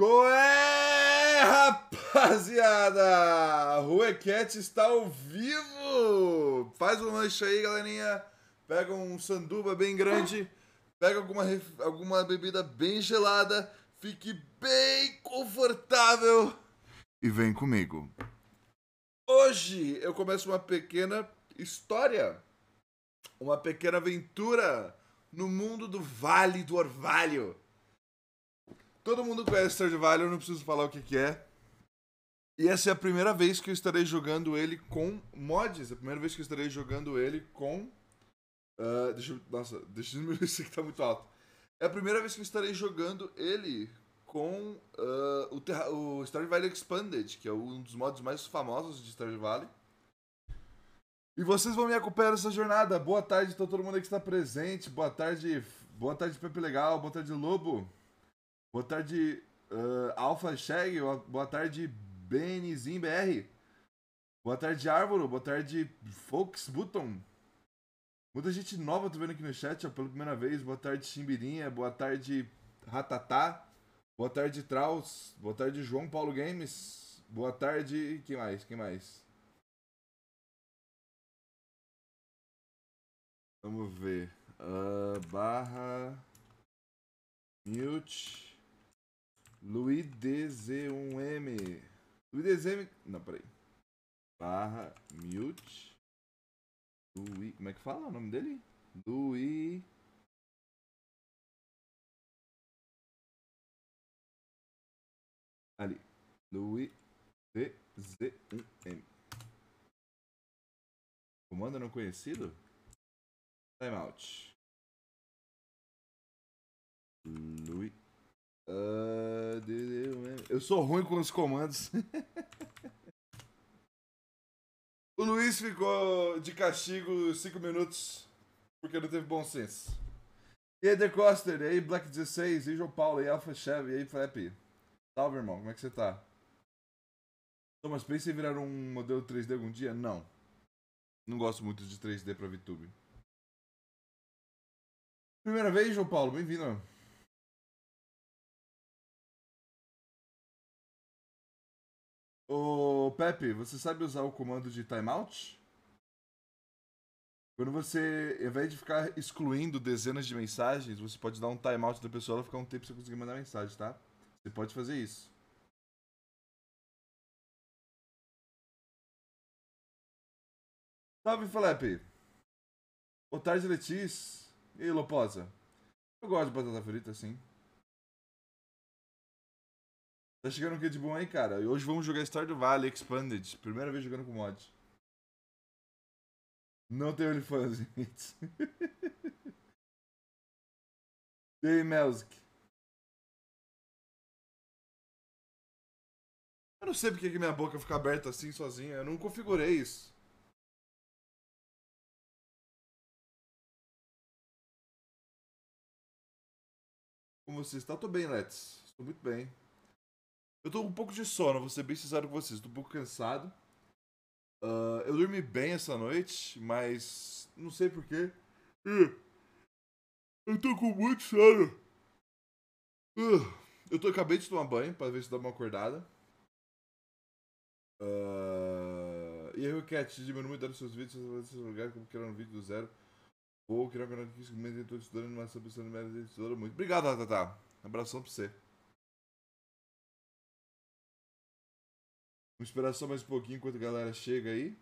Qual rapaziada? Ruecat está ao vivo! Faz um lanche aí, galerinha. Pega um sanduba bem grande. Pega alguma, alguma bebida bem gelada. Fique bem confortável. E vem comigo. Hoje eu começo uma pequena história. Uma pequena aventura no mundo do Vale do Orvalho. Todo mundo conhece Stardew Valley, eu não preciso falar o que, que é. E essa é a primeira vez que eu estarei jogando ele com mods. É a primeira vez que eu estarei jogando ele com. ah, deixa eu. Nossa, deixa eu diminuir isso aqui tá muito alto. É a primeira vez que eu estarei jogando ele com ah, o, Terra- o Stardew Valley Expanded, que é um dos mods mais famosos de Stardew Valley. E vocês vão me acompanhar nessa jornada. Boa tarde a todo mundo que está presente. Boa tarde, boa tarde Pepe Legal. Boa tarde Lobo. Boa tarde, uh, Alpha Shag. Boa- tarde, Benizim BR. Boa tarde, Árvoro. Boa tarde, Folks Button. Muita gente nova tô vendo aqui no chat, ó, pela primeira vez. Boa tarde, Chimbirinha. Boa tarde, Ratatá. Boa tarde, Traus. Boa tarde, João Paulo Games. Boa tarde. Quem mais? Quem mais? Vamos ver. Ah, barra. Mute. Luiz DZ1M. Luiz DZ1M. Não, peraí. Barra mute. Luiz. Como é que fala o nome dele? Luiz. Ali. Luiz DZ1M. Comando não conhecido? Timeout. Luiz. DZ1M. Eu sou ruim com os comandos. o Luiz ficou de castigo 5 minutos porque não teve bom senso. E aí, The Coster, e aí, Black 16, e aí, João Paulo, e aí, Alpha Chevy, e aí, Flap. Salve, irmão, como é que você tá? Thomas, pensa em virar um modelo 3D algum dia? Não. Não gosto muito de 3D pra VTube. Primeira vez, João Paulo, bem-vindo. Ô, Pepe, você sabe usar o comando de timeout? Quando você, ao invés de ficar excluindo dezenas de mensagens, você pode dar um timeout da pessoa ela ficar um tempo você conseguir mandar mensagem, tá? Você pode fazer isso. Salve, Felipe! Boa tarde, Letícia. E aí, Loposa? Eu gosto de batata frita, sim. Tá chegando o que de bom aí, cara? E hoje vamos jogar Stardew Valley Expanded. Primeira vez jogando com mod. Não tem OnlyFans, gente. e aí, Melzik? Eu não sei porque que minha boca fica aberta assim sozinha. Eu não configurei isso. Como você está? Tô bem, Let's. Estou muito bem. Eu tô com um pouco de sono, vou ser bem sincero com vocês. Tô um pouco cansado. Ah, eu dormi bem essa noite, mas não sei porquê. Eu tô com muito sono. Ah, Eu tô, acabei de tomar banho pra ver se dá uma acordada. Ah, e aí, Cat, diminui muito seus vídeos, você vai lugar como criar um vídeo do zero. Vou criar um canal mas eu tô estudando animação, pensando em merda, estudando muito. Obrigado, Tata. Abração pra você. Vamos esperar só mais um pouquinho enquanto a galera chega aí.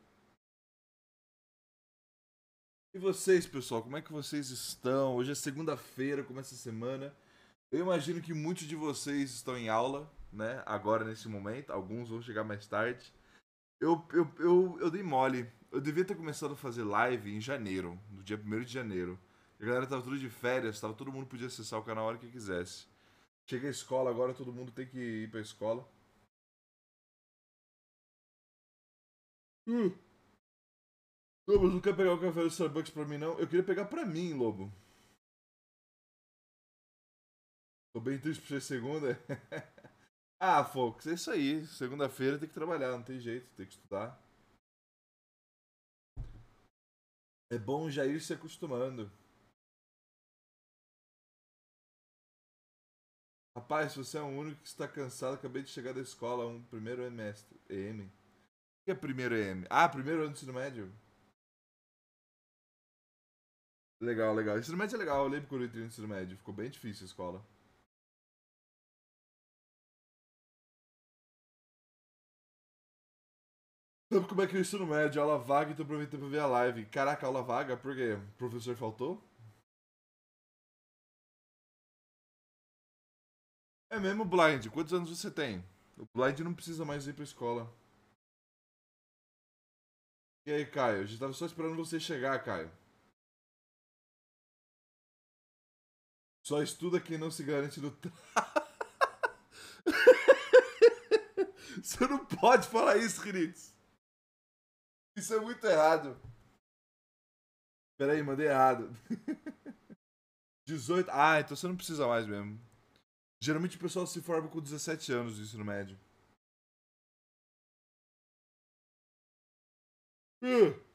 E vocês, pessoal, como é que vocês estão? Hoje é segunda-feira, começa a semana. Eu imagino que muitos de vocês estão em aula, né? Agora, nesse momento. Alguns vão chegar mais tarde. Eu, eu, eu, eu dei mole. Eu devia ter começado a fazer live em janeiro, no dia 1 de janeiro. A galera tava tudo de férias, tava, todo mundo podia acessar o canal a hora que quisesse. Chega a escola, agora todo mundo tem que ir pra escola. Hum. Lobo, não quer pegar o café do Starbucks pra mim, não? Eu queria pegar pra mim, Lobo. Tô bem triste por ser segunda. ah, folks, é isso aí. Segunda-feira tem que trabalhar, não tem jeito, tem que estudar. É bom já ir se acostumando. Rapaz, você é o único que está cansado, acabei de chegar da escola, um primeiro semestre. EM? Que é primeiro EM? Ah, primeiro ano do ensino médio? Legal, legal. Ensino médio é legal, eu lembro quando eu entrei no ensino médio. Ficou bem difícil a escola. Sabe como é que é o ensino médio? Aula vaga e tô aproveitando pra ver a live. Caraca, aula vaga? Por quê? O professor faltou? É mesmo, Blind? Quantos anos você tem? O Blind não precisa mais ir pra escola. E aí, Caio? A gente tava só esperando você chegar, Caio. Só estuda quem não se garante no. Você não pode falar isso, Rinitz. Isso é muito errado. Peraí, mandei errado. 18. Ah, então você não precisa mais mesmo. Geralmente o pessoal se forma com 17 anos no ensino médio. Uh.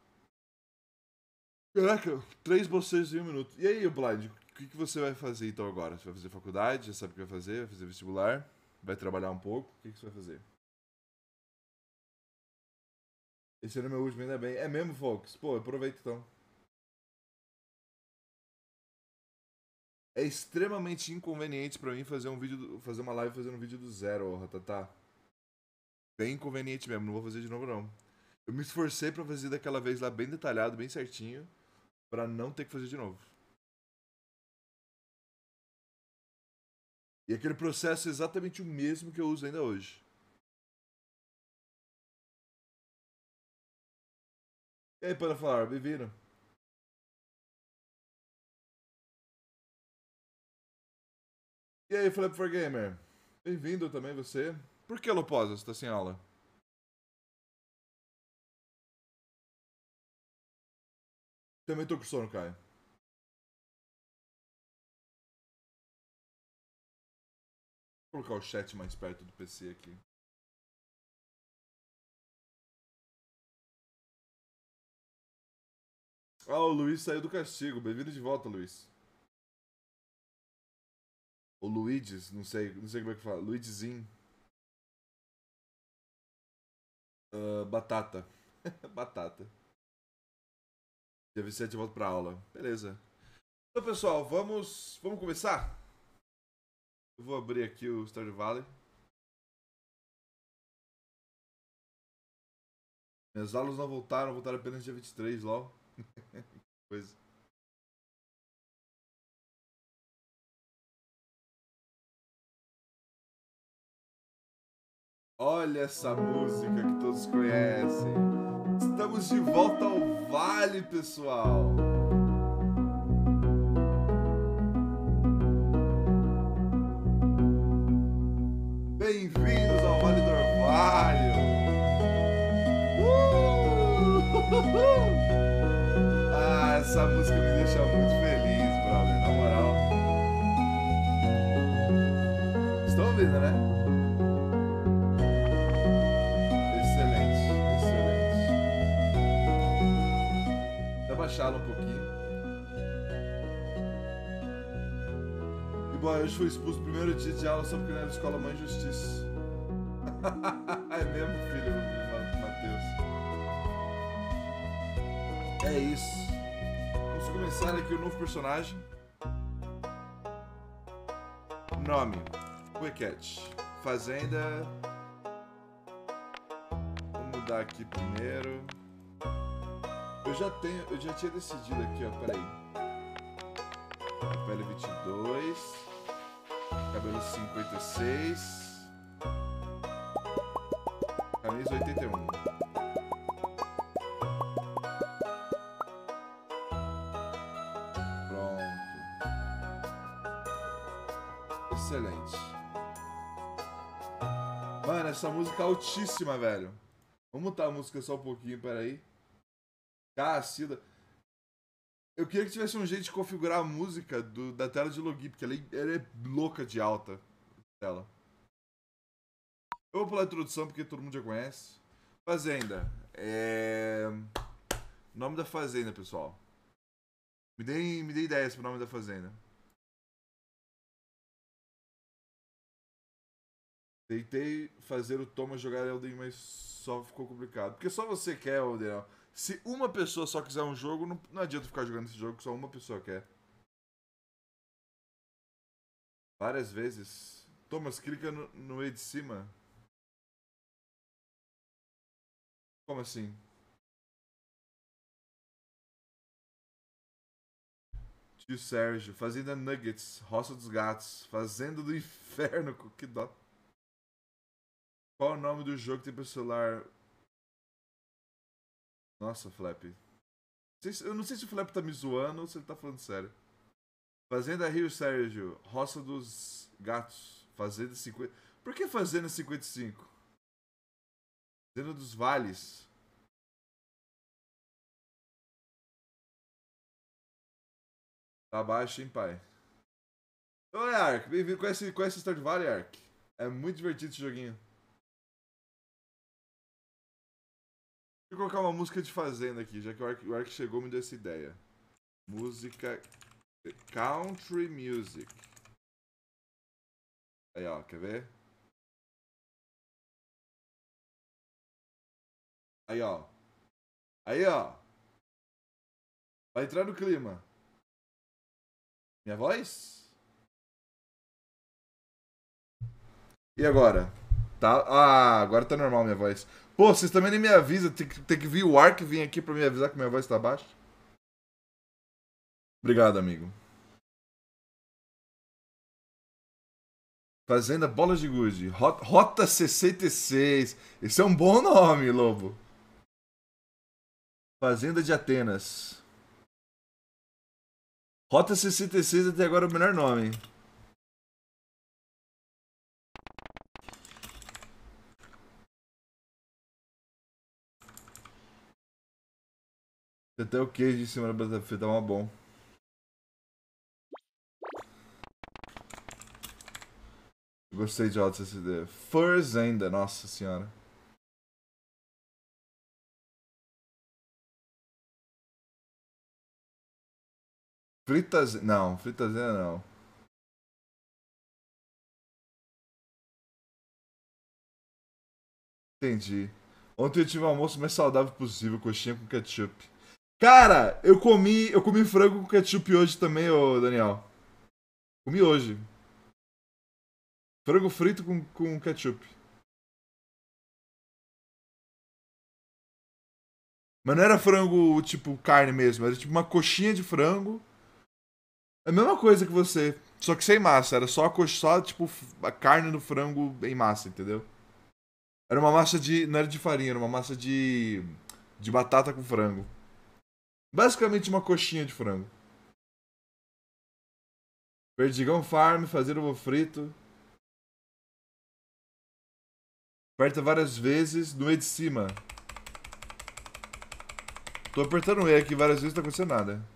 Caraca, três bocejos em um minuto. E aí, Blind, o que, que você vai fazer então agora? Você vai fazer faculdade? Já sabe o que vai fazer? Vai fazer vestibular? Vai trabalhar um pouco? O que, que você vai fazer? Esse ano é meu último, ainda bem. É mesmo, Fox? Pô, aproveita então. É extremamente inconveniente pra mim fazer um vídeo, fazer uma live fazendo um vídeo do zero, ó, Ratatá. Bem inconveniente mesmo, não vou fazer de novo não. Eu me esforcei pra fazer daquela vez lá bem detalhado, bem certinho, pra não ter que fazer de novo. E aquele processo é exatamente o mesmo que eu uso ainda hoje. E aí, para falar, bem-vindo. E aí, Flap for Gamer? Bem-vindo também você. Por que, Loposa, você tá sem aula? Também tô com sono, Caio. Vou colocar o chat mais perto do PC aqui. Ah, o Luiz saiu do castigo. Bem-vindo de volta, Luiz. O Luigi's, não sei, não sei como é que fala. Luigizinho. Uh, batata. batata. Dia 27 eu volto pra aula. Beleza. Então, pessoal, vamos, vamos começar? Eu vou abrir aqui o Stardew Valley. Minhas aulas não voltaram, voltaram apenas dia 23, LOL. coisa. Olha essa música que todos conhecem. Estamos de volta ao Vale, pessoal. Bem-vindos ao Vale do Orvalho. Uh! Ah, essa música excelente. Vou baixá-la um pouquinho. E bom, hoje fui expulso no primeiro dia de aula só porque não era escola Mãe Justiça. é mesmo, filho, Matheus. É isso. Vamos começar aqui o novo personagem. Nome: Wicket. Fazenda. Vamos mudar aqui primeiro. Eu já tenho, eu já tinha decidido aqui, ó, peraí. Pele 22. Cabelo 56. Camisa 81. Pronto. Excelente. Mano, essa música é altíssima, velho. Vamos mutar a música só um pouquinho, peraí. Cacida. Eu queria que tivesse um jeito de configurar a música do, da tela de login, porque ela, é- ela é louca de alta. Tela. Eu vou pular a introdução porque todo mundo já conhece. Fazenda. É... Nome da fazenda, pessoal. Me dê, me dê ideias pro nome da fazenda. Tentei fazer o Thomas jogar Elden, mas só ficou complicado. Porque só você quer, Daniel. Se uma pessoa só quiser um jogo, não, não adianta ficar jogando esse jogo que só uma pessoa quer. Várias vezes. Thomas, clica no, E de cima. Como assim? Tio Sérgio, Fazenda Nuggets, Roça dos Gatos, Fazenda do Inferno, que dó. Qual o nome do jogo que tem pro celular? Nossa, Flap. Eu não sei se o Flap tá me zoando ou se ele tá falando sério. Fazenda Rio Sérgio, Roça dos Gatos, Fazenda 50. Por que Fazenda 55? Fazenda dos Vales. Tá baixo, hein, pai? Oi, Ark. Bem-vindo. Conhece, conhece Stardew Valley, Ark? É muito divertido esse joguinho. Eu colocar uma música de fazenda aqui, já que o Ark, o Ark chegou me deu essa ideia. Música... Country Music. Aí, ó. Quer ver? Aí, ó. Aí, ó. Vai entrar no clima. Minha voz? E agora? Tá? Ah, agora tá normal minha voz. Pô, vocês também nem me avisam. Tem que, tem que vir o Ark vir aqui pra me avisar que minha voz tá baixa. Obrigado, amigo. Fazenda Bolas de Gude. Rota 66. Esse é um bom nome, Lobo. Fazenda de Atenas. Rota 66 até agora é o melhor nome. Até o queijo de cima da batata tá uma bom. Gostei de Rota 66. Furs ainda, nossa senhora. Fritas. Não, fritazeira não. Entendi. Ontem eu tive um almoço mais saudável possível, coxinha com ketchup. Cara, eu comi, eu comi frango com ketchup hoje também, ô Daniel. Comi hoje. Frango frito com, com ketchup. Mas não era frango tipo carne mesmo, era tipo uma coxinha de frango é a mesma coisa que você, só que sem massa. Era só, a só tipo, a carne do frango em massa, entendeu? Era uma massa de. Não era de farinha, era uma massa de. de batata com frango. Basicamente uma coxinha de frango. Perdigão Farm, fazer ovo frito. Aperta várias vezes no E de cima. Tô apertando o E aqui várias vezes, não tá acontecendo nada.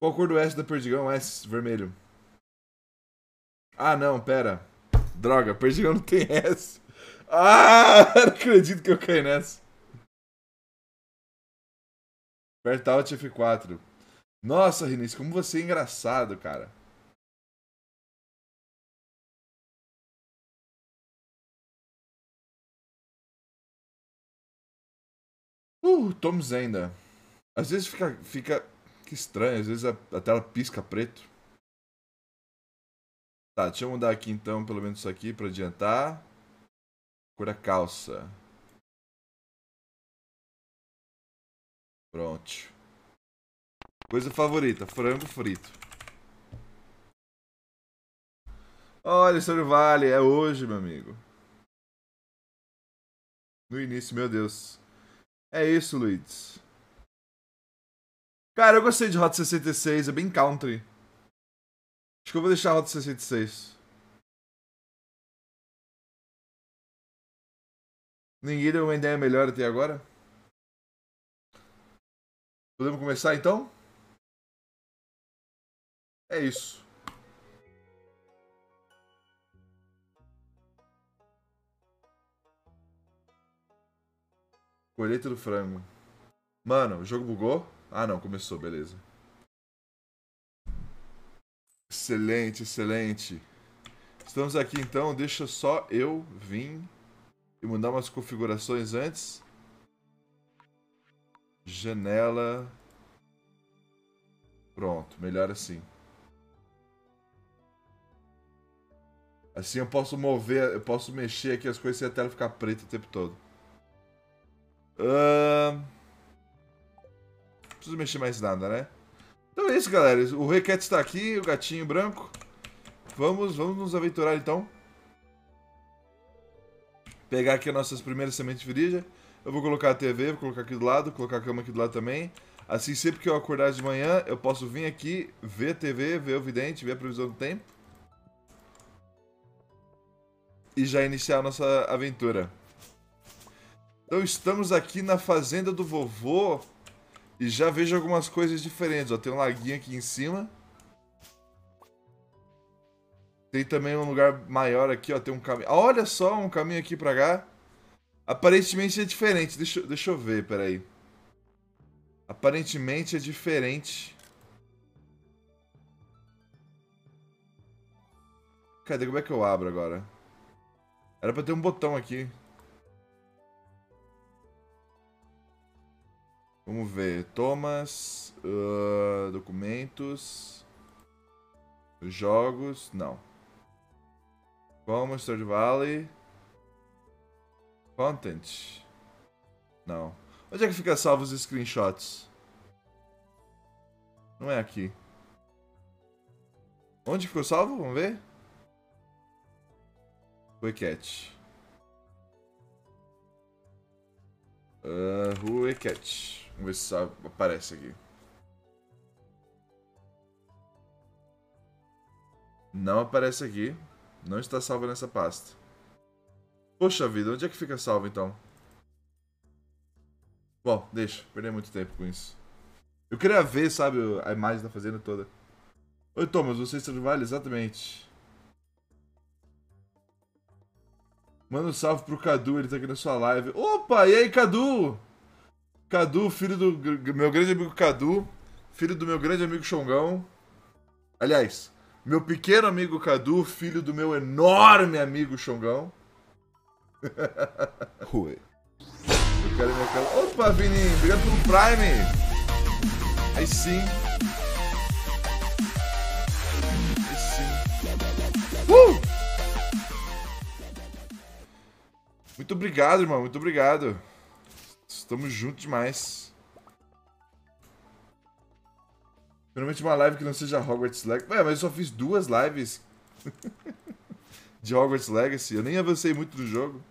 Qual a cor do S da Perdigão? S, vermelho. Ah, não, pera. Droga, Perdigão não tem S. Ah, não acredito que eu caí nessa. Aperta Alt F4. Nossa, Rinis, como você é engraçado, cara. Uh, Tom Zenda. Às vezes fica, fica que estranho, às vezes a, a tela pisca preto. Tá, deixa eu mudar aqui então, pelo menos isso aqui, para adiantar. Cor da calça. Pronto. Coisa favorita, frango frito. Olha, Sr. Vale, é hoje, meu amigo. No início, meu Deus. É isso, Luiz. Cara, eu gostei de Rota 66, é bem country. Acho que eu vou deixar Rota 66. Ninguém deu uma ideia melhor até agora? Podemos começar então? É isso. Colheita do frango. Mano, o jogo bugou? Ah, não, começou, beleza. Excelente, excelente. Estamos aqui então, deixa só eu vir e mudar umas configurações antes. Janela. Pronto, melhor assim. Assim eu posso mover, eu posso mexer aqui as coisas sem a tela ficar preta o tempo todo. Uh... Não preciso mexer mais nada, né? Então é isso, galera. O Requete está aqui, o gatinho branco. Vamos, vamos nos aventurar então. Pegar aqui as nossas primeiras sementes de virilha. Eu vou colocar a TV, vou colocar aqui do lado, colocar a cama aqui do lado também. Assim, sempre que eu acordar de manhã, eu posso vir aqui, ver a TV, ver o vidente, ver a previsão do tempo. E já iniciar a nossa aventura. Então estamos aqui na fazenda do vovô e já vejo algumas coisas diferentes. Ó, tem um laguinho aqui em cima. Tem também um lugar maior aqui, ó. Tem um caminho. Olha só, um caminho aqui pra cá. Aparentemente é diferente. Deixa, deixa eu ver, peraí. Aparentemente é diferente. Cadê? Como é que eu abro agora? Era pra ter um botão aqui. Vamos ver. Thomas. Uh, documentos. Jogos. Não. Como Stardew Valley. Content. Não. Onde é que fica salvo os screenshots? Não é aqui. Onde ficou salvo? Vamos ver. Wicket. Uh, Wicket. Vamos ver se aparece aqui. Não aparece aqui. Não está salvo nessa pasta. Poxa vida, onde é que fica salvo então? Bom, deixa. Perder muito tempo com isso. Eu queria ver, sabe, a imagem da fazenda toda. Oi, Thomas, você vale? Exatamente. Manda um salve pro Cadu, ele tá aqui na sua live. Opa, e aí, Cadu? Cadu, filho do meu grande amigo Cadu, filho do meu grande amigo Xongão. Aliás, meu pequeno amigo Cadu, filho do meu enorme amigo Xongão. Ui. Eu quero minha cara. Opa, Vininho, obrigado pelo Prime. Aí sim. Aí sim. Uh! Muito obrigado, irmão. Muito obrigado. Estamos juntos demais. Finalmente uma live que não seja Hogwarts Legacy. Ué, mas eu só fiz duas lives de Hogwarts Legacy. Eu nem avancei muito no jogo.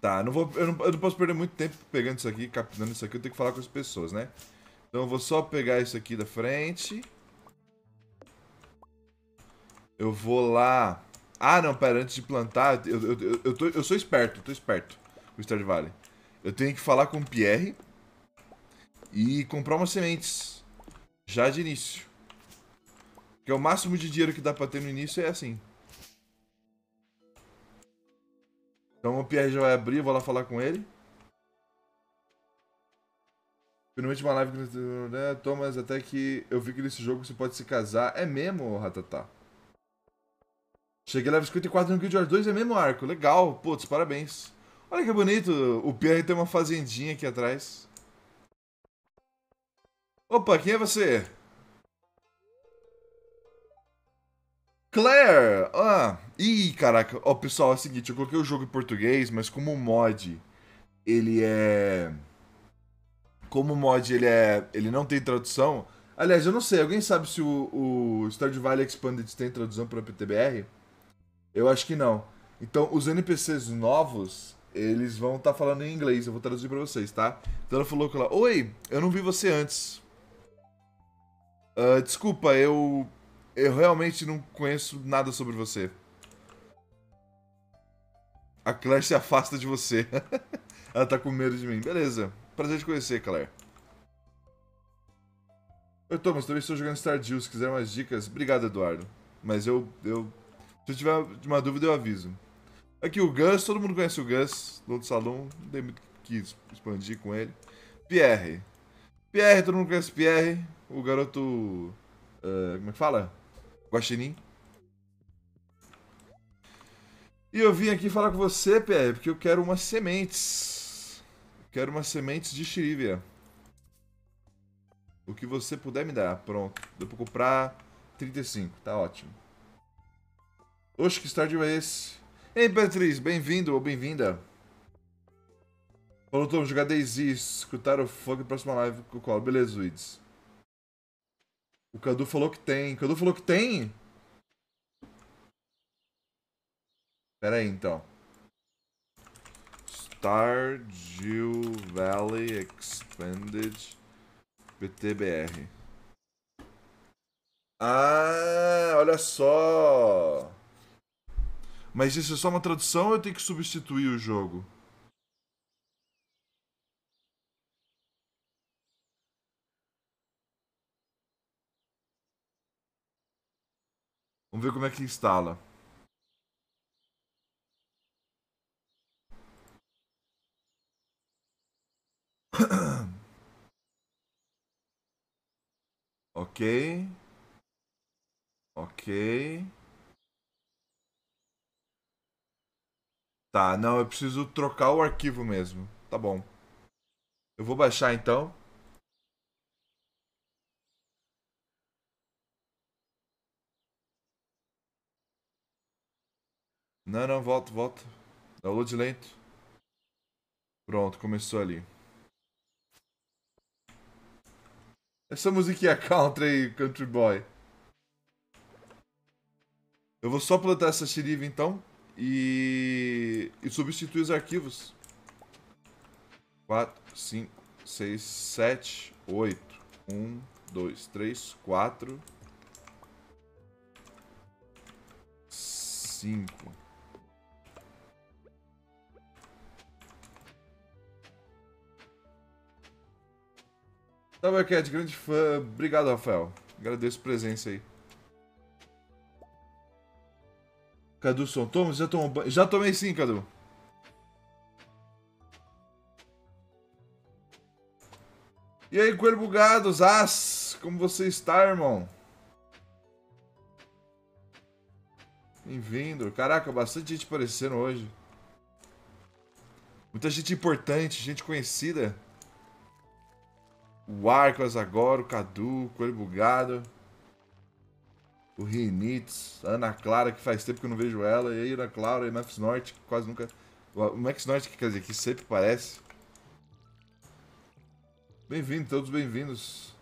Tá, não vou, eu, não, eu não posso perder muito tempo pegando isso aqui, captando isso aqui. Eu tenho que falar com as pessoas, né? Então eu vou só pegar isso aqui da frente. Eu vou lá... Ah, não, pera, antes de plantar, eu, eu, eu, eu, tô, eu sou esperto, eu tô esperto o Stardew Valley. Eu tenho que falar com o Pierre e comprar umas sementes. Já de início. Porque o máximo de dinheiro que dá pra ter no início é assim. Então o Pierre já vai abrir, eu vou lá falar com ele. Finalmente uma live que... Né, Thomas, até que eu vi que nesse jogo você pode se casar. É mesmo, Ratatá? Cheguei level 54 no Guild Wars 2, é mesmo arco. Legal, putz, parabéns. Olha que bonito, o Pierre tem uma fazendinha aqui atrás. Opa, quem é você? Claire! Ah, ih, caraca. Ó, pessoal, é o seguinte, eu coloquei o jogo em português, mas como o mod, ele é... Como o mod, ele é... Ele não tem tradução... Aliás, eu não sei, alguém sabe se o, o Stardew Valley Expanded tem tradução para PTBR? Eu acho que não. Então, os NPCs novos, eles vão estar tá falando em inglês. Eu vou traduzir para vocês, tá? Então ela falou que ela, oi, eu não vi você antes. Uh, desculpa, eu eu realmente não conheço nada sobre você. A Claire se afasta de você. ela tá com medo de mim. Beleza. Prazer te conhecer, Claire. Oi, Thomas, também estou jogando Stardew. Se quiser mais dicas, obrigado, Eduardo. Mas eu, eu. Se eu tiver uma dúvida, eu aviso. Aqui o Gus, todo mundo conhece o Gus do outro salão, não muito que expandir com ele. Pierre. Pierre, todo mundo conhece Pierre, o garoto. Uh, como é que fala? Guaxinim. E eu vim aqui falar com você, PR, porque eu quero umas sementes. Quero umas sementes de Shirivia. O que você puder me dar. Pronto. Deu pra comprar 35. Tá ótimo. Oxe, que estádio é esse? Ei, Beatriz, bem-vindo ou bem-vinda. Falou, Tom, jogar Daisy, escutar o funk próxima live com o colo. Beleza, Wids. O Cadu falou que tem. Cadu falou que tem? Pera aí, então. Stardew Valley Expanded BTBR. Ah, olha só. Mas isso é só uma tradução ou eu tenho que substituir o jogo? Vamos ver como é que instala. Ok. Ok. Tá, não, eu preciso trocar o arquivo mesmo. Tá bom. Eu vou baixar então. Não, não, volta, volta. Download lento. Pronto, começou ali. Essa musiquinha country, country boy. Eu vou só plantar essa xeriva então e, e substituir os arquivos. 4, 5, 6, 7, 8. 1, 2, 3, 4, 5. Tava Cat, grande fã. Obrigado, Rafael. Agradeço a presença aí. Cadu Som, toma, já tomou banho? Já tomei sim, Cadu. E aí, Coelho Bugado, Zaz, como você está, irmão? Bem-vindo. Caraca, bastante gente aparecendo hoje. Muita gente importante, gente conhecida. O Arcos agora, o Cadu, o Coelho Bugado. O Rinitz, a Ana Clara, que faz tempo que eu não vejo ela. E aí, Ana Clara, e Max Norte, que quase nunca. O Max Norte, que quer dizer, que sempre parece. Bem-vindo, todos bem-vindos.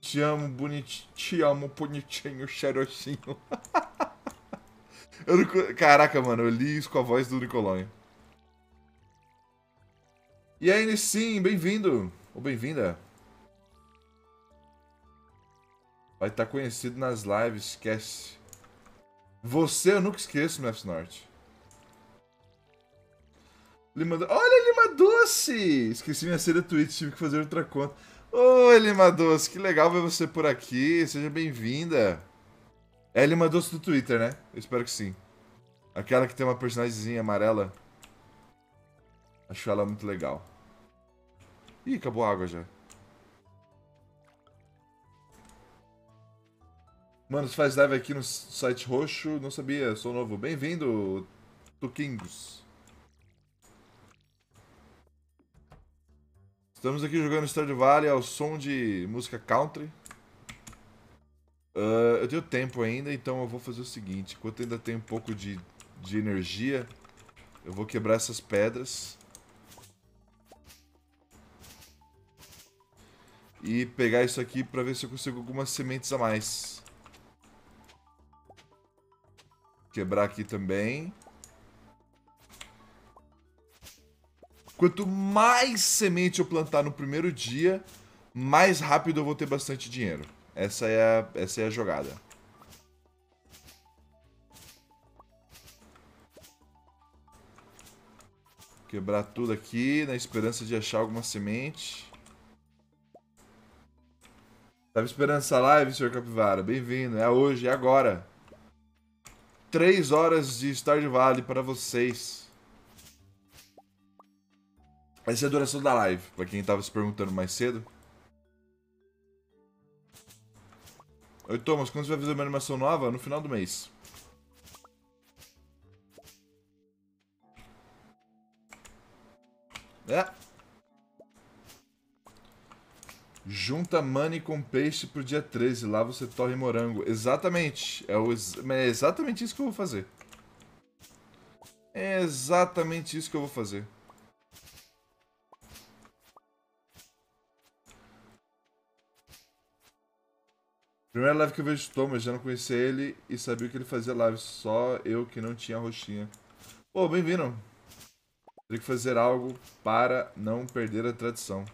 Te amo, bonitinho. Te amo, bonitinho, eu não... Caraca, mano, eu li isso com a voz do Nicolói. E aí, sim, bem-vindo. Ou bem-vinda. Vai estar tá conhecido nas lives, esquece. Você eu nunca esqueço, Maps Norte. Lima do... Olha, Lima Doce! Esqueci minha cena Twitch, tive que fazer outra conta. Oi, Lima Doce, que legal ver você por aqui. Seja bem-vinda. É Lima Doce do Twitter, né? Eu espero que sim. Aquela que tem uma personagemzinha amarela. Acho ela muito legal. Ih, acabou a água já. Mano, você faz live aqui no site roxo, não sabia, sou novo. Bem-vindo, Tuquingos. Estamos aqui jogando Stardew Valley ao som de música country. Uh, eu tenho tempo ainda, então eu vou fazer o seguinte. Enquanto ainda tem um pouco de, de energia, eu vou quebrar essas pedras. E pegar isso aqui para ver se eu consigo algumas sementes a mais. Quebrar aqui também. Quanto mais semente eu plantar no primeiro dia, mais rápido eu vou ter bastante dinheiro. Essa é a, essa é a jogada. Quebrar tudo aqui, na esperança de achar alguma semente. Tava esperando essa live, senhor Capivara. Bem-vindo. É hoje, é agora três horas de Stardew Valley para vocês. Essa é a duração da live, para quem tava se perguntando mais cedo. Oi, Thomas, quando você vai fazer uma animação nova? No final do mês. É, Junta money com peixe pro dia 13. Lá você torre morango. Exatamente. É, o, é exatamente isso que eu vou fazer. É exatamente isso que eu vou fazer. Primeira live que eu vejo Thomas, já não conhecia ele e sabia que ele fazia live. Só eu que não tinha roxinha. Pô, bem-vindo. Teria que fazer algo para não perder a tradição.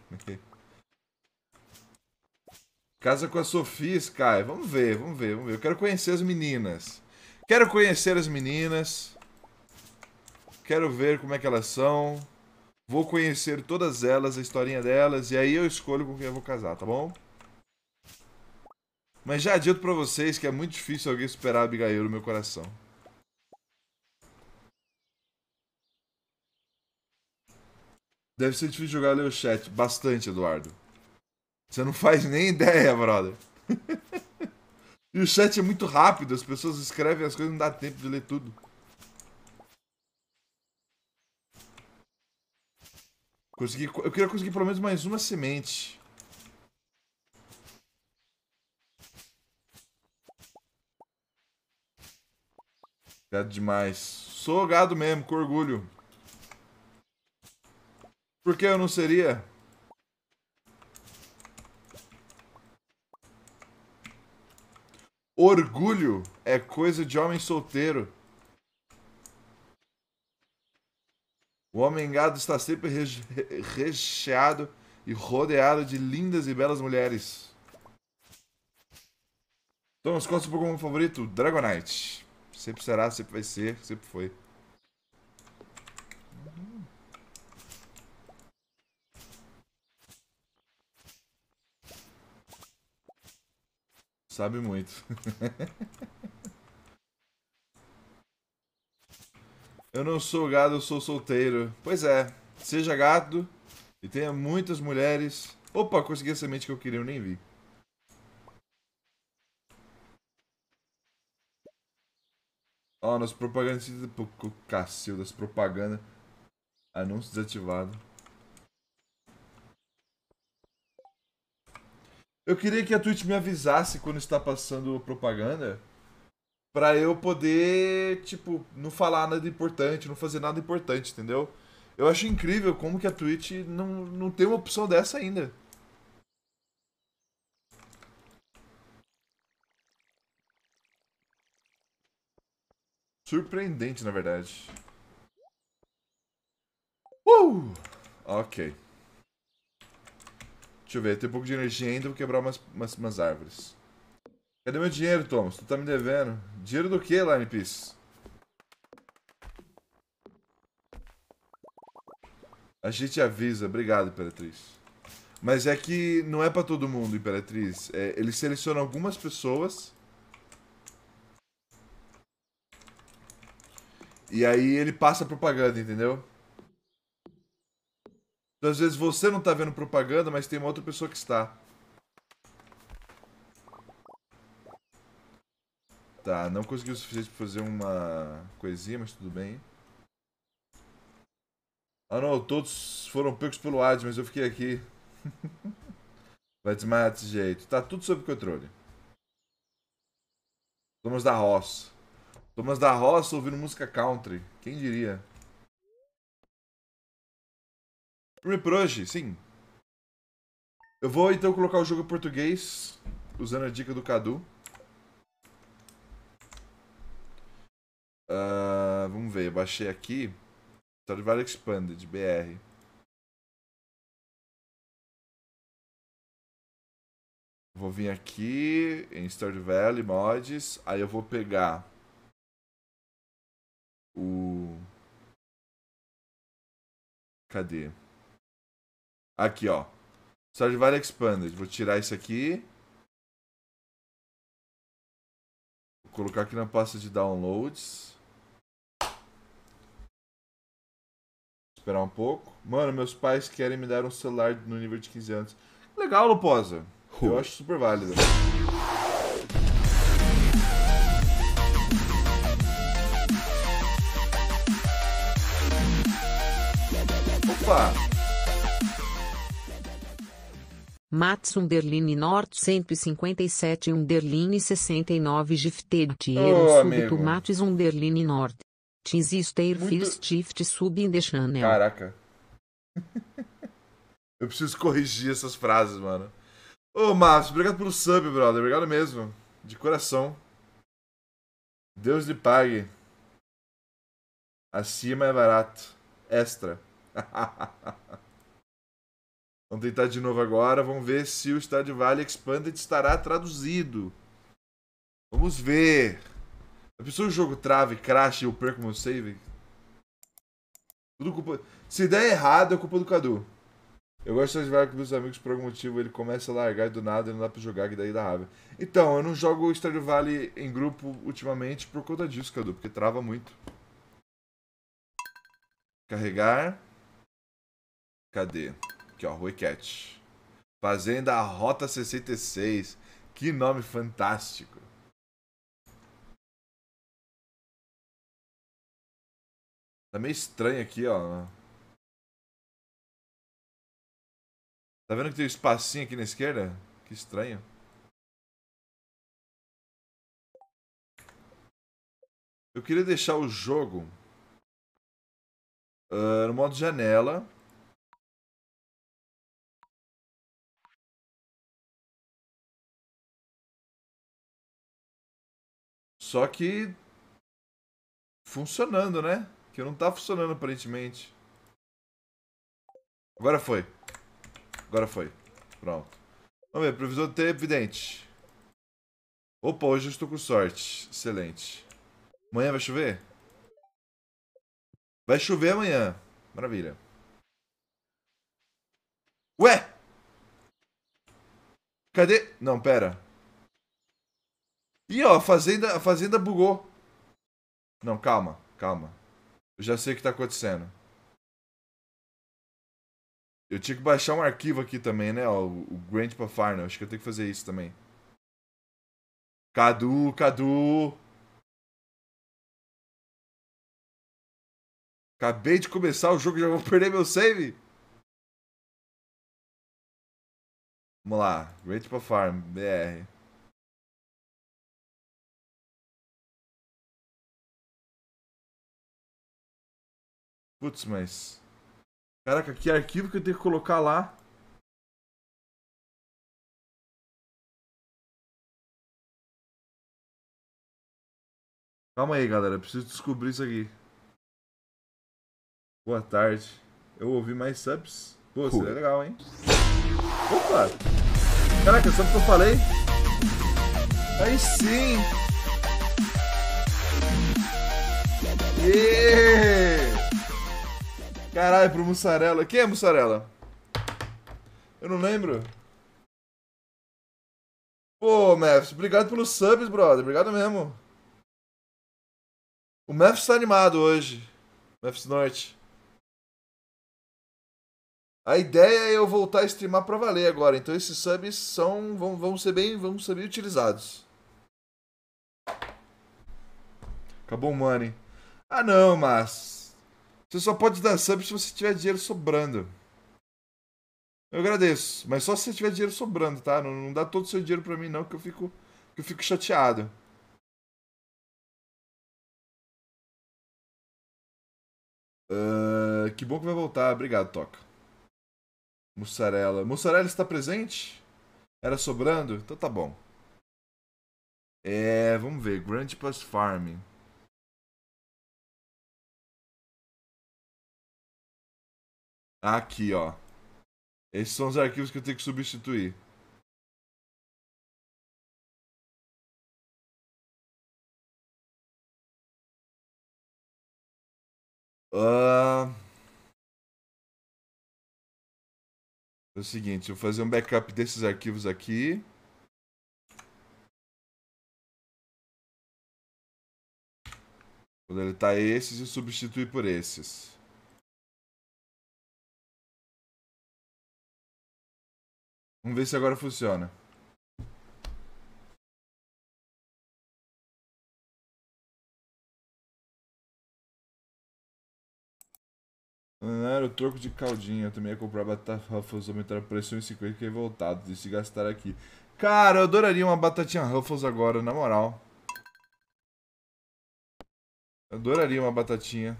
Casa com a Sofia, Sky. Vamos ver, vamos ver, vamos ver. Eu quero conhecer as meninas. Quero conhecer as meninas. Quero ver como é que elas são. Vou conhecer todas elas, a historinha delas. E aí eu escolho com quem eu vou casar, tá bom? Mas já adianto pra vocês que é muito difícil alguém superar a Abigail no meu coração. Deve ser difícil jogar ler o chat. Bastante, Eduardo. Você não faz nem ideia, brother. e o chat é muito rápido, as pessoas escrevem as coisas não dá tempo de ler tudo. Consegui, eu queria conseguir pelo menos mais uma semente. Gado demais. Sou gado mesmo, com orgulho. Por que eu não seria? Orgulho é coisa de homem solteiro. O homem gado está sempre recheado e rodeado de lindas e belas mulheres. Thomas, o seu Pokémon favorito? Dragonite. Sempre será, sempre vai ser, sempre foi. Sabe muito. eu não sou gado, eu sou solteiro. Pois é, seja gado e tenha muitas mulheres. Opa, consegui a semente que eu queria, eu nem vi. Ó, oh, nas propagandas. Cacil das propagandas. Anúncio desativado. Eu queria que a Twitch me avisasse quando está passando propaganda. Pra eu poder, tipo, não falar nada importante, não fazer nada importante, entendeu? Eu acho incrível como que a Twitch não, não tem uma opção dessa ainda. Surpreendente, na verdade. Uh! Ok. Deixa eu ver, tem pouco de energia ainda, vou quebrar umas, umas, umas árvores. Cadê meu dinheiro, Thomas? Tu tá me devendo. Dinheiro do que, Lime Peace? A gente avisa. Obrigado, Imperatriz. Mas é que não é pra todo mundo, Imperatriz. É, ele seleciona algumas pessoas E aí ele passa propaganda, entendeu? Então, às vezes você não tá vendo propaganda, mas tem uma outra pessoa que está. Tá, não consegui o suficiente pra fazer uma coisinha, mas tudo bem. Ah não, todos foram pegos pelo Hades, mas eu fiquei aqui. Vai desmaiar desse jeito. Tá tudo sob controle. Vamos da roça. Thomas da Roça ouvindo música country. Quem diria? Reproche, sim. Eu vou então colocar o jogo em português, usando a dica do Cadu. Uh, vamos ver, eu baixei aqui. Valley Expanded, BR. Vou vir aqui em Stardew Valley Mods, aí eu vou pegar o. Cadê? Aqui, ó. Stardew Expanded. Vou tirar isso aqui. Vou colocar aqui na pasta de downloads. Esperar um pouco. Mano, meus pais querem me dar um celular no nível de 15 anos. Legal, Luposa. Eu acho super válido. Mats Underline Norte 157 Underline 69 Gifted súbito amigo. Mats Underline Norte. Muito- First Shift Sub in the Channel. Caraca. Eu preciso corrigir essas frases, mano. Ô, Márcio, obrigado pelo sub, brother. Obrigado mesmo. De coração. Deus lhe pague. Acima é barato. Extra. Vamos tentar de novo agora. Vamos ver se o Stardew Valley Expanded estará traduzido. Vamos ver. A pessoa o jogo trave, crash e eu perco meu save? Tudo culpa. Se der errado, é culpa do Cadu. Eu gosto de jogar com meus amigos por algum motivo, ele começa a largar e do nada não dá pra jogar, que daí dá raiva. Então, eu não jogo Stardew Valley em grupo ultimamente por conta disso, Cadu, porque trava muito. Carregar. Cadê? Aqui, ó, Rui Cat. Fazenda Rota 66. Que nome fantástico. Tá meio estranho aqui, ó. Tá vendo que tem um espacinho aqui na esquerda? Que estranho. Eu queria deixar o jogo ah, no modo janela. Só que funcionando, né? Que não tá funcionando aparentemente. Agora foi. Agora foi. Pronto. Vamos ver, previsão do tempo, evidente. Opa, hoje eu estou com sorte. Excelente. Amanhã vai chover? Vai chover amanhã. Maravilha. Ué! Cadê? Não, pera. Ih, ó, a fazenda, a fazenda bugou. Não, calma, calma. Eu já sei o que tá acontecendo. Eu tinha que baixar um arquivo aqui também, né? Ó, o Grandpa Farnell. Acho que eu tenho que fazer isso também. Cadu, Cadu. Acabei de começar o jogo e já vou perder meu save. Vamos lá. Grandpa Farm, BR. Putz, mas. Caraca, que arquivo que eu tenho que colocar lá? Calma aí, galera. Eu preciso descobrir isso aqui. Boa tarde. Eu ouvi mais subs. Pô, seria legal, hein? Opa! Caraca, sabe o que eu falei? Aí sim! Yeah! Caralho, pro Mussarela. Quem é Mussarela? Eu não lembro. Pô, Mavs, obrigado pelos subs, brother. Obrigado mesmo. O Mavs tá animado hoje. Mavs Norte. A ideia é eu voltar a streamar pra valer agora. Então esses subs são. vão, vão ser bem. vão ser bem utilizados. Acabou o money. Ah não, mas. Você só pode dar sub se você tiver dinheiro sobrando. Eu agradeço, mas só se você tiver dinheiro sobrando, tá? Não, não dá todo o seu dinheiro pra mim, não, que eu fico, que eu fico chateado. Ah, que bom que vai voltar. Obrigado, Toca. Mussarela. Mussarela está presente? Era sobrando? Então tá bom. É, vamos ver. Grandpa's Farm. Aqui, ó. Esses são os arquivos que eu tenho que substituir. Ah, É o seguinte, eu vou fazer um backup desses arquivos aqui. Vou deletar esses e substituir por esses. Vamos ver se agora funciona. Não era o troco de caldinha. Eu também ia comprar batata Ruffles, aumentar pressão em 50 e fiquei voltado. Decidi gastar aqui. Cara, eu adoraria uma batatinha Ruffles agora, na moral. Eu adoraria uma batatinha.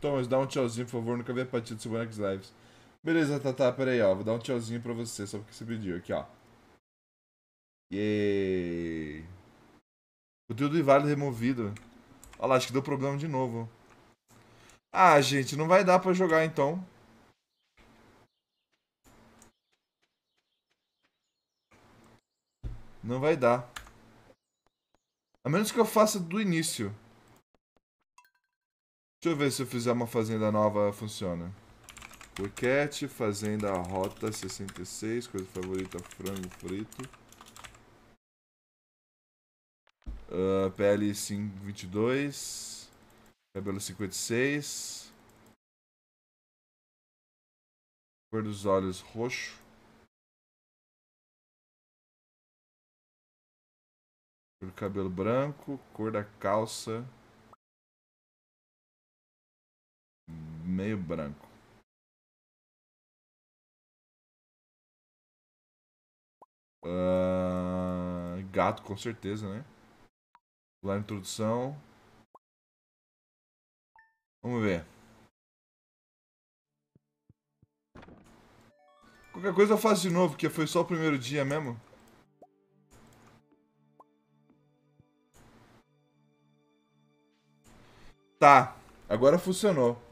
Thomas, dá um tchauzinho, por favor. Nunca vi a partida do seu Bonex Lives. Beleza, Tata, pera aí, ó. Vou dar um tchauzinho pra você, só porque você pediu. Aqui, ó. Yay. Conteúdo inválido removido. Olha lá, acho que deu problema de novo. Ah, gente, não vai dar pra jogar então. Não vai dar. A menos que eu faça do início. Deixa eu ver se eu fizer uma fazenda nova funciona. Wicket, fazenda rota 66, coisa favorita, frango frito. Uh, pele 522. Cabelo 56. Cor dos olhos roxo. Cor do cabelo branco. Cor da calça. Meio branco. Uh, gato, com certeza, né? Lá na introdução. Vamos ver. Qualquer coisa eu faço de novo, porque foi só o primeiro dia mesmo. Tá, agora funcionou.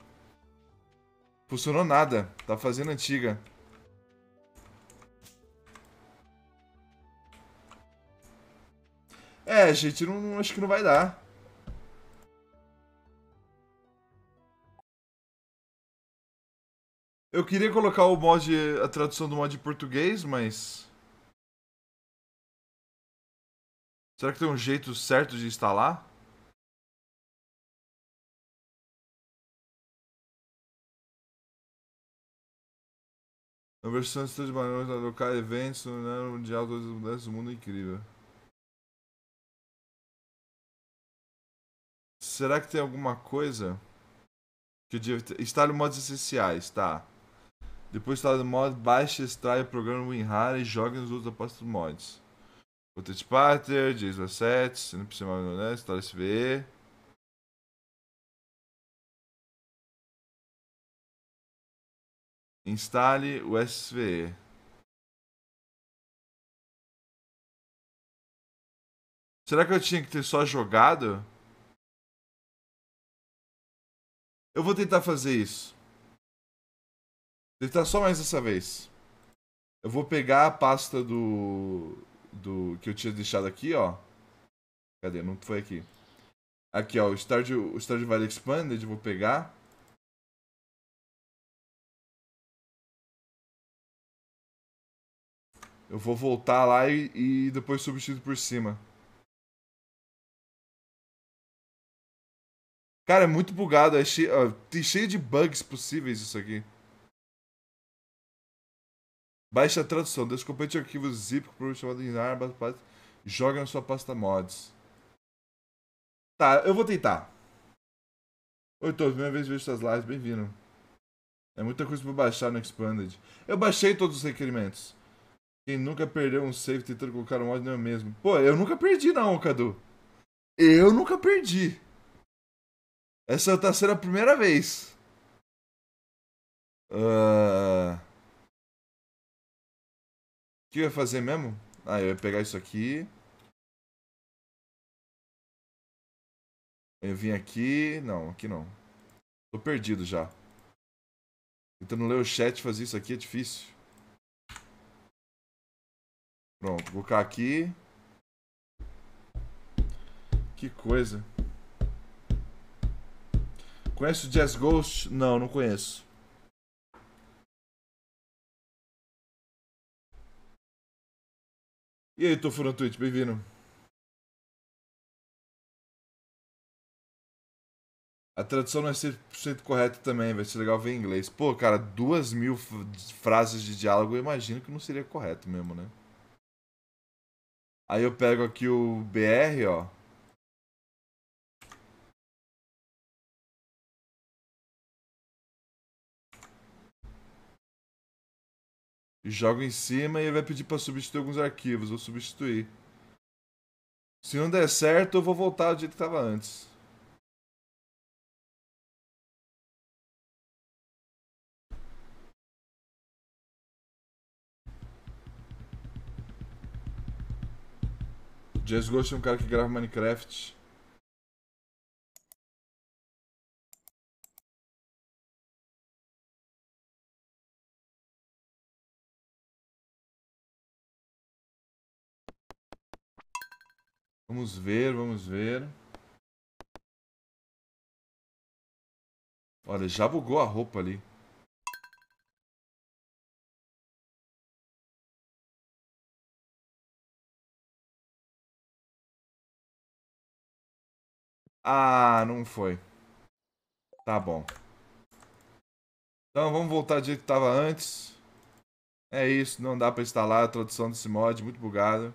Funcionou nada, tá fazendo antiga. É, gente, não, não, acho que não vai dar. Eu queria colocar o mod, a tradução do mod em português, mas... Será que tem um jeito certo de instalar? A versão de manuais local eventos no né, mundial das mudanças do mundo incrível. Será que tem alguma coisa que eu devia ter... Instale modos essenciais, tá. Depois instala o mod, baixe, extrai o programa WinRAR e jogue nos outros apostos mods. Content Partner, JSON Assets, se não precisa mais, né? Instala SVE. Instale o SVE. Será que eu tinha que ter só jogado? Eu vou tentar fazer isso. Tentar só mais dessa vez. Eu vou pegar a pasta do. do que eu tinha deixado aqui, ó. Cadê? Não foi aqui. Aqui, ó. O Stardew, Valley Expanded. Vou pegar. Eu vou voltar lá e, e depois substituir por cima. Cara, é muito bugado. É cheio, ó, tem cheio de bugs possíveis isso aqui. Baixe a tradução. Descompete o arquivo zip com chamado inar, joga na sua pasta mods. Tá, eu vou tentar. Oi, todos. Primeira vez vejo suas lives. Bem-vindo. É muita coisa pra baixar no Expanded. Eu baixei todos os requerimentos. Quem nunca perdeu um save tentando colocar um mod não é mesmo. Pô, eu nunca perdi não, Cadu. Eu nunca perdi. Essa tá sendo a primeira vez. Uh... O que eu ia fazer mesmo? Ah, eu ia pegar isso aqui. Eu vim aqui. Não, aqui não. Tô perdido já. Tentando ler o chat fazer isso aqui é difícil. Pronto, vou colocar aqui. Que coisa. Conhece o Jazz Ghost? Não, não conheço. E aí, no Twitch, bem-vindo. A tradução não é 100% correta também, vai ser legal ver em inglês. Pô, cara, duas mil frases de diálogo, eu imagino que não seria correto mesmo, né? Aí eu pego aqui o BR, ó. E jogo em cima e ele vai pedir para substituir alguns arquivos. Vou substituir. Se não der certo, eu vou voltar do jeito que estava antes. Jazz Ghost é um cara que grava Minecraft. Vamos ver, vamos ver. Olha, já bugou a roupa ali. Ah, não foi. Tá bom. Então vamos voltar do jeito que tava antes. É isso, não dá pra instalar a tradução desse mod, muito bugado.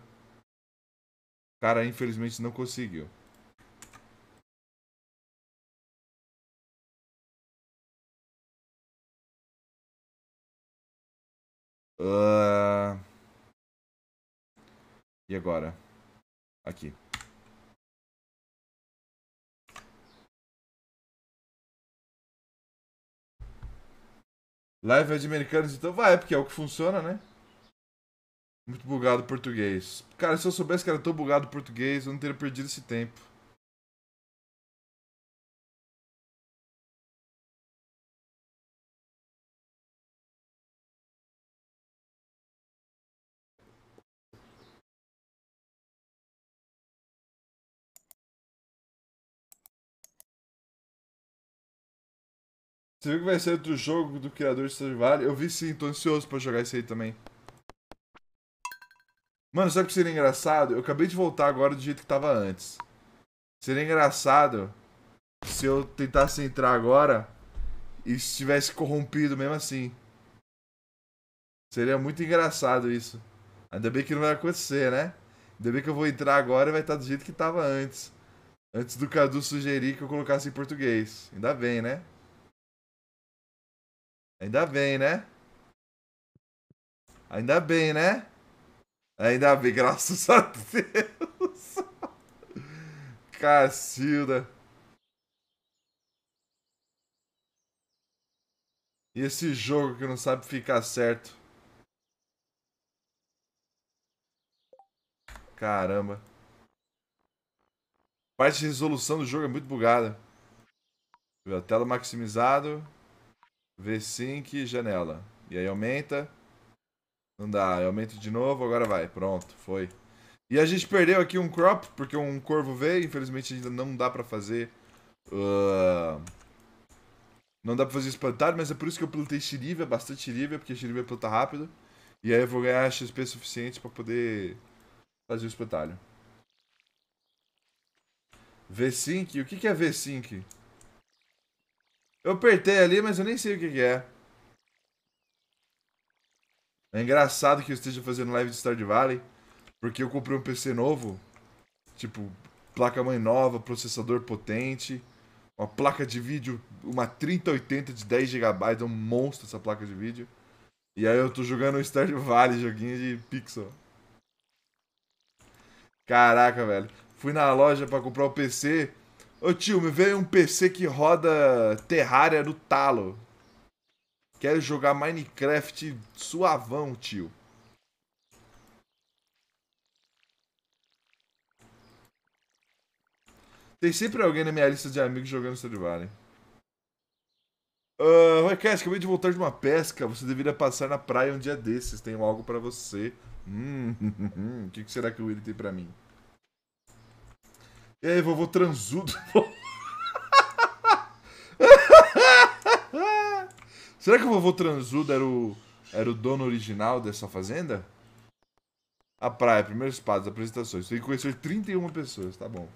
O cara infelizmente não conseguiu. Uh... E agora? Aqui. Live é de americanos, então vai, porque é o que funciona, né? Muito bugado português. Cara, se eu soubesse que era tão bugado português, eu não teria perdido esse tempo. Você viu que vai ser outro jogo do criador de Stardew Valley? Eu vi sim, tô ansioso pra jogar isso aí também. Mano, sabe o que seria engraçado? Eu acabei de voltar agora do jeito que tava antes. Seria engraçado se eu tentasse entrar agora e estivesse corrompido mesmo assim. Seria muito engraçado isso. Ainda bem que não vai acontecer, né? Ainda bem que eu vou entrar agora e vai estar do jeito que tava antes. Antes do Cadu sugerir que eu colocasse em português. Ainda bem, né? Ainda bem, né? Ainda bem, né? Ainda bem, graças a Deus. Cacilda. E esse jogo que não sabe ficar certo. Caramba. A parte de resolução do jogo é muito bugada. A tela maximizado. V-Sync, janela. E aí aumenta. Não dá, eu aumento de novo, agora vai. Pronto, foi. E a gente perdeu aqui um crop, porque um corvo veio. Infelizmente ainda não dá pra fazer... Uh... Não dá pra fazer espantalho, mas é por isso que eu plantei xirívia, bastante xirívia, porque xirívia planta rápido. E aí eu vou ganhar XP suficiente pra poder fazer o espantalho. V-Sync? O que é V-Sync? Eu apertei ali, mas eu nem sei o que, que é. É engraçado que eu esteja fazendo live de Stardew Valley, porque eu comprei um PC novo, tipo, placa-mãe nova, processador potente, uma placa de vídeo, uma 3080 de 10GB, é um monstro essa placa de vídeo. E aí eu tô jogando Stardew Valley, joguinho de pixel. Caraca, velho. Fui na loja para comprar o PC, Ô tio, me veio um PC que roda Terraria no talo. Quero jogar Minecraft suavão, tio. Tem sempre alguém na minha lista de amigos jogando Stardew Valley. Uh, Oi, Cass, acabei de voltar de uma pesca. Você deveria passar na praia um dia desses. Tenho algo pra você. Hum, o que, será que o Willy tem pra mim? E aí, vovô transudo. Será que o vovô transudo era o, era o dono original dessa fazenda? A praia, primeiros passos, apresentações. Tem que conhecer 31 pessoas, tá bom.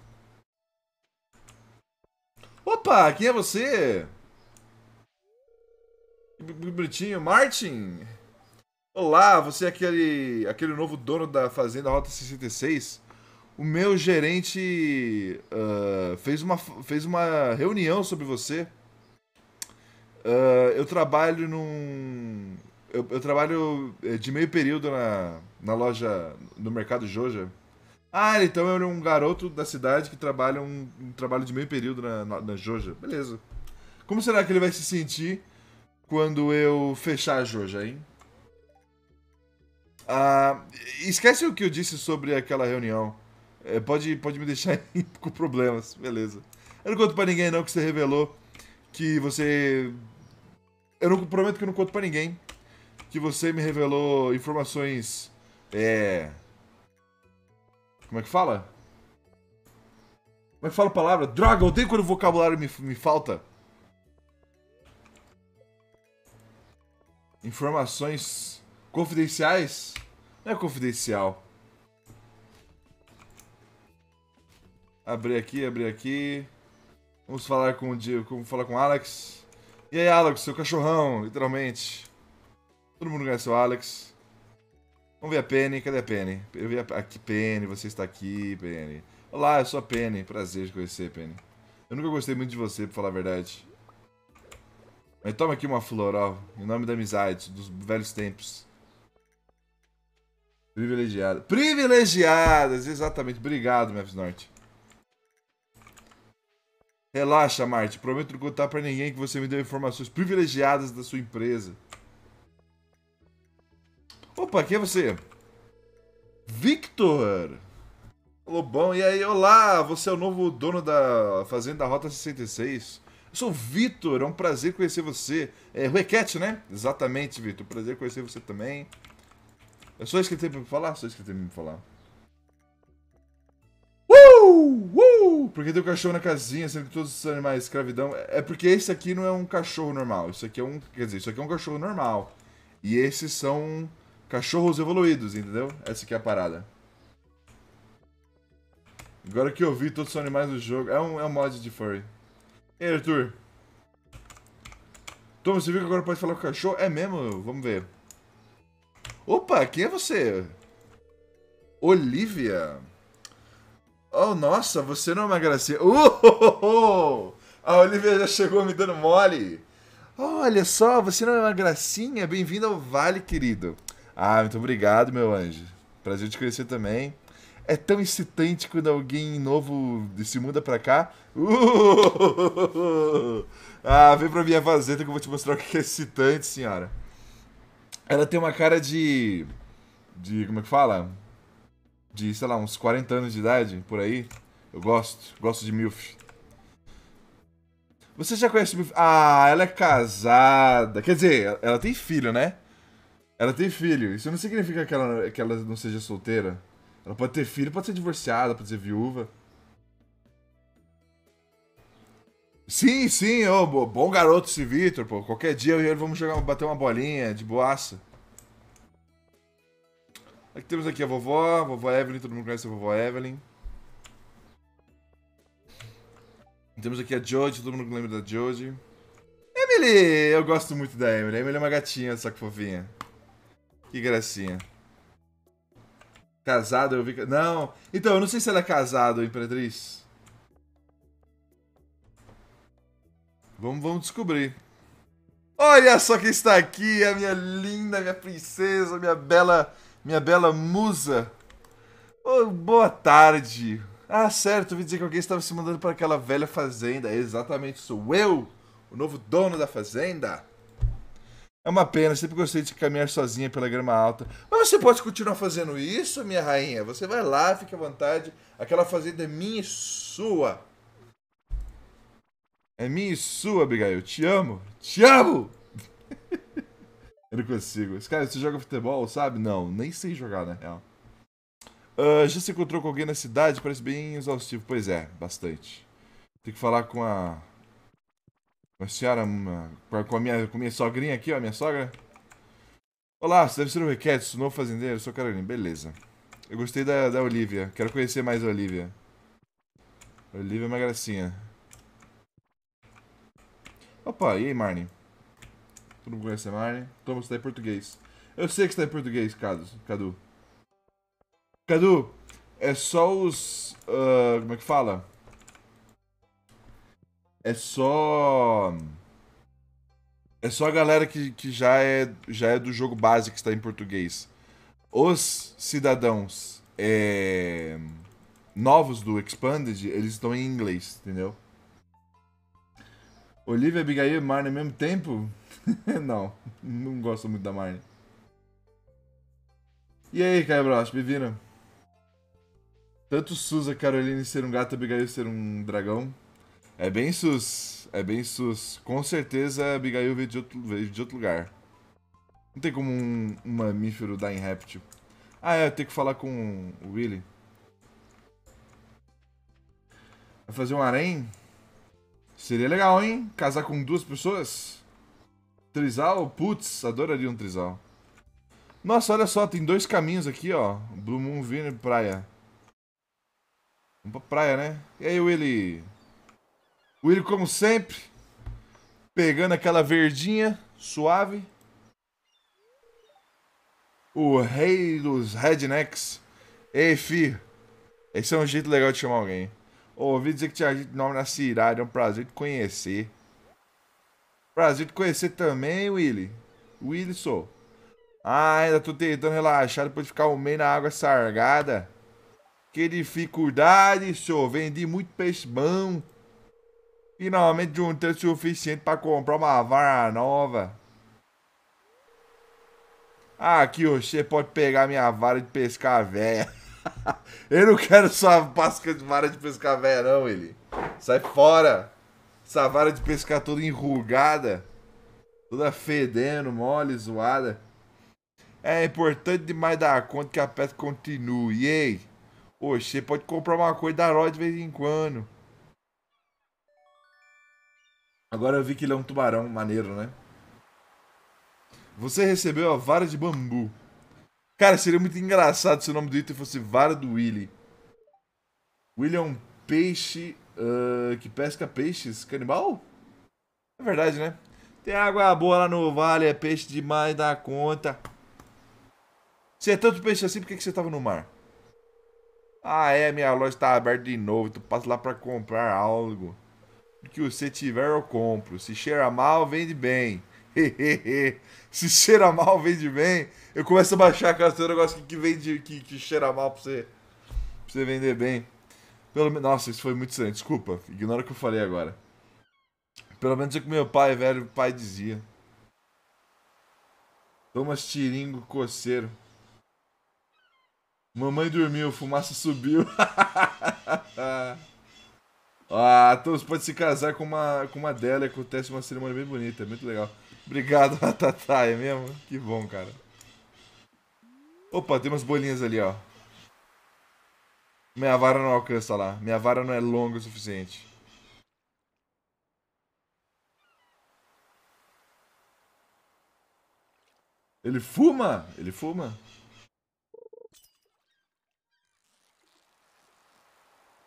Opa, quem é você? Que bonitinho. Martin! Olá, você é aquele, aquele novo dono da fazenda Rota 66? O meu gerente uh, fez, uma, fez uma reunião sobre você. Uh, eu trabalho num. eu, eu trabalho eh, de meio período na, na loja, no mercado Joja. Ah, então eu era um garoto da cidade que trabalha um, um trabalho de meio período na, na, na Joja. Beleza. Como será que ele vai se sentir quando eu fechar a Joja, hein? Ah, esquece o que eu disse sobre aquela reunião. É, pode, pode me deixar com problemas, beleza. Eu não conto pra ninguém não que você revelou que você. Eu não prometo que eu não conto pra ninguém que você me revelou informações. É. Como é que fala? Como é que fala a palavra? Droga, eu odeio quando o vocabulário me, me falta. Informações confidenciais? Não é confidencial. Abrir aqui, abrir aqui. Vamos falar com o Diego, vamos falar com o Alex. E aí, Alex, seu cachorrão, literalmente. Todo mundo conhece o Alex. Vamos ver a Penny. Cadê a Penny? Eu vi a... aqui, Penny. Você está aqui, Penny. Olá, eu sou a Penny. Prazer de conhecer, Penny. Eu nunca gostei muito de você, pra falar a verdade. Mas toma aqui uma flor, ó. Em nome da amizade, dos velhos tempos. Privilegiada. Privilegiadas, exatamente. Obrigado, Mavis Norte. Relaxa, Marte. Prometo não contar pra ninguém que você me deu informações privilegiadas da sua empresa. Opa, quem é você? Victor! Lobão, e aí, olá! Você é o novo dono da Fazenda Rota 66. Eu sou o Vitor, é um prazer conhecer você. É Requete, né? Exatamente, Vitor. Prazer conhecer você também. É só isso que tem pra me falar? Que tem pra me falar. Uh! Uh! Porque tem um cachorro na casinha, sendo que todos os animais escravidão. É porque esse aqui não é um cachorro normal. Isso aqui é um. Quer dizer, isso aqui é um cachorro normal. E esses são Cachorros evoluídos, entendeu? Essa aqui é a parada. Agora que eu vi, todos os animais do jogo. É um, é um mod de furry. E aí, Arthur? Tom, você viu que agora pode falar com o cachorro? É mesmo? Vamos ver. Opa, quem é você? Olivia. Oh, nossa, você não é uma gracinha. Uh. A Olivia já chegou me dando mole. Olha só, você não é uma gracinha? Bem-vindo ao Vale, querido. Ah, muito obrigado, meu anjo. Prazer te conhecer também. É tão excitante quando alguém novo se muda pra cá. Uh! Ah, vem pra minha fazenda que eu vou te mostrar o que é excitante, senhora. Ela tem uma cara de. De. Como é que fala? De, sei lá, uns 40 anos de idade, por aí. Eu gosto. Gosto de MILF. Você já conhece MILF? Ah, ela é casada. Quer dizer, ela tem filho, né? Ela tem filho. Isso não significa que ela, que ela não seja solteira. Ela pode ter filho, pode ser divorciada, pode ser viúva. Sim, sim, oh, bom garoto esse Victor, pô. Qualquer dia eu e ele vamos jogar, bater uma bolinha de boaça. Aqui temos aqui a vovó, a vovó Evelyn, todo mundo conhece a vovó Evelyn. Temos aqui a Jodie, todo mundo lembra da Jodie. Emily, eu gosto muito da Emily. A Emily é uma gatinha, só que fofinha. Que gracinha. Casado, eu vi. Não. Então, eu não sei se ela é casada, Imperatriz. Vamos, vamos descobrir. Olha só quem está aqui, a minha linda, minha princesa, minha bela, minha bela musa. Oh, boa tarde. Ah, certo, ouvi dizer que alguém estava se mandando para aquela velha fazenda. Exatamente, sou eu, o novo dono da fazenda. É uma pena, sempre gostei de caminhar sozinha pela grama alta. Mas você pode continuar fazendo isso, minha rainha. Você vai lá, fique à vontade. Aquela fazenda é minha e sua. É minha e sua, Abigail. Te amo. Te amo! Eu não consigo. Esse cara, você joga futebol, sabe? Não, nem sei jogar, na real. Uh, já se encontrou com alguém na cidade? Parece bem exaustivo. Pois é, bastante. Tem que falar com a a senhora, uma, com a minha, com a minha sogrinha aqui, ó, minha sogra. Olá, você deve ser o Requete, novo fazendeiro, sou Carolina. Beleza. Eu gostei da, da Olivia, quero conhecer mais a Olivia. Olivia é uma gracinha. Opa, e aí, Marnie? Todo conhece a? Thomas, você tá em português. Eu sei que você tá em português, Cadu. Cadu, é só os... Uh, como é que fala? é só. É só a galera que, que já, é, já é do jogo base que está em português. Os cidadãos é, novos do Expanded, eles estão em inglês, entendeu? Olivia, Abigail e Marnie ao mesmo tempo? não, não gosto muito da Marnie. E aí, Caio Broch, bem-vindo. Tanto Suza Caroline ser um gato, Abigail ser um dragão. É bem sus, é bem sus. Com certeza Abigail veio de outro, veio de outro lugar. Não tem como um, um mamífero dar em réptil. Ah, é, eu tenho que falar com o Willy. Vai fazer um harém? Seria legal, hein? Casar com duas pessoas? Trisal? Putz, adoraria um trisal. Nossa, olha só, tem dois caminhos aqui, ó. Blue Moon Vine Praia. Vamos pra praia, né? E aí, Willy? Willy, como sempre, pegando aquela verdinha suave. O rei dos rednecks. Ei, fi. Esse é um jeito legal de chamar alguém. Ouvi dizer que tinha nome na cidade. É um prazer te conhecer. Prazer te conhecer também, Willy. Willy, sou. Ah, ainda tô tentando relaxar depois de ficar um mês na água sargada. Que dificuldade, senhor. Vendi muito peixe bom. Finalmente juntei o suficiente para comprar uma vara nova. Ah, aqui, você pode pegar minha vara de pescar velha. Eu não quero sua pasca de vara de pescar velha, não, ele. Sai fora. Essa vara de pescar toda enrugada. Toda fedendo, mole, zoada. É importante demais dar conta que a pesca continue. E ei, você pode comprar uma coisa da Roy de vez em quando. Agora eu vi que ele é um tubarão maneiro, né? Você recebeu a vara de bambu. Cara, seria muito engraçado se o nome do item fosse vara do Willy. Willy é um peixe uh, que pesca peixes. Canibal? É verdade, né? Tem água boa lá no vale, é peixe demais da conta. Se é tanto peixe assim, por que, que você tava no mar? Ah, é, minha loja tá aberta de novo. Tu passa lá pra comprar algo. O que você tiver, eu compro. Se cheira mal, vende bem. Se cheira mal, vende bem. Eu começo a baixar aquele negócio que, vende, que, que cheira mal pra você, pra você vender bem. Pelo Nossa, isso foi muito estranho. Desculpa, ignora o que eu falei agora. Pelo menos é que meu pai, velho, pai dizia. Thomas Tiringo Coceiro. Mamãe dormiu, fumaça subiu. ah, Thomas pode se casar com uma, com uma dela e acontece uma cerimônia bem bonita. Muito legal. Obrigado, Tatá, é mesmo? Que bom, cara. Opa, tem umas bolinhas ali, ó. Minha vara não alcança lá. Minha vara não é longa o suficiente. Ele fuma? Ele fuma?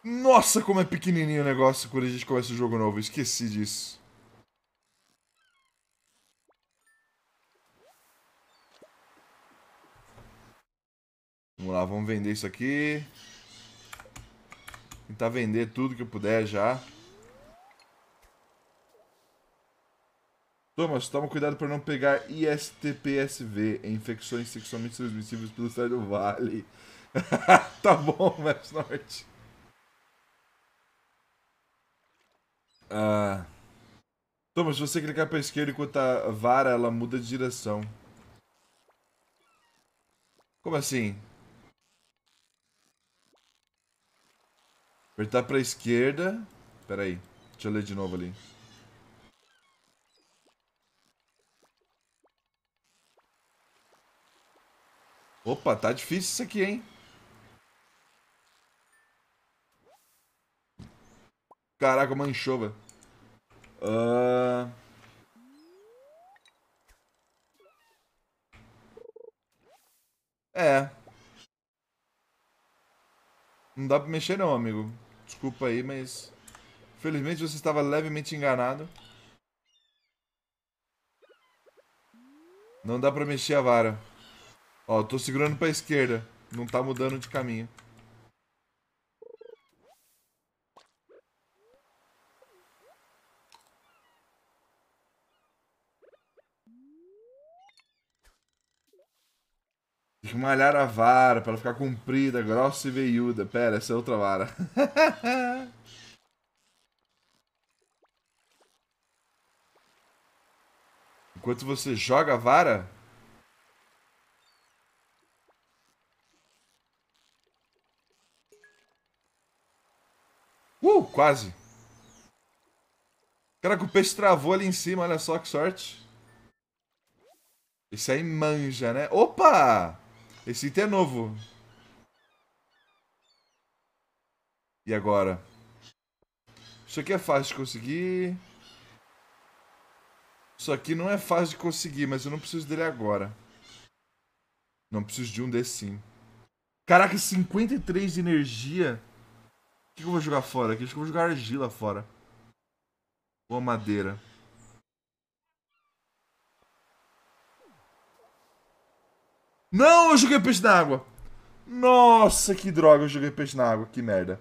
Nossa, como é pequenininho o negócio quando a gente começa o jogo novo. Esqueci disso. Vamos lá, vamos vender isso aqui. Tentar vender tudo que eu puder já. Thomas, toma cuidado para não pegar ISTPSV, infecções sexualmente transmissíveis pelo estado do vale. tá bom, Maps Norte. Ah. Thomas, se você clicar para a esquerda enquanto a vara ela muda de direção. Como assim? Apertar pra esquerda. Pera aí. Deixa eu ler de novo ali. Opa, tá difícil isso aqui, hein? Caraca, uma enxova. Uh... É. Não dá pra mexer não, amigo. Desculpa aí, mas... Felizmente você estava levemente enganado. Não dá pra mexer a vara. Ó, tô segurando pra esquerda. Não tá mudando de caminho. Tem que malhar a vara pra ela ficar comprida, grossa e veiuda. Pera, essa é outra vara. Enquanto você joga a vara. Uh, quase. Caraca, o peixe travou ali em cima, olha só que sorte. Esse aí manja, né? Opa! Esse item é novo. E agora? Isso aqui é fácil de conseguir. Isso aqui não é fácil de conseguir, mas eu não preciso dele agora. Não preciso de um desse sim. Caraca, 53 de energia. O que eu vou jogar fora aqui? Acho que eu vou jogar argila fora. Ou madeira. Não, eu joguei peixe na água. Nossa, que droga, eu joguei peixe na água. Que merda.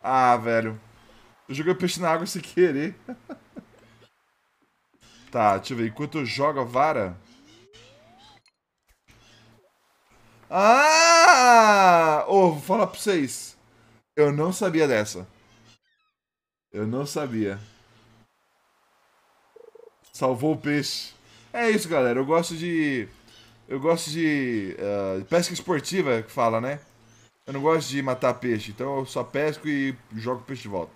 Ah, velho. Eu joguei peixe na água sem querer. tá, deixa eu ver. Enquanto eu jogo a vara... Ah! Ô, oh, vou falar pra vocês. Eu não sabia dessa. Eu não sabia. Salvou o peixe. É isso, galera. Eu gosto de eu gosto de uh, pesca esportiva, que fala, né? Eu não gosto de matar peixe, então eu só pesco e jogo o peixe de volta.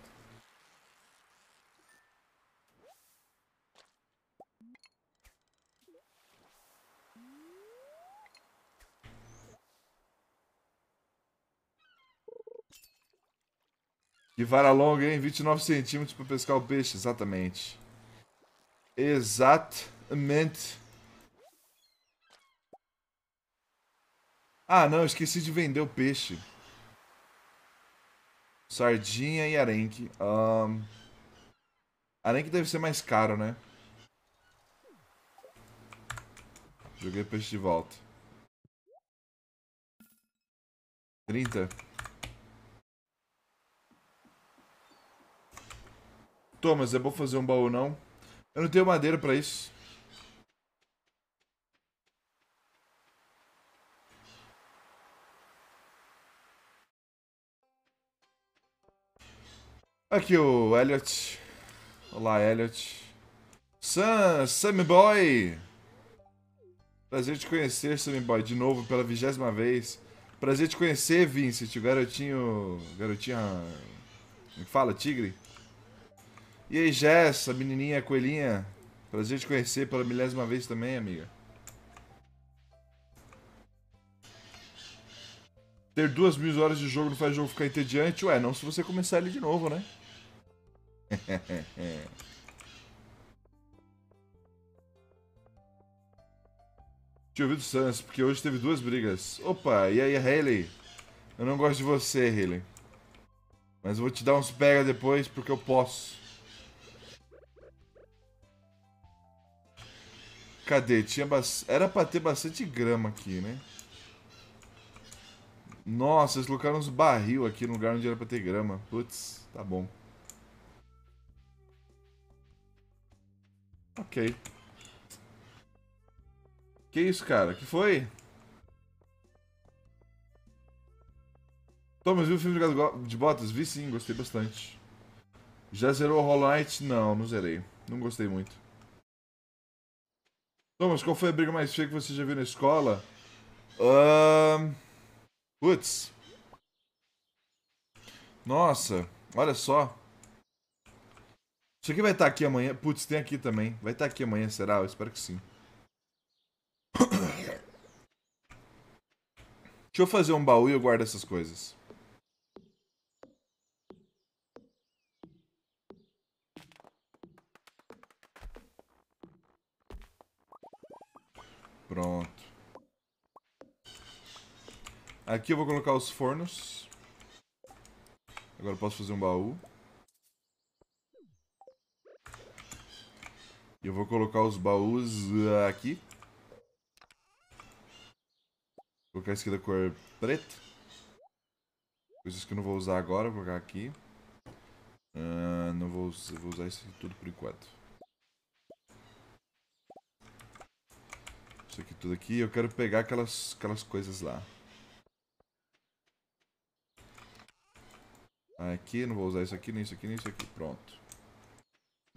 Que vara longa, hein? 29 centímetros para pescar o peixe, exatamente. Exatamente. Ah, não, esqueci de vender o peixe. Sardinha e arenque. Um... Arenque deve ser mais caro, né? Joguei peixe de volta. 30. Thomas, é bom fazer um baú, não? Eu não tenho madeira pra isso. Aqui o Elliot. Olá, Elliot. Sam, Sammy Boy. Prazer te conhecer, Sammy Boy, de novo pela vigésima vez. Prazer te conhecer, Vincent, o garotinho. Garotinha. Como é fala? Tigre? E aí, Jess, a menininha, a coelhinha. Prazer te conhecer pela milésima vez também, amiga. Ter duas mil horas de jogo não faz o jogo ficar entediante? Ué, não se você começar ele de novo, né? Tinha ouvido Sans, porque hoje teve duas brigas. Opa, e aí, Haley? Eu não gosto de você, Haley. Mas eu vou te dar uns pega depois, porque eu posso. Cadê? Tinha ba... Era pra ter bastante grama aqui, né? Nossa, eles colocaram uns barril aqui no lugar onde era pra ter grama. Putz, tá bom. Ok. Que isso, cara? Que foi? Thomas, viu o filme de Botas? Vi sim, gostei bastante. Já zerou Hollow Knight? Não, não zerei. Não gostei muito. Thomas, qual foi a briga mais feia que você já viu na escola? Um... Putz. Nossa, olha só. Isso aqui vai estar aqui amanhã. Putz, tem aqui também. Vai estar aqui amanhã, será? Eu espero que sim. Deixa eu fazer um baú e eu guardo essas coisas. Pronto. Aqui eu vou colocar os fornos. Agora eu posso fazer um baú. Eu vou colocar os baús aqui. Vou colocar esse aqui da cor preta. Coisas que eu não vou usar agora, vou colocar aqui. Uh, não vou, vou usar isso tudo por enquanto. Isso aqui tudo aqui. Eu quero pegar aquelas, aquelas coisas lá. Aqui, não vou usar isso aqui, nem isso aqui, nem isso aqui. Pronto.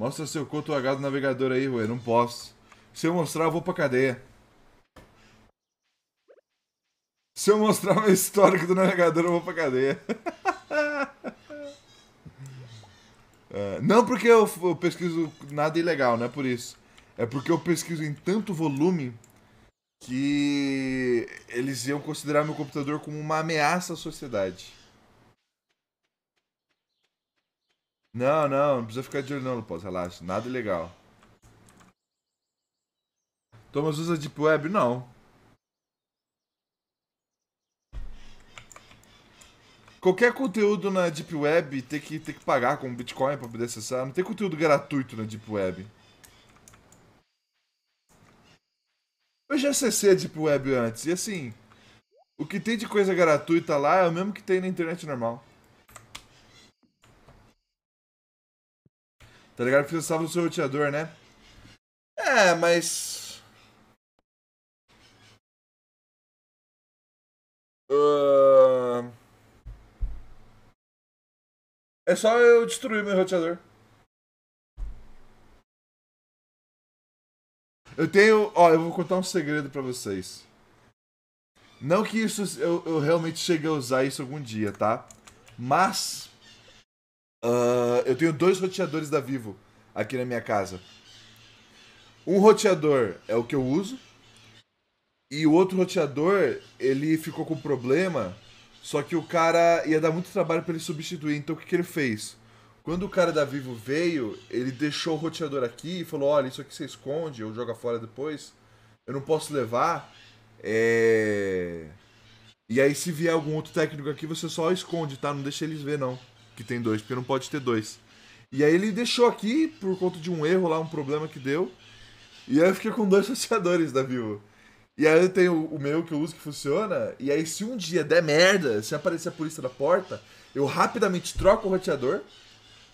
Mostra seu Ctrl H do navegador aí, ué. Não posso. Se eu mostrar, eu vou pra cadeia. Se eu mostrar meu histórico do navegador, eu vou pra cadeia. É, não porque eu, eu pesquiso nada ilegal, não é por isso. É porque eu pesquiso em tanto volume que eles iam considerar meu computador como uma ameaça à sociedade. Não, não, não precisa ficar de olho não, Lupos, relaxa, nada ilegal. Thomas usa Deep Web? Não. Qualquer conteúdo na Deep Web tem que, tem que pagar com Bitcoin para poder acessar. Não tem conteúdo gratuito na Deep Web. Eu já acessei a Deep Web antes. E assim, o que tem de coisa gratuita lá é o mesmo que tem na internet normal. Tá ligado? Porque você estava no seu roteador, né? É, mas. Uh... É só eu destruir meu roteador. Eu tenho. Ó, eu vou contar um segredo pra vocês. Não que isso eu, eu realmente chegue a usar isso algum dia, tá? Mas. Uh, eu tenho dois roteadores da Vivo aqui na minha casa. Um roteador é o que eu uso. E o outro roteador, ele ficou com problema só que o cara ia dar muito trabalho para ele substituir. Então o que, que ele fez? Quando o cara da Vivo veio, ele deixou o roteador aqui e falou: Olha, isso aqui você esconde ou joga fora depois. Eu não posso levar. É... E aí, se vier algum outro técnico aqui, você só esconde, tá? Não deixa eles ver, não. Que tem dois, porque não pode ter dois. E aí, ele deixou aqui por conta de um erro lá, um problema que deu. E aí, eu fiquei com dois roteadores da Vivo. E aí eu tenho o meu que eu uso que funciona. E aí, se um dia der merda, se aparecer a polícia na porta, eu rapidamente troco o roteador,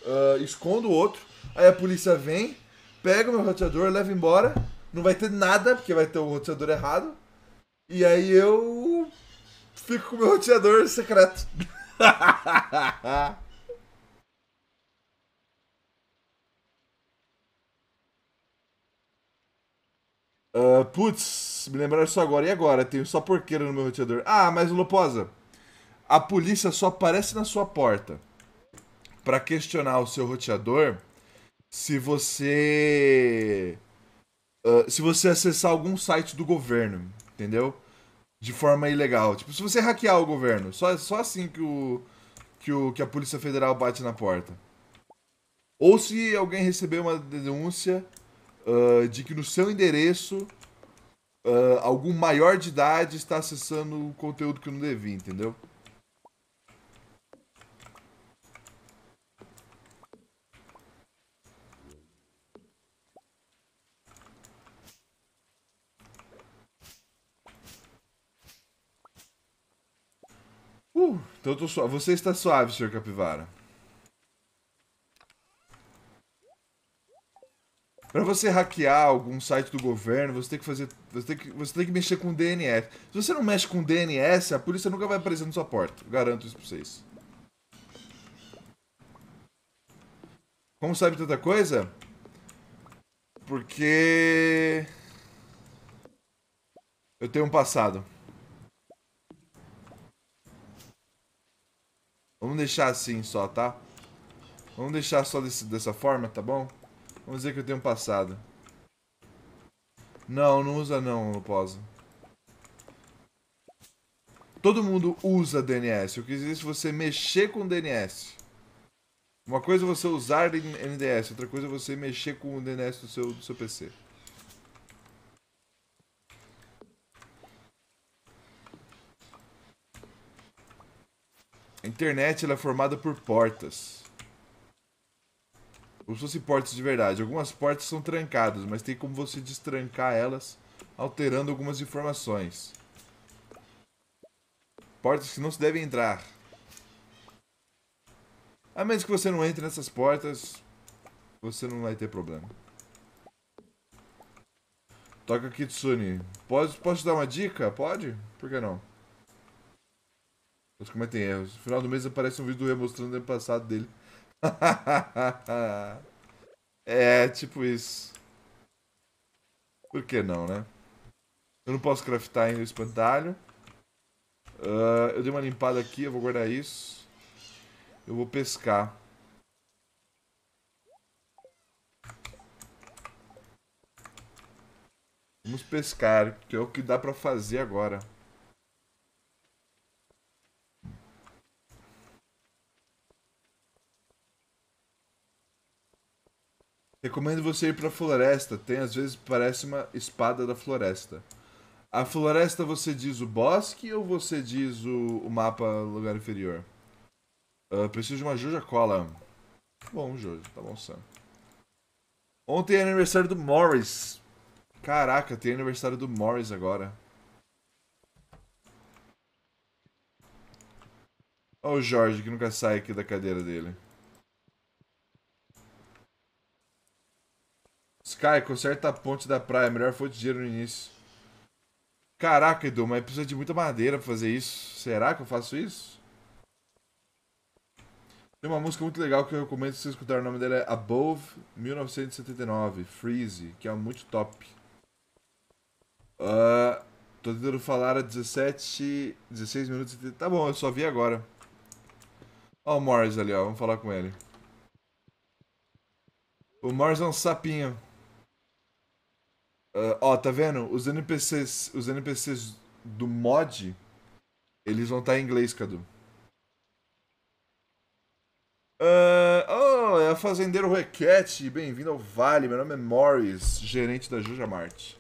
uh, escondo o outro. Aí a polícia vem, pega o meu roteador, leva embora. Não vai ter nada, porque vai ter o roteador errado. E aí eu fico com o meu roteador secreto. Uh, putz, me lembraram isso agora. E agora? Tenho só porqueira no meu roteador. Ah, mas Loposa, a polícia só aparece na sua porta para questionar o seu roteador se você. Uh, se você acessar algum site do governo, entendeu? De forma ilegal. Tipo, se você hackear o governo. Só, só assim que o, que o. que a Polícia Federal bate na porta. Ou se alguém receber uma denúncia uh, de que no seu endereço uh, algum maior de idade está acessando o conteúdo que não devia, entendeu? Uh, então eu tô suave. Você está suave, senhor Capivara. Para você hackear algum site do governo, você tem que fazer. Você tem que, você tem que mexer com DNS. Se você não mexe com DNS, a polícia nunca vai aparecer na sua porta. Garanto isso pra vocês. Como sabe tanta coisa? Porque. Eu tenho um passado. Vamos deixar assim só, tá? Vamos deixar só desse, dessa forma, tá bom? Vamos dizer que eu tenho passado. Não, não usa não, Posa. Todo mundo usa DNS. Eu quis dizer se você mexer com DNS. Uma coisa é você usar NDS, outra coisa é você mexer com o DNS do seu, do seu PC. A internet ela é formada por portas. Como se fossem portas de verdade. Algumas portas são trancadas, mas tem como você destrancar elas alterando algumas informações. Portas que não se devem entrar. A menos que você não entre nessas portas, você não vai ter problema. Toca Kitsune. Posso te dar uma dica? Pode? Por que não? Eles cometem erros. No final do mês aparece um vídeo do Rê mostrando o ano passado dele. é, tipo isso. Por que não, né? Eu não posso craftar ainda o espantalho. Uh, eu dei uma limpada aqui, eu vou guardar isso. Eu vou pescar. Vamos pescar, que é o que dá pra fazer agora. Recomendo você ir pra floresta. Tem às vezes parece uma espada da floresta. A floresta você diz o bosque ou você diz o, o mapa lugar inferior? Uh, preciso de uma Joja Cola. Bom, Jojo, tá bom, Sam. Ontem é aniversário do Morris. Caraca, tem aniversário do Morris agora. Olha o Jorge que nunca sai aqui da cadeira dele. Sky, conserta a ponte da praia. Melhor fonte de dinheiro no início. Caraca, Edu, mas precisa de muita madeira pra fazer isso. Será que eu faço isso? Tem uma música muito legal que eu recomendo você escutar. O nome dela é Above 1979, Freeze, que é muito top. Uh, tô tentando falar a 17, 16 minutos e... Tá bom, eu só vi agora. Ó o Morris ali, ó. Vamos falar com ele. O Morris é um sapinho. Uh, ó, tá vendo? Os NPCs, os NPCs do mod, eles vão estar tá em inglês, Cadu. Uh, oh, é a Fazendeiro Requete. Bem-vindo ao Vale. Meu nome é Morris, gerente da Juja Mart.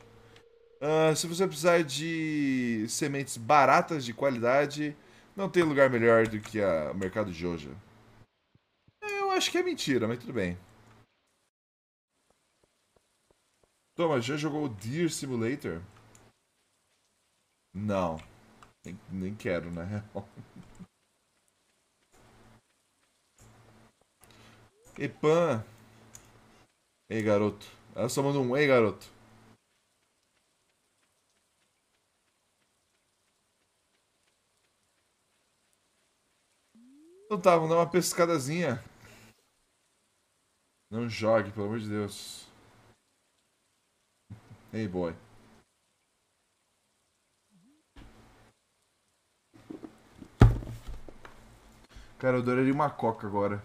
Uh, se você precisar de sementes baratas de qualidade, não tem lugar melhor do que o mercado Joja. Eu acho que é mentira, mas tudo bem. Toma, já jogou Deer Simulator? Não. Nem, nem quero, na né? real. Epan. Ei, garoto. Ela só mandou um ei, garoto. Então tá, vamos dar uma pescadazinha. Não jogue, pelo amor de Deus. Hey, boy. Cara, eu adoraria uma coca agora.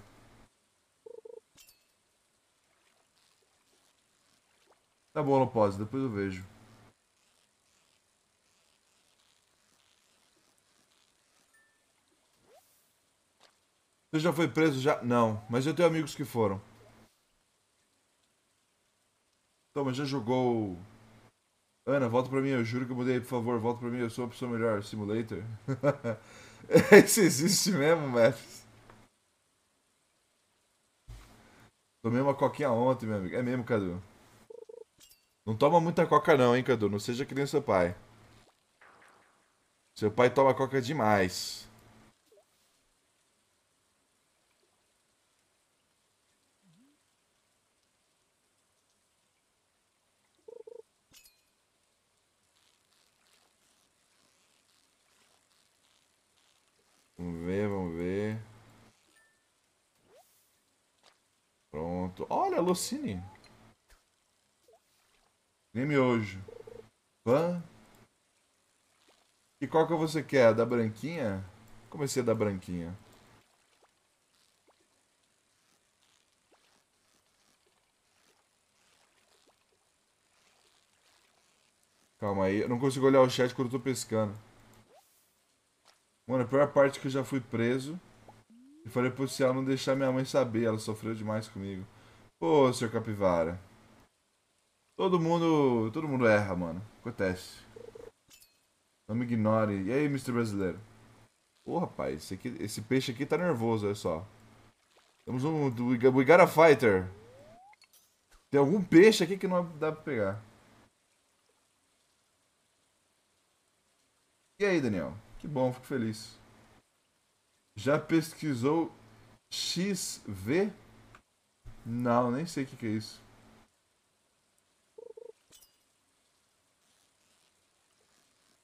Tá bom, Lopose, depois eu vejo. Você já foi preso já? Não, mas eu tenho amigos que foram. Toma, já jogou. Ana, volta pra mim, eu juro que eu mudei, por favor, volta pra mim, eu sou a pessoa melhor, Simulator. Isso existe mesmo, Maths. Tomei uma coquinha ontem, meu amigo. É mesmo, Cadu. Não toma muita coca não, hein, Cadu. Não seja que nem seu pai. Seu pai toma coca demais. Ver, vamos ver. Pronto. Olha, Lucine. Nem miojo. Van. E qual que você quer? Da branquinha? Comecei da branquinha. Calma aí, eu não consigo olhar o chat quando eu tô pescando. Mano, a pior parte é que eu já fui preso. E falei pro Ciel não deixar minha mãe saber, ela sofreu demais comigo. Pô, senhor Capivara. Todo mundo. Todo mundo erra, mano. Acontece. Não me ignore. E aí, Mr. Brasileiro? Ô, rapaz, esse, aqui, esse peixe aqui tá nervoso, olha só. Temos um. We got a fighter. Tem algum peixe aqui que não dá pra pegar. E aí, Daniel? Que bom, fico feliz. Já pesquisou XV? Não, nem sei o que, que é isso.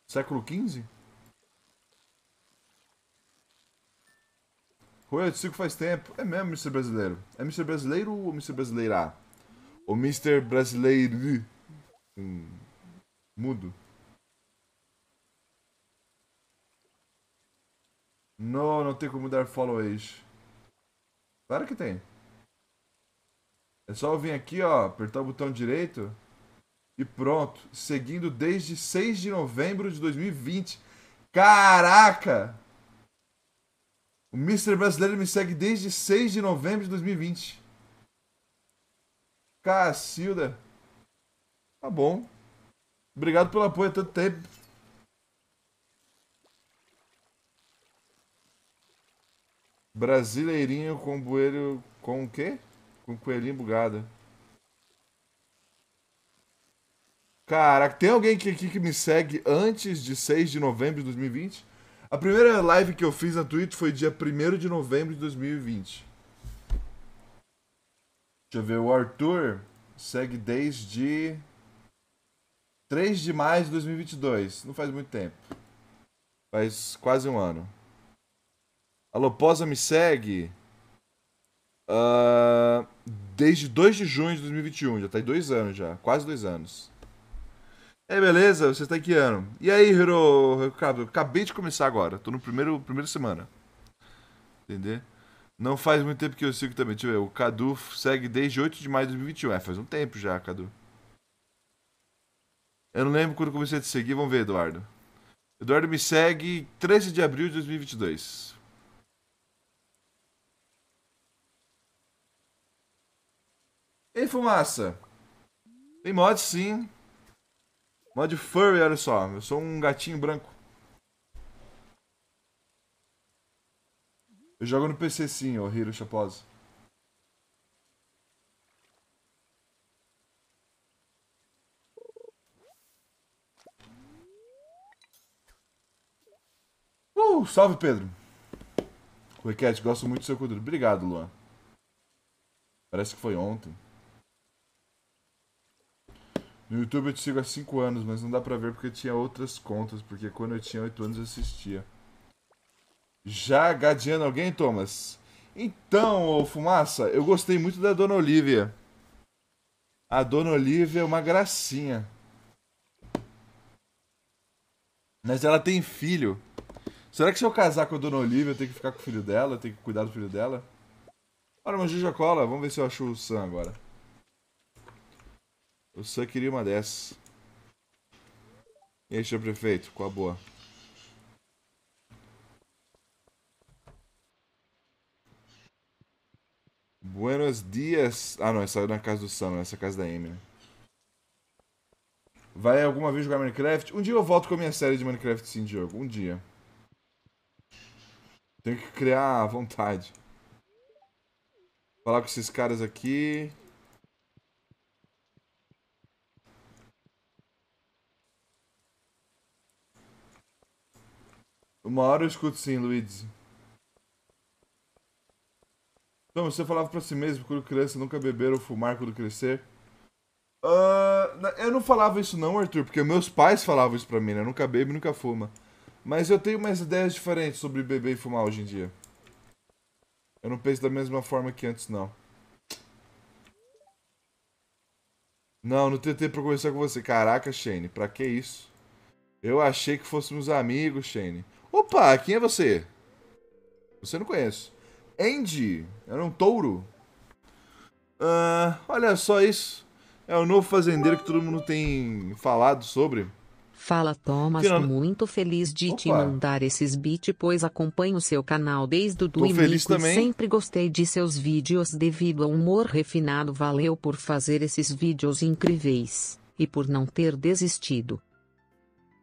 Século XV? Rui, eu sigo faz tempo. É mesmo, Mr. Brasileiro. É Mr. Brasileiro ou Mr. Brasileira? Ou Mr. Brasileiro? Hum, mudo. Não, não tem como dar follow age. Claro que tem. É só eu vir aqui, ó, apertar o botão direito e pronto. Seguindo desde 6 de novembro de 2020. Caraca! O Mr. Brasileiro me segue desde 6 de novembro de 2020. Cacilda. Tá bom. Obrigado pelo apoio há tanto tempo. Brasileirinho com bueiro. Com o quê? Com coelhinho bugado. Caraca, tem alguém aqui que me segue antes de 6 de novembro de 2020? A primeira live que eu fiz na Twitch foi dia 1 de novembro de 2020. Deixa eu ver, o Arthur segue desde 3 de maio de 2022. Não faz muito tempo. Faz quase um ano. A Loposa me segue uh, desde 2 de junho de 2021. Já tá em dois anos já. Quase dois anos. É, beleza? Você tá em que ano? E aí, Hiro? Acabei de começar agora. Tô no primeiro primeira semana. Entendeu? Não faz muito tempo que eu sigo também. Deixa eu ver. O Cadu segue desde 8 de maio de 2021. É, faz um tempo já, Cadu. Eu não lembro quando comecei a te seguir. Vamos ver, Eduardo. Eduardo me segue 13 de abril de 2022. Ei, fumaça. Tem mod sim. Mod furry, olha só. Eu sou um gatinho branco. Eu jogo no PC sim, ô Hiro Chaposa. Uh, salve Pedro. Requete, gosto muito do seu conteúdo. Obrigado, Luan. Parece que foi ontem. No YouTube eu te sigo há 5 anos, mas não dá pra ver porque tinha outras contas, porque quando eu tinha 8 anos eu assistia. Já gadeando alguém, Thomas? Então, Fumaça, eu gostei muito da Dona Olivia. A Dona Olivia é uma gracinha. Mas ela tem filho. Será que se eu casar com a Dona Olivia eu tenho que ficar com o filho dela? Eu tenho que cuidar do filho dela? Olha, uma Juja Cola. Vamos ver se eu acho o Sam agora. Eu só queria uma dessas. E aí, senhor prefeito, qual a boa? Buenos dias. Ah, não, essa é na casa do Sam, essa é a casa da Amy, né? Vai alguma vez jogar Minecraft? Um dia eu volto com a minha série de Minecraft sim, Diogo. Um dia. Tenho que criar à vontade. Falar com esses caras aqui. Uma hora eu escuto sim, Luiz. Então, você falava pra si mesmo quando criança nunca beber ou fumar quando crescer? Uh, eu não falava isso não, Arthur, porque meus pais falavam isso pra mim, né? Nunca bebe, nunca fuma. Mas eu tenho umas ideias diferentes sobre beber e fumar hoje em dia. Eu não penso da mesma forma que antes, não. Não, não tentei pra conversar com você. Caraca, Shane, pra que isso? Eu achei que fôssemos amigos, Shane. Opa, quem é você? Você não conhece. Andy, era um touro. Uh, olha só isso. É o novo fazendeiro que todo mundo tem falado sobre. Fala Thomas, Final... muito feliz de Opa. te mandar esses beats, pois acompanho o seu canal desde o do início e sempre gostei de seus vídeos devido ao humor refinado. Valeu por fazer esses vídeos incríveis e por não ter desistido.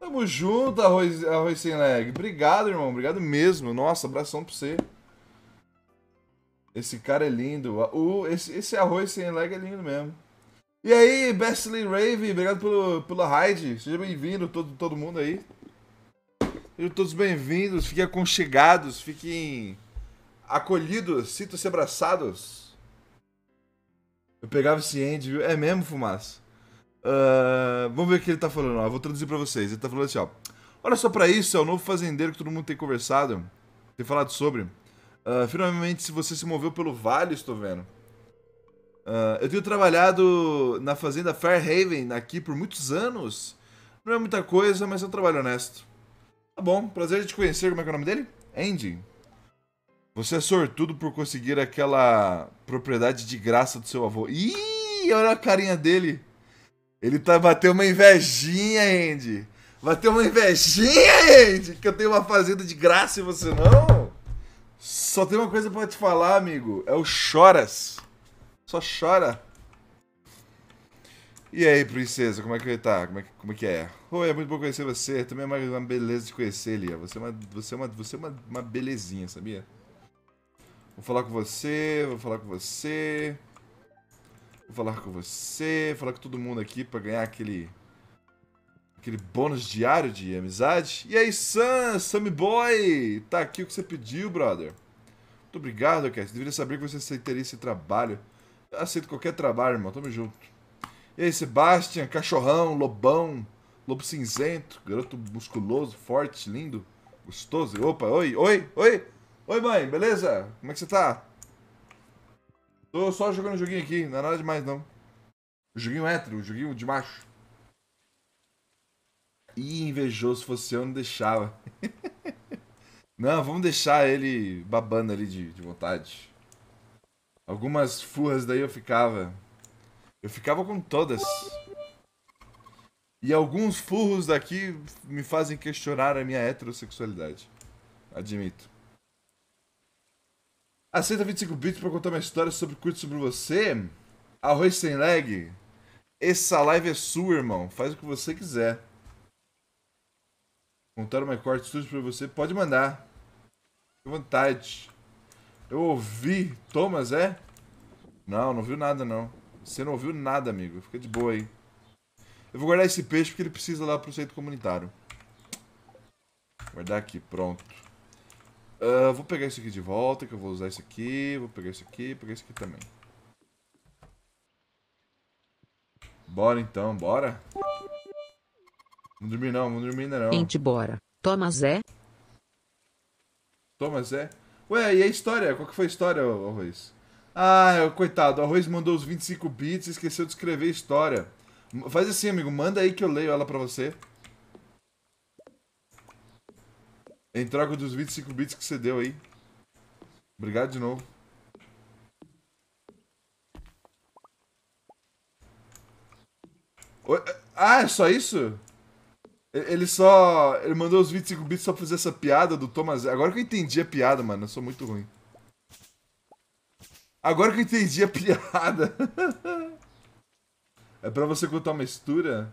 Tamo junto, arroz, arroz sem leg. Obrigado, irmão. Obrigado mesmo. Nossa, abração pra você. Esse cara é lindo. O, esse, esse arroz sem leg é lindo mesmo. E aí, Bestley Rave, obrigado pelo, pela raid. Seja bem-vindo, todo, todo mundo aí. Sejam todos bem-vindos, fiquem aconchegados, fiquem acolhidos, sintam-se abraçados. Eu pegava esse end, viu? É mesmo, fumaça? Uh, vamos ver o que ele tá falando, ó. Vou traduzir pra vocês. Ele tá falando assim, ó. Olha só para isso, é o novo fazendeiro que todo mundo tem conversado, tem falado sobre. Uh, finalmente, se você se moveu pelo vale, estou vendo. Uh, eu tenho trabalhado na fazenda Fairhaven aqui por muitos anos. Não é muita coisa, mas é um trabalho honesto. Tá bom, prazer de te conhecer. Como é que é o nome dele? Andy. Você é sortudo por conseguir aquela propriedade de graça do seu avô. Ih, olha a carinha dele. Ele tá bateu uma invejinha, Andy. Bateu uma invejinha, Andy, que eu tenho uma fazenda de graça e você não. Só tem uma coisa para te falar, amigo. É o choras. Só chora. E aí, princesa, como é que tá? Como é que, como é, que é? Oi, é muito bom conhecer você. Também é uma, uma beleza de conhecer, Lia. Você é uma, você é uma, você é uma, uma belezinha, sabia? Vou falar com você, vou falar com você. Vou falar com você, falar com todo mundo aqui pra ganhar aquele. aquele bônus diário de amizade. E aí, Sam, Sammy Boy! Tá aqui o que você pediu, brother. Muito obrigado, Cass. Deveria saber que você aceitaria esse trabalho. Eu aceito qualquer trabalho, irmão. Tamo junto. E aí, Sebastian, cachorrão, lobão, lobo cinzento, garoto musculoso, forte, lindo, gostoso. Opa, oi, oi, oi! Oi, mãe, beleza? Como é que você tá? Tô só jogando joguinho aqui, não é nada demais não. Joguinho hétero, joguinho de macho. Ih, invejoso, se fosse eu, não deixava. não, vamos deixar ele babando ali de, de vontade. Algumas furras daí eu ficava. Eu ficava com todas. E alguns furros daqui me fazem questionar a minha heterossexualidade. Admito. Aceita 25 bits pra contar uma história sobre curto sobre você? Arroz sem lag? Essa live é sua, irmão. Faz o que você quiser. Contar uma corte suja pra você? Pode mandar. Fique vontade. Eu ouvi. Thomas, é? Não, não viu nada, não. Você não ouviu nada, amigo. Fica de boa aí. Eu vou guardar esse peixe porque ele precisa lá pro centro comunitário. Guardar aqui, pronto. Uh, vou pegar isso aqui de volta, que eu vou usar isso aqui. Vou pegar isso aqui, pegar isso aqui também. Bora então, bora. Não dormir não, não dormir ainda não. Gente, bora. Thomas é? Thomas é? Ué, e a história? Qual que foi a história, Arroz? Ah, coitado, o Arroz mandou os 25 bits e esqueceu de escrever a história. Faz assim, amigo, manda aí que eu leio ela pra você. Em troca dos 25 bits que você deu aí. Obrigado de novo. Ah, é só isso? Ele só. Ele mandou os 25 bits só pra fazer essa piada do Thomas. Agora que eu entendi a piada, mano. Eu sou muito ruim. Agora que eu entendi a piada. é pra você contar uma mistura?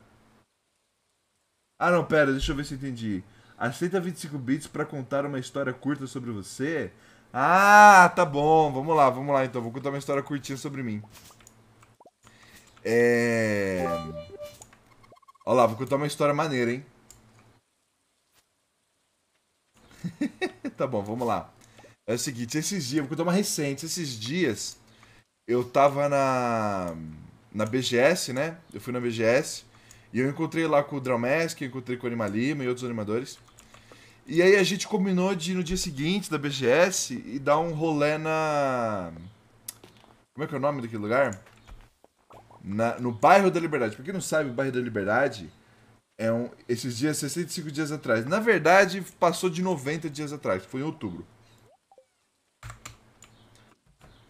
Ah, não, pera. Deixa eu ver se eu entendi. Aceita 25 bits para contar uma história curta sobre você? Ah, tá bom. Vamos lá, vamos lá então. Vou contar uma história curtinha sobre mim. É. Olha lá, vou contar uma história maneira, hein? tá bom, vamos lá. É o seguinte, esses dias, vou contar uma recente. Esses dias eu tava na na BGS, né? Eu fui na BGS e eu encontrei lá com o Dramask, encontrei com o Anima Lima e outros animadores. E aí a gente combinou de ir no dia seguinte da BGS e dar um rolê na. Como é que é o nome daquele lugar? Na, no bairro da Liberdade. Pra quem não sabe, o bairro da Liberdade é um. Esses dias, 65 dias atrás. Na verdade, passou de 90 dias atrás, foi em outubro.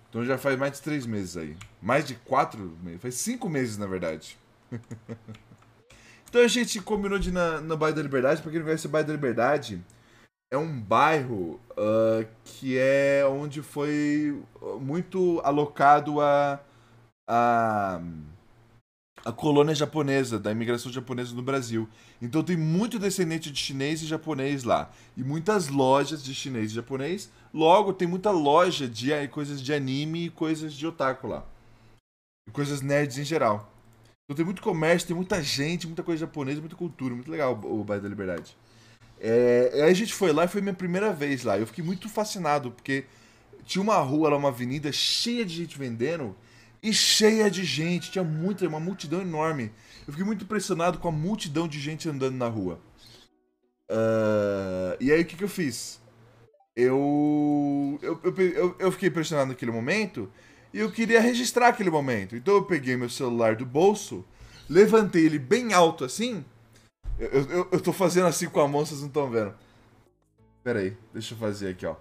Então já faz mais de 3 meses aí. Mais de 4 meses. Faz 5 meses, na verdade. Então a gente combinou de ir na, no bairro da Liberdade. Pra quem não conhece o bairro da Liberdade, é um bairro uh, que é onde foi muito alocado a, a, a colônia japonesa, da imigração japonesa no Brasil. Então tem muito descendente de chinês e japonês lá. E muitas lojas de chinês e japonês. Logo, tem muita loja de coisas de anime e coisas de otaku lá. E coisas nerds em geral. Então tem muito comércio, tem muita gente, muita coisa japonesa, muita cultura. Muito legal o Bairro da Liberdade. É, aí a gente foi lá e foi minha primeira vez lá. Eu fiquei muito fascinado, porque tinha uma rua lá, uma avenida cheia de gente vendendo e cheia de gente. Tinha muita, uma multidão enorme. Eu fiquei muito impressionado com a multidão de gente andando na rua. Uh, e aí o que, que eu fiz? Eu eu, eu, eu, eu fiquei impressionado naquele momento e eu queria registrar aquele momento. Então eu peguei meu celular do bolso, levantei ele bem alto assim. Eu, eu, eu tô fazendo assim com a mão, vocês não estão vendo. Pera aí, deixa eu fazer aqui, ó.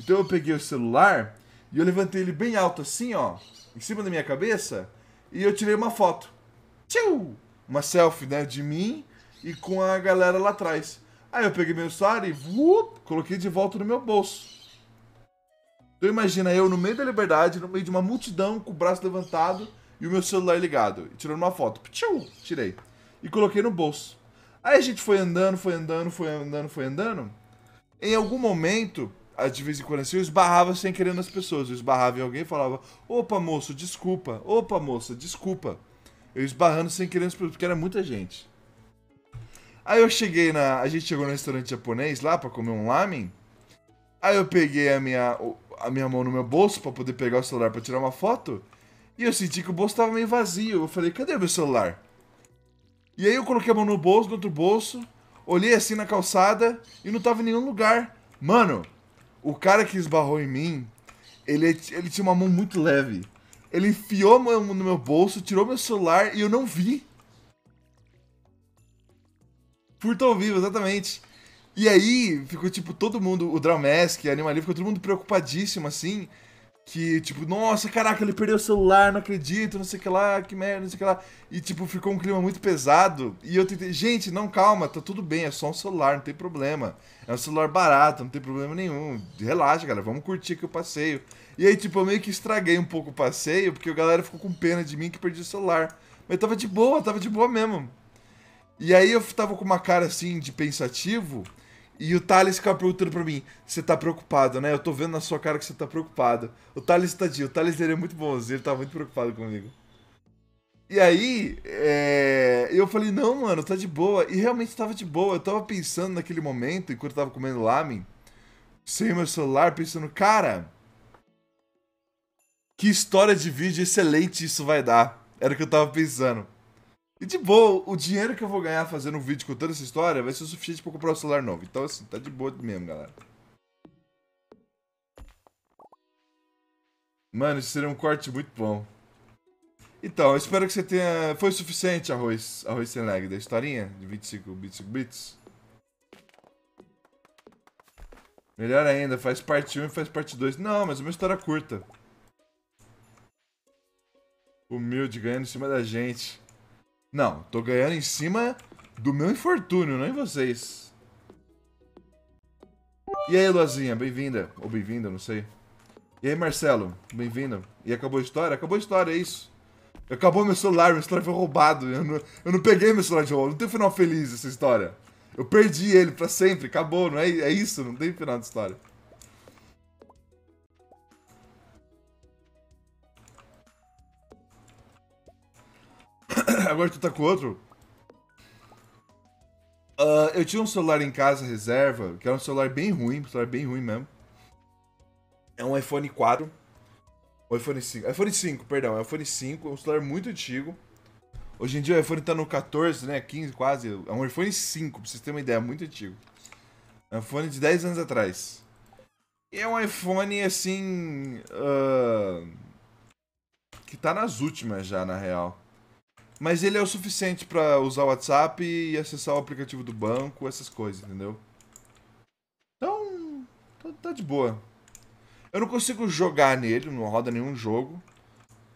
Então eu peguei o celular e eu levantei ele bem alto assim, ó, em cima da minha cabeça, e eu tirei uma foto. Tchiu! Uma selfie, né, de mim e com a galera lá atrás. Aí eu peguei meu celular e coloquei de volta no meu bolso. Então imagina eu no meio da liberdade, no meio de uma multidão, com o braço levantado e o meu celular ligado. E tirando uma foto. Tchiu, tirei. E coloquei no bolso. Aí a gente foi andando, foi andando, foi andando, foi andando. Em algum momento, de vez em quando assim, eu esbarrava sem querer nas pessoas. Eu esbarrava em alguém e falava: Opa, moço, desculpa. Opa, moça, desculpa. Eu esbarrando sem querer nas pessoas, porque era muita gente. Aí eu cheguei na. A gente chegou no restaurante japonês lá pra comer um lamen. Aí eu peguei a minha, a minha mão no meu bolso pra poder pegar o celular pra tirar uma foto. E eu senti que o bolso tava meio vazio. Eu falei, cadê o meu celular? E aí eu coloquei a mão no bolso, no outro bolso, olhei assim na calçada e não tava em nenhum lugar. Mano, o cara que esbarrou em mim, ele, ele tinha uma mão muito leve. Ele enfiou a mão no meu bolso, tirou meu celular e eu não vi. Furto ao vivo, exatamente. E aí, ficou tipo todo mundo, o Dramask, a Animalia, ficou todo mundo preocupadíssimo assim. Que, tipo, nossa, caraca, ele perdeu o celular, não acredito, não sei o que lá, que merda, não sei o que lá. E, tipo, ficou um clima muito pesado. E eu tentei, gente, não, calma, tá tudo bem, é só um celular, não tem problema. É um celular barato, não tem problema nenhum. Relaxa, galera, vamos curtir aqui o passeio. E aí, tipo, eu meio que estraguei um pouco o passeio, porque a galera ficou com pena de mim que perdi o celular. Mas tava de boa, tava de boa mesmo. E aí eu tava com uma cara assim de pensativo. E o Thales ficava perguntando pra mim: Você tá preocupado, né? Eu tô vendo na sua cara que você tá preocupado. O Thales tadinho, o Thales ele é muito bonzinho, ele tá muito preocupado comigo. E aí, é... eu falei: Não, mano, tá de boa. E realmente tava de boa. Eu tava pensando naquele momento, enquanto eu tava comendo lamen, sem meu celular, pensando: Cara, que história de vídeo excelente isso vai dar. Era o que eu tava pensando. E de boa, o dinheiro que eu vou ganhar fazendo um vídeo contando essa história vai ser o suficiente pra comprar um celular novo. Então, assim, tá de boa mesmo, galera. Mano, isso seria um corte muito bom. Então, eu espero que você tenha. Foi suficiente arroz, arroz sem lag da historinha de 25 bits, bits. Melhor ainda, faz parte 1 e faz parte 2. Não, mas é uma história curta. Humilde, ganhando em cima da gente. Não, tô ganhando em cima do meu infortúnio, não em vocês. E aí, Luazinha, bem-vinda. Ou bem-vinda, não sei. E aí, Marcelo, bem-vindo. E acabou a história? Acabou a história, é isso. Acabou meu celular, meu celular foi roubado. Eu não, eu não peguei meu celular de volta. Não tem final feliz essa história. Eu perdi ele pra sempre, acabou, não é, é isso, não tem final de história. Agora tu tá com outro. Uh, eu tinha um celular em casa reserva, que era um celular bem ruim, um celular bem ruim mesmo. É um iPhone 4. O iPhone 5. iPhone 5, perdão. É um iPhone 5, é um celular muito antigo. Hoje em dia o iPhone tá no 14, né? 15 quase. É um iPhone 5, pra vocês terem uma ideia, muito antigo. É um iPhone de 10 anos atrás. E é um iPhone assim. Uh, que tá nas últimas já, na real. Mas ele é o suficiente para usar o WhatsApp e acessar o aplicativo do banco, essas coisas, entendeu? Então, tá, tá de boa. Eu não consigo jogar nele, não roda nenhum jogo.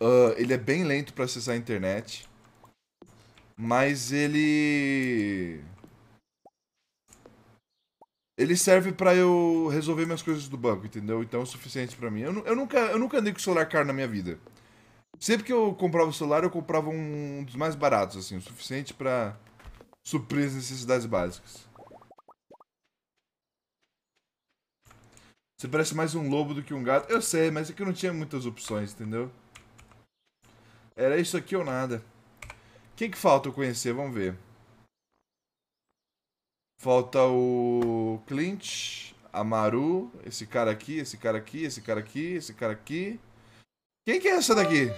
Uh, ele é bem lento para acessar a internet. Mas ele. Ele serve para eu resolver minhas coisas do banco, entendeu? Então é o suficiente para mim. Eu, eu, nunca, eu nunca andei com celular caro na minha vida. Sempre que eu comprava o celular, eu comprava um dos mais baratos, assim, o suficiente para suprir as necessidades básicas. Você parece mais um lobo do que um gato. Eu sei, mas é que eu não tinha muitas opções, entendeu? Era isso aqui ou nada. Quem que falta eu conhecer? Vamos ver. Falta o Clint, a Maru, esse cara aqui, esse cara aqui, esse cara aqui, esse cara aqui. Quem que é essa daqui?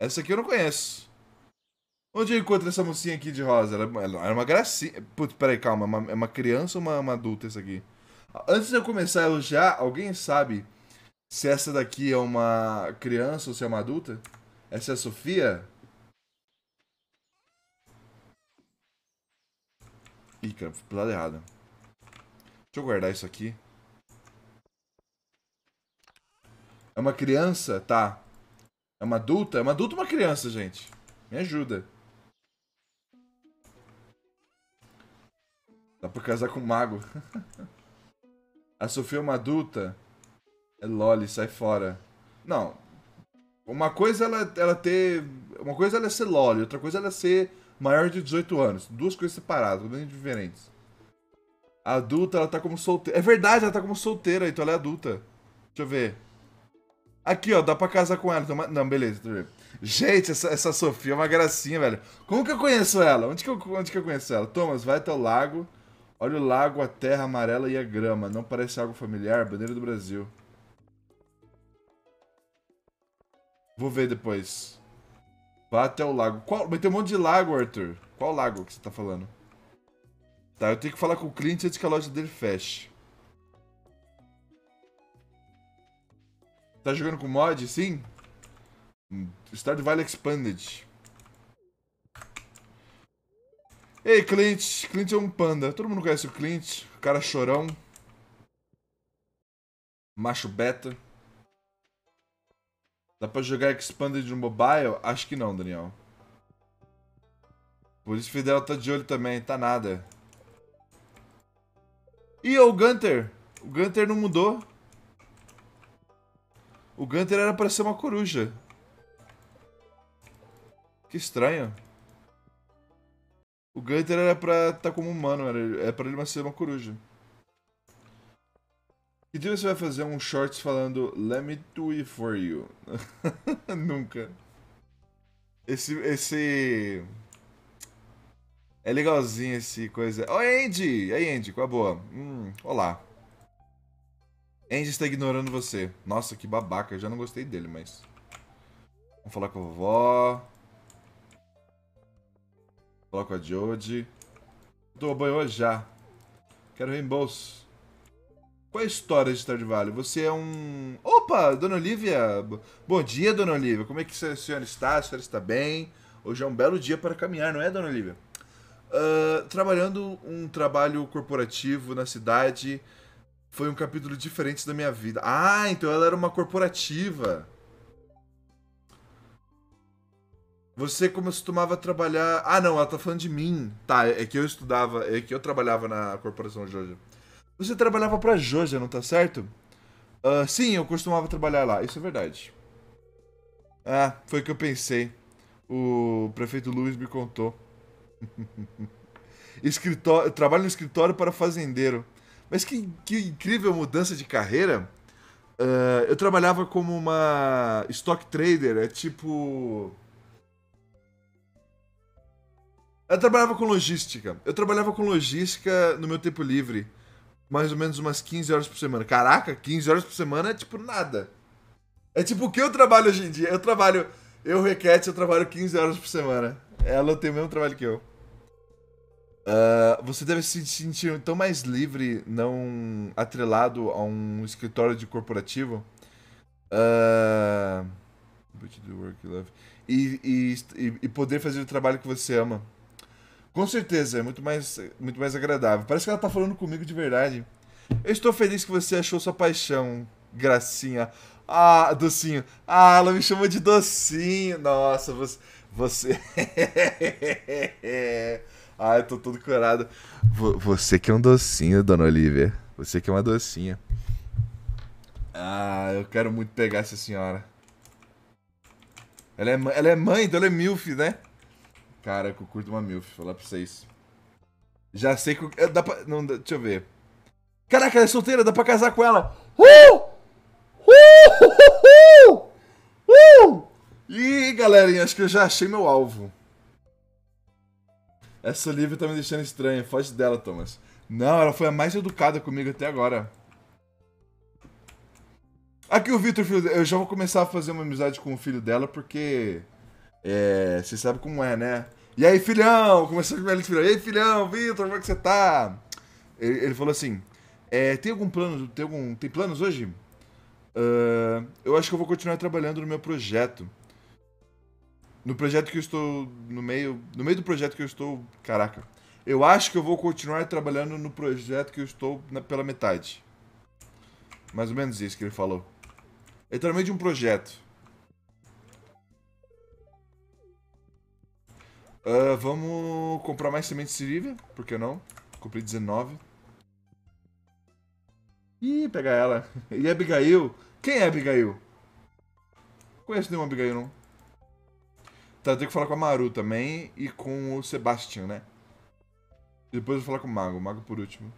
Essa aqui eu não conheço. Onde eu encontro essa mocinha aqui de rosa? Ela, ela era uma gracinha. Putz, peraí, calma. É uma, é uma criança ou uma, uma adulta essa aqui? Antes de eu começar a elogiar, alguém sabe se essa daqui é uma criança ou se é uma adulta? Essa é a Sofia? Ih, cara, fui pro lado errado. Deixa eu guardar isso aqui. É uma criança? Tá. É uma adulta? É uma adulta ou uma criança, gente? Me ajuda. Dá pra casar com um mago. A Sofia é uma adulta? É loli, sai fora. Não. Uma coisa ela, ela ter. Uma coisa ela é ser loli, outra coisa ela é ser maior de 18 anos. Duas coisas separadas, bem diferentes. A adulta, ela tá como solteira. É verdade, ela tá como solteira, então ela é adulta. Deixa eu ver. Aqui, ó, dá pra casar com ela. Não, beleza, ver. Gente, essa, essa Sofia é uma gracinha, velho. Como que eu conheço ela? Onde que eu, onde que eu conheço ela? Thomas, vai até o lago. Olha o lago, a terra amarela e a grama. Não parece algo familiar? Bandeira do Brasil. Vou ver depois. Vá até o lago. Qual? Mas tem um monte de lago, Arthur. Qual lago que você tá falando? Tá, eu tenho que falar com o cliente antes que a loja dele feche. Tá jogando com mod? Sim? Stardew Valley Expanded. Ei, Clint. Clint é um panda. Todo mundo conhece o Clint. Cara chorão. Macho beta. Dá pra jogar Expanded no mobile? Acho que não, Daniel. Polícia Fidel tá de olho também. Tá nada. Ih, o Gunter. O Gunter não mudou. O Gunter era pra ser uma coruja. Que estranho. O Gunter era pra estar tá como humano, era, é pra ele ser uma coruja. Que dia você vai fazer um shorts falando Let me do it for you? Nunca. Esse. Esse. É legalzinho esse coisa. Oi, Andy! Aí, Andy, qual a boa? Hum, olá. Andy está ignorando você. Nossa, que babaca. Eu já não gostei dele, mas. Vamos falar com a vovó. Falar com a Jodie. Tô banho já. Quero reembolso. Qual é a história de Stardew? Você é um... Opa, Dona Olivia! Bom dia, Dona Olivia. Como é que a senhora está? A senhora está bem? Hoje é um belo dia para caminhar, não é, Dona Olivia? Uh, trabalhando um trabalho corporativo na cidade foi um capítulo diferente da minha vida. Ah, então ela era uma corporativa. Você costumava trabalhar. Ah, não, ela tá falando de mim. Tá, é que eu estudava, é que eu trabalhava na corporação Joja. Você trabalhava pra Joja, não tá certo? Uh, sim, eu costumava trabalhar lá, isso é verdade. Ah, foi o que eu pensei. O prefeito Luiz me contou. escritório, trabalho no escritório para fazendeiro. Mas que, que incrível mudança de carreira. Uh, eu trabalhava como uma stock trader, é tipo. Eu trabalhava com logística. Eu trabalhava com logística no meu tempo livre. Mais ou menos umas 15 horas por semana. Caraca, 15 horas por semana é tipo nada. É tipo o que eu trabalho hoje em dia. Eu trabalho. Eu, Requete, eu trabalho 15 horas por semana. Ela tem o mesmo trabalho que eu. Uh, você deve se sentir tão mais livre, não atrelado a um escritório de corporativo. Uh, e, e, e, poder fazer o trabalho que você ama. Com certeza, é muito mais, muito mais agradável. Parece que ela tá falando comigo de verdade. Eu estou feliz que você achou sua paixão, gracinha. Ah, docinho. Ah, ela me chamou de docinho. Nossa, você. Você. Ah, eu tô todo corado. Você que é um docinho, dona Olivia. Você que é uma docinha. Ah, eu quero muito pegar essa senhora. Ela é, ela é mãe, então ela é MILF, né? Cara, eu curto uma MILF, vou falar pra vocês. Já sei que. Eh, dá pra. Não, deixa eu ver. Caraca, ela é solteira, dá pra casar com ela. Uh! Uh! Uh! uh! Ih, galerinha, acho que eu já achei meu alvo. Essa Olivia tá me deixando estranha. Foge dela, Thomas. Não, ela foi a mais educada comigo até agora. Aqui o Victor, filho, eu já vou começar a fazer uma amizade com o filho dela, porque. É. Você sabe como é, né? E aí, filhão? Começou com o filhão. E aí, filhão, Vitor, como é que você tá? Ele, ele falou assim: é, tem algum plano? Tem, algum, tem planos hoje? Uh, eu acho que eu vou continuar trabalhando no meu projeto. No projeto que eu estou no meio. No meio do projeto que eu estou. Caraca. Eu acho que eu vou continuar trabalhando no projeto que eu estou na, pela metade. Mais ou menos isso que ele falou. Ele no meio de um projeto. Uh, vamos comprar mais sementes de Sirivia, por que não? Comprei 19. Ih, pegar ela. E Abigail? Quem é Abigail? Não conheço nenhuma Abigail, não. Tá, eu tenho que falar com a Maru também e com o Sebastian, né? Depois eu vou falar com o Mago. O Mago por último.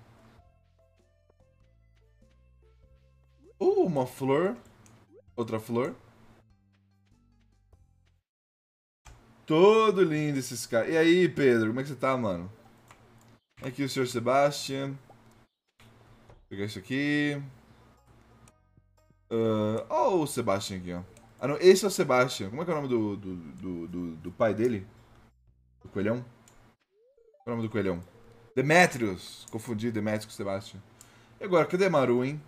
Uh, uma flor. Outra flor. Todo lindo esses caras. E aí, Pedro, como é que você tá, mano? Aqui o Sr. Sebastian. Vou pegar isso aqui. Uh, o Sebastian aqui, ó. Ah, não, esse é o Sebastian. Como é que é o nome do, do, do, do, do pai dele? Do coelhão? Qual é o nome do coelhão? Demetrius. Confundi Demetrius com Sebastian. E agora, cadê Maru, hein?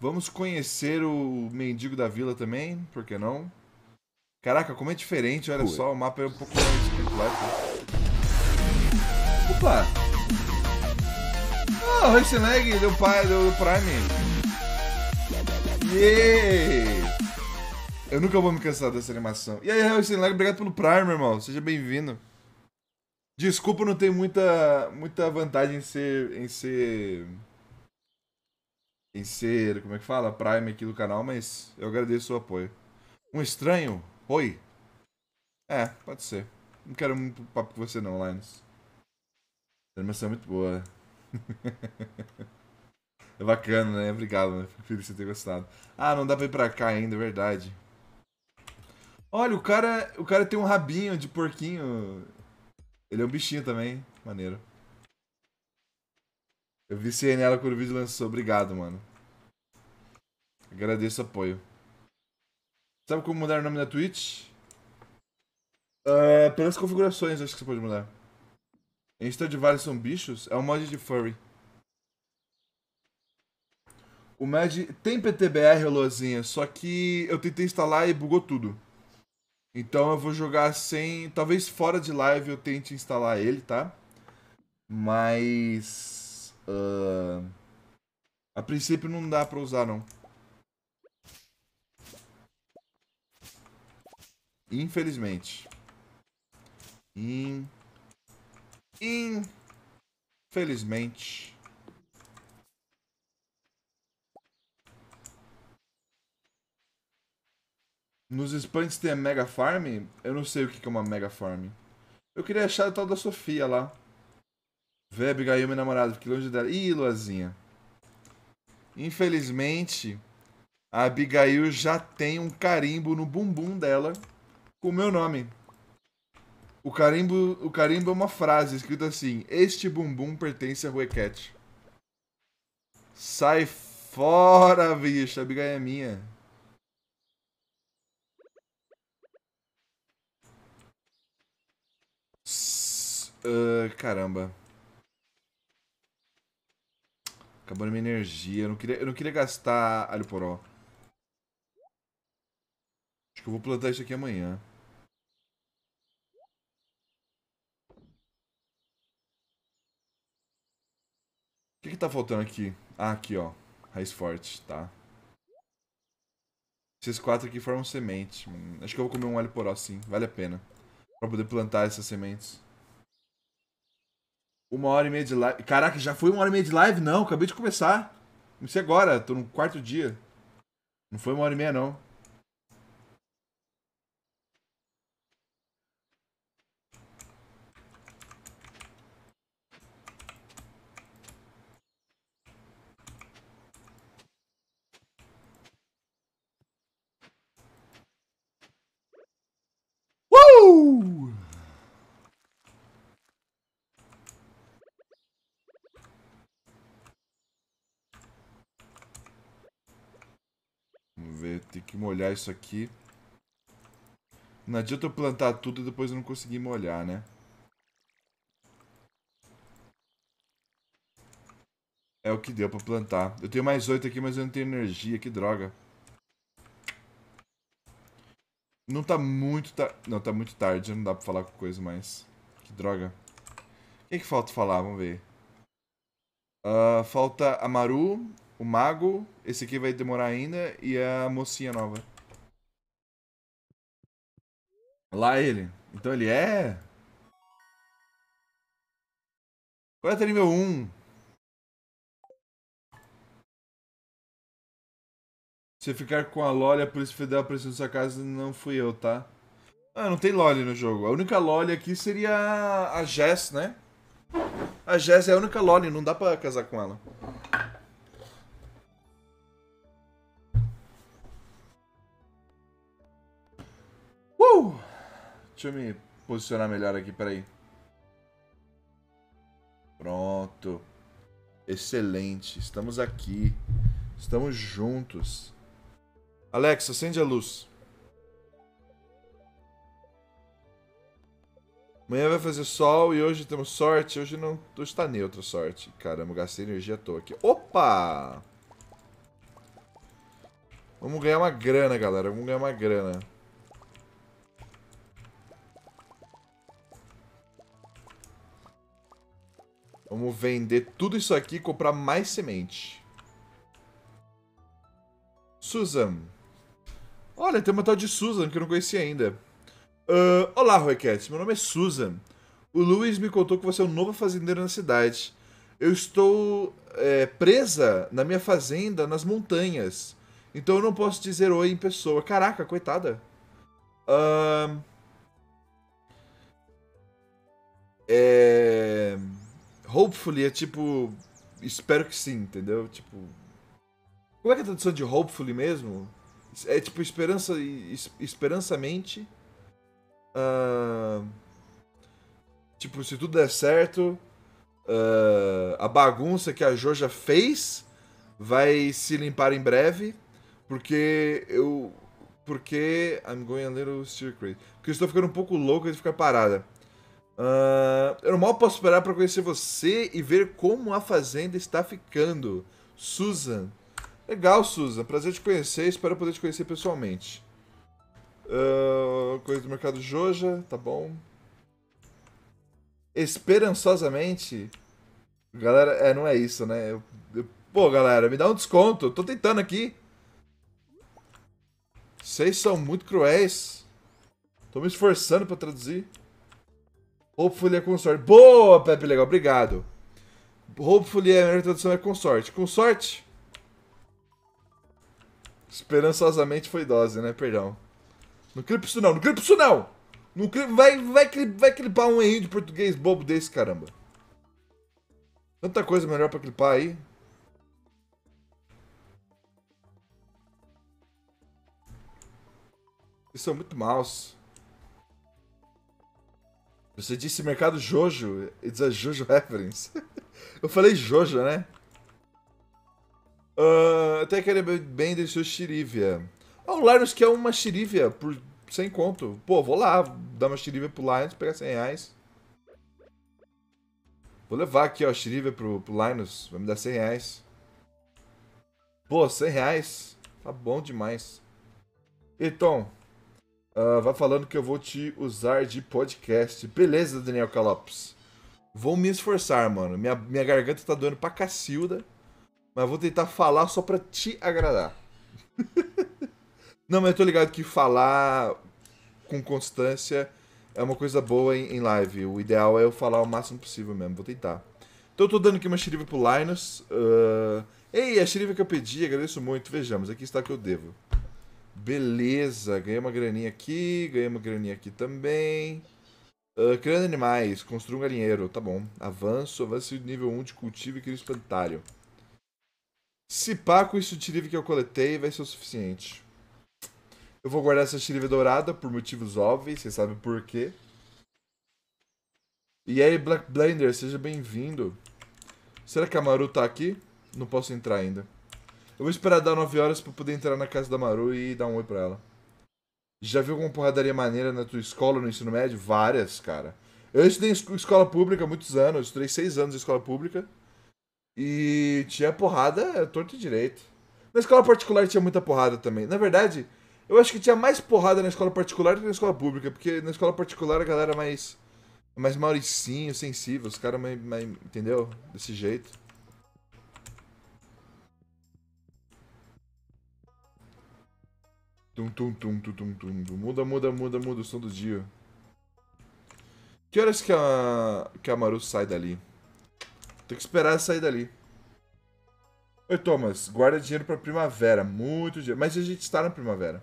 Vamos conhecer o mendigo da vila também, por que não? Caraca, como é diferente, olha Ui. só, o mapa é um pouco mais completo. Opa! Ah, oh, Leg deu, pai, deu Prime. Yeah! Eu nunca vou me cansar dessa animação. E aí, Racing Leg, obrigado pelo Prime, irmão. Seja bem-vindo. Desculpa, não tenho muita, muita vantagem em ser, em ser em ser, como é que fala? Prime aqui do canal, mas eu agradeço o apoio. Um estranho? Oi? É, pode ser. Não quero muito papo com você não, Linus. A animação é muito boa. é bacana, né? Obrigado, né? Fico de você ter gostado. Ah, não dá pra ir pra cá ainda, é verdade. Olha, o cara, o cara tem um rabinho de porquinho. Ele é um bichinho também. Maneiro. Eu viciei nela quando o vídeo lançou. Obrigado, mano. Agradeço o apoio. Sabe como mudar o nome da Twitch? Uh, pelas configurações, acho que você pode mudar. vários são bichos? É um mod de furry. O mod tem PTBR, Lozinha, só que eu tentei instalar e bugou tudo. Então eu vou jogar sem. Talvez fora de live eu tente instalar ele, tá? Mas. Uh, a princípio não dá pra usar, não. Infelizmente. In... Infelizmente. Nos expands tem a Mega Farm? Eu não sei o que é uma Mega Farm. Eu queria achar o tal da Sofia lá. Vê, Abigail, minha namorada, fiquei longe dela. Ih, Luazinha. Infelizmente, a Abigail já tem um carimbo no bumbum dela com o meu nome. O carimbo, o carimbo é uma frase escrita assim: Este bumbum pertence a Ruecat. Sai fora, bicho. A Abigail é minha. Uh, caramba. Acabou minha energia. Eu não queria, eu não queria gastar alho poró. Acho que eu vou plantar isso aqui amanhã. O que, que tá faltando aqui? Ah, aqui, ó. Raiz forte, tá. Esses quatro aqui formam semente. Acho que eu vou comer um alho poró sim. Vale a pena. Pra poder plantar essas sementes. Uma hora e meia de live. Caraca, já foi uma hora e meia de live? Não, acabei de começar. Comecei agora, tô no quarto dia. Não foi uma hora e meia, não. Molhar isso aqui. Não adianta eu plantar tudo e depois eu não conseguir molhar, né? É o que deu pra plantar. Eu tenho mais oito aqui, mas eu não tenho energia. Que droga. Não tá muito tarde. Não, tá muito tarde. Não dá pra falar com coisa mais. Que droga. O que, que falta falar? Vamos ver. Uh, falta a Maru, o Mago. Esse aqui vai demorar ainda. E a mocinha nova. Lá ele. Então ele é. Qual é o nível 1? Se ficar com a Loli, a Polícia Federal apareceu na sua casa, não fui eu, tá? Ah, não tem Loli no jogo. A única Loli aqui seria a Jess, né? A Jess é a única Loli, não dá pra casar com ela. Deixa eu me posicionar melhor aqui, peraí. Pronto. Excelente. Estamos aqui. Estamos juntos. Alexa, acende a luz. Amanhã vai fazer sol e hoje temos sorte. Hoje não. Hoje tá neutro sorte. Caramba, gastei energia à toa aqui. Opa! Vamos ganhar uma grana, galera. Vamos ganhar uma grana. Vamos vender tudo isso aqui e comprar mais semente. Susan. Olha, tem uma tal de Susan que eu não conhecia ainda. Uh, olá, Roycat. Meu nome é Susan. O Luiz me contou que você é um novo fazendeiro na cidade. Eu estou é, presa na minha fazenda nas montanhas. Então eu não posso dizer oi em pessoa. Caraca, coitada. Uh, é. Hopefully é tipo. Espero que sim, entendeu? Tipo. Como é que é a tradução de hopefully mesmo? É tipo esperança esperançamente. Uh, tipo, se tudo der certo, uh, a bagunça que a Joja fez vai se limpar em breve. Porque eu. Porque. I'm going a little stir crazy. Porque eu estou ficando um pouco louco de ficar parada. Uh, eu mal posso esperar para conhecer você e ver como a fazenda está ficando. Susan. Legal, Susan. Prazer te conhecer. Espero poder te conhecer pessoalmente. Uh, coisa do mercado Joja, tá bom. Esperançosamente. Galera, é, não é isso, né? Eu, eu, pô, galera, me dá um desconto. Eu tô tentando aqui. Vocês são muito cruéis. Tô me esforçando pra traduzir. Hopefully é consorte. Boa, Pepe Legal, obrigado. Hopefully a melhor tradução é consorte. Consorte? Esperançosamente foi dose, né? Perdão. Não clipa isso não, não clipa isso não! Não clipa, vai, vai, vai clipar um errinho de português bobo desse, caramba. Tanta coisa melhor pra clipar aí. Vocês são muito maus. Você disse mercado Jojo. It's a Jojo reference. Eu falei Jojo, né? Uh, até que ele é bem de sua xirívia. Ah, o Linus quer uma xirívia por 100 conto. Pô, vou lá dar uma xirívia pro Linus, pegar 100 reais. Vou levar aqui, ó, a xirívia pro, pro Linus. Vai me dar 100 reais. Pô, 100 reais. Tá bom demais. Então, uh, vai falando que eu vou te usar de podcast. Beleza, Daniel Calopes. Vou me esforçar, mano. Minha, minha garganta tá doendo pra cacilda. Mas vou tentar falar só pra te agradar. Não, mas eu tô ligado que falar com constância é uma coisa boa em, em, live. O ideal é eu falar o máximo possível mesmo. Vou tentar. Então eu tô dando aqui uma xeriva pro Linus. Uh... Ei, a xeriva que eu pedi, agradeço muito. Vejamos, aqui está o que eu devo. Beleza, ganhei uma graninha aqui, ganhei uma graninha aqui também. Uh, criando animais, construa um galinheiro, tá bom. Avanço, avanço nível 1 de cultivo e cria espantalho. Se pá, com isso de que eu coletei vai ser o suficiente. Eu vou guardar essa xerive dourada por motivos óbvios, vocês sabem por quê. E aí, Black Blender, seja bem-vindo. Será que a Maru tá aqui? Não posso entrar ainda. Eu vou esperar dar 9 horas pra poder entrar na casa da Maru e dar um oi pra ela. Já viu alguma porradaria maneira na tua escola, no ensino médio? Várias, cara. Eu estudei em escola pública há muitos anos, eu estudei seis anos em escola pública. E tinha porrada torto e direito. Na escola particular tinha muita porrada também. Na verdade, eu acho que tinha mais porrada na escola particular do que na escola pública, porque na escola particular a galera é mais. mais mauricinho, sensível, os caras mais, mais. Entendeu? Desse jeito. Tum, tum, tum, tum, tum, tum. Muda, muda, muda, muda o som do dia. Que horas que a, que a Maru sai dali? Tem que esperar ela sair dali. Oi, Thomas. Guarda dinheiro pra primavera. Muito dinheiro. Mas a gente está na primavera.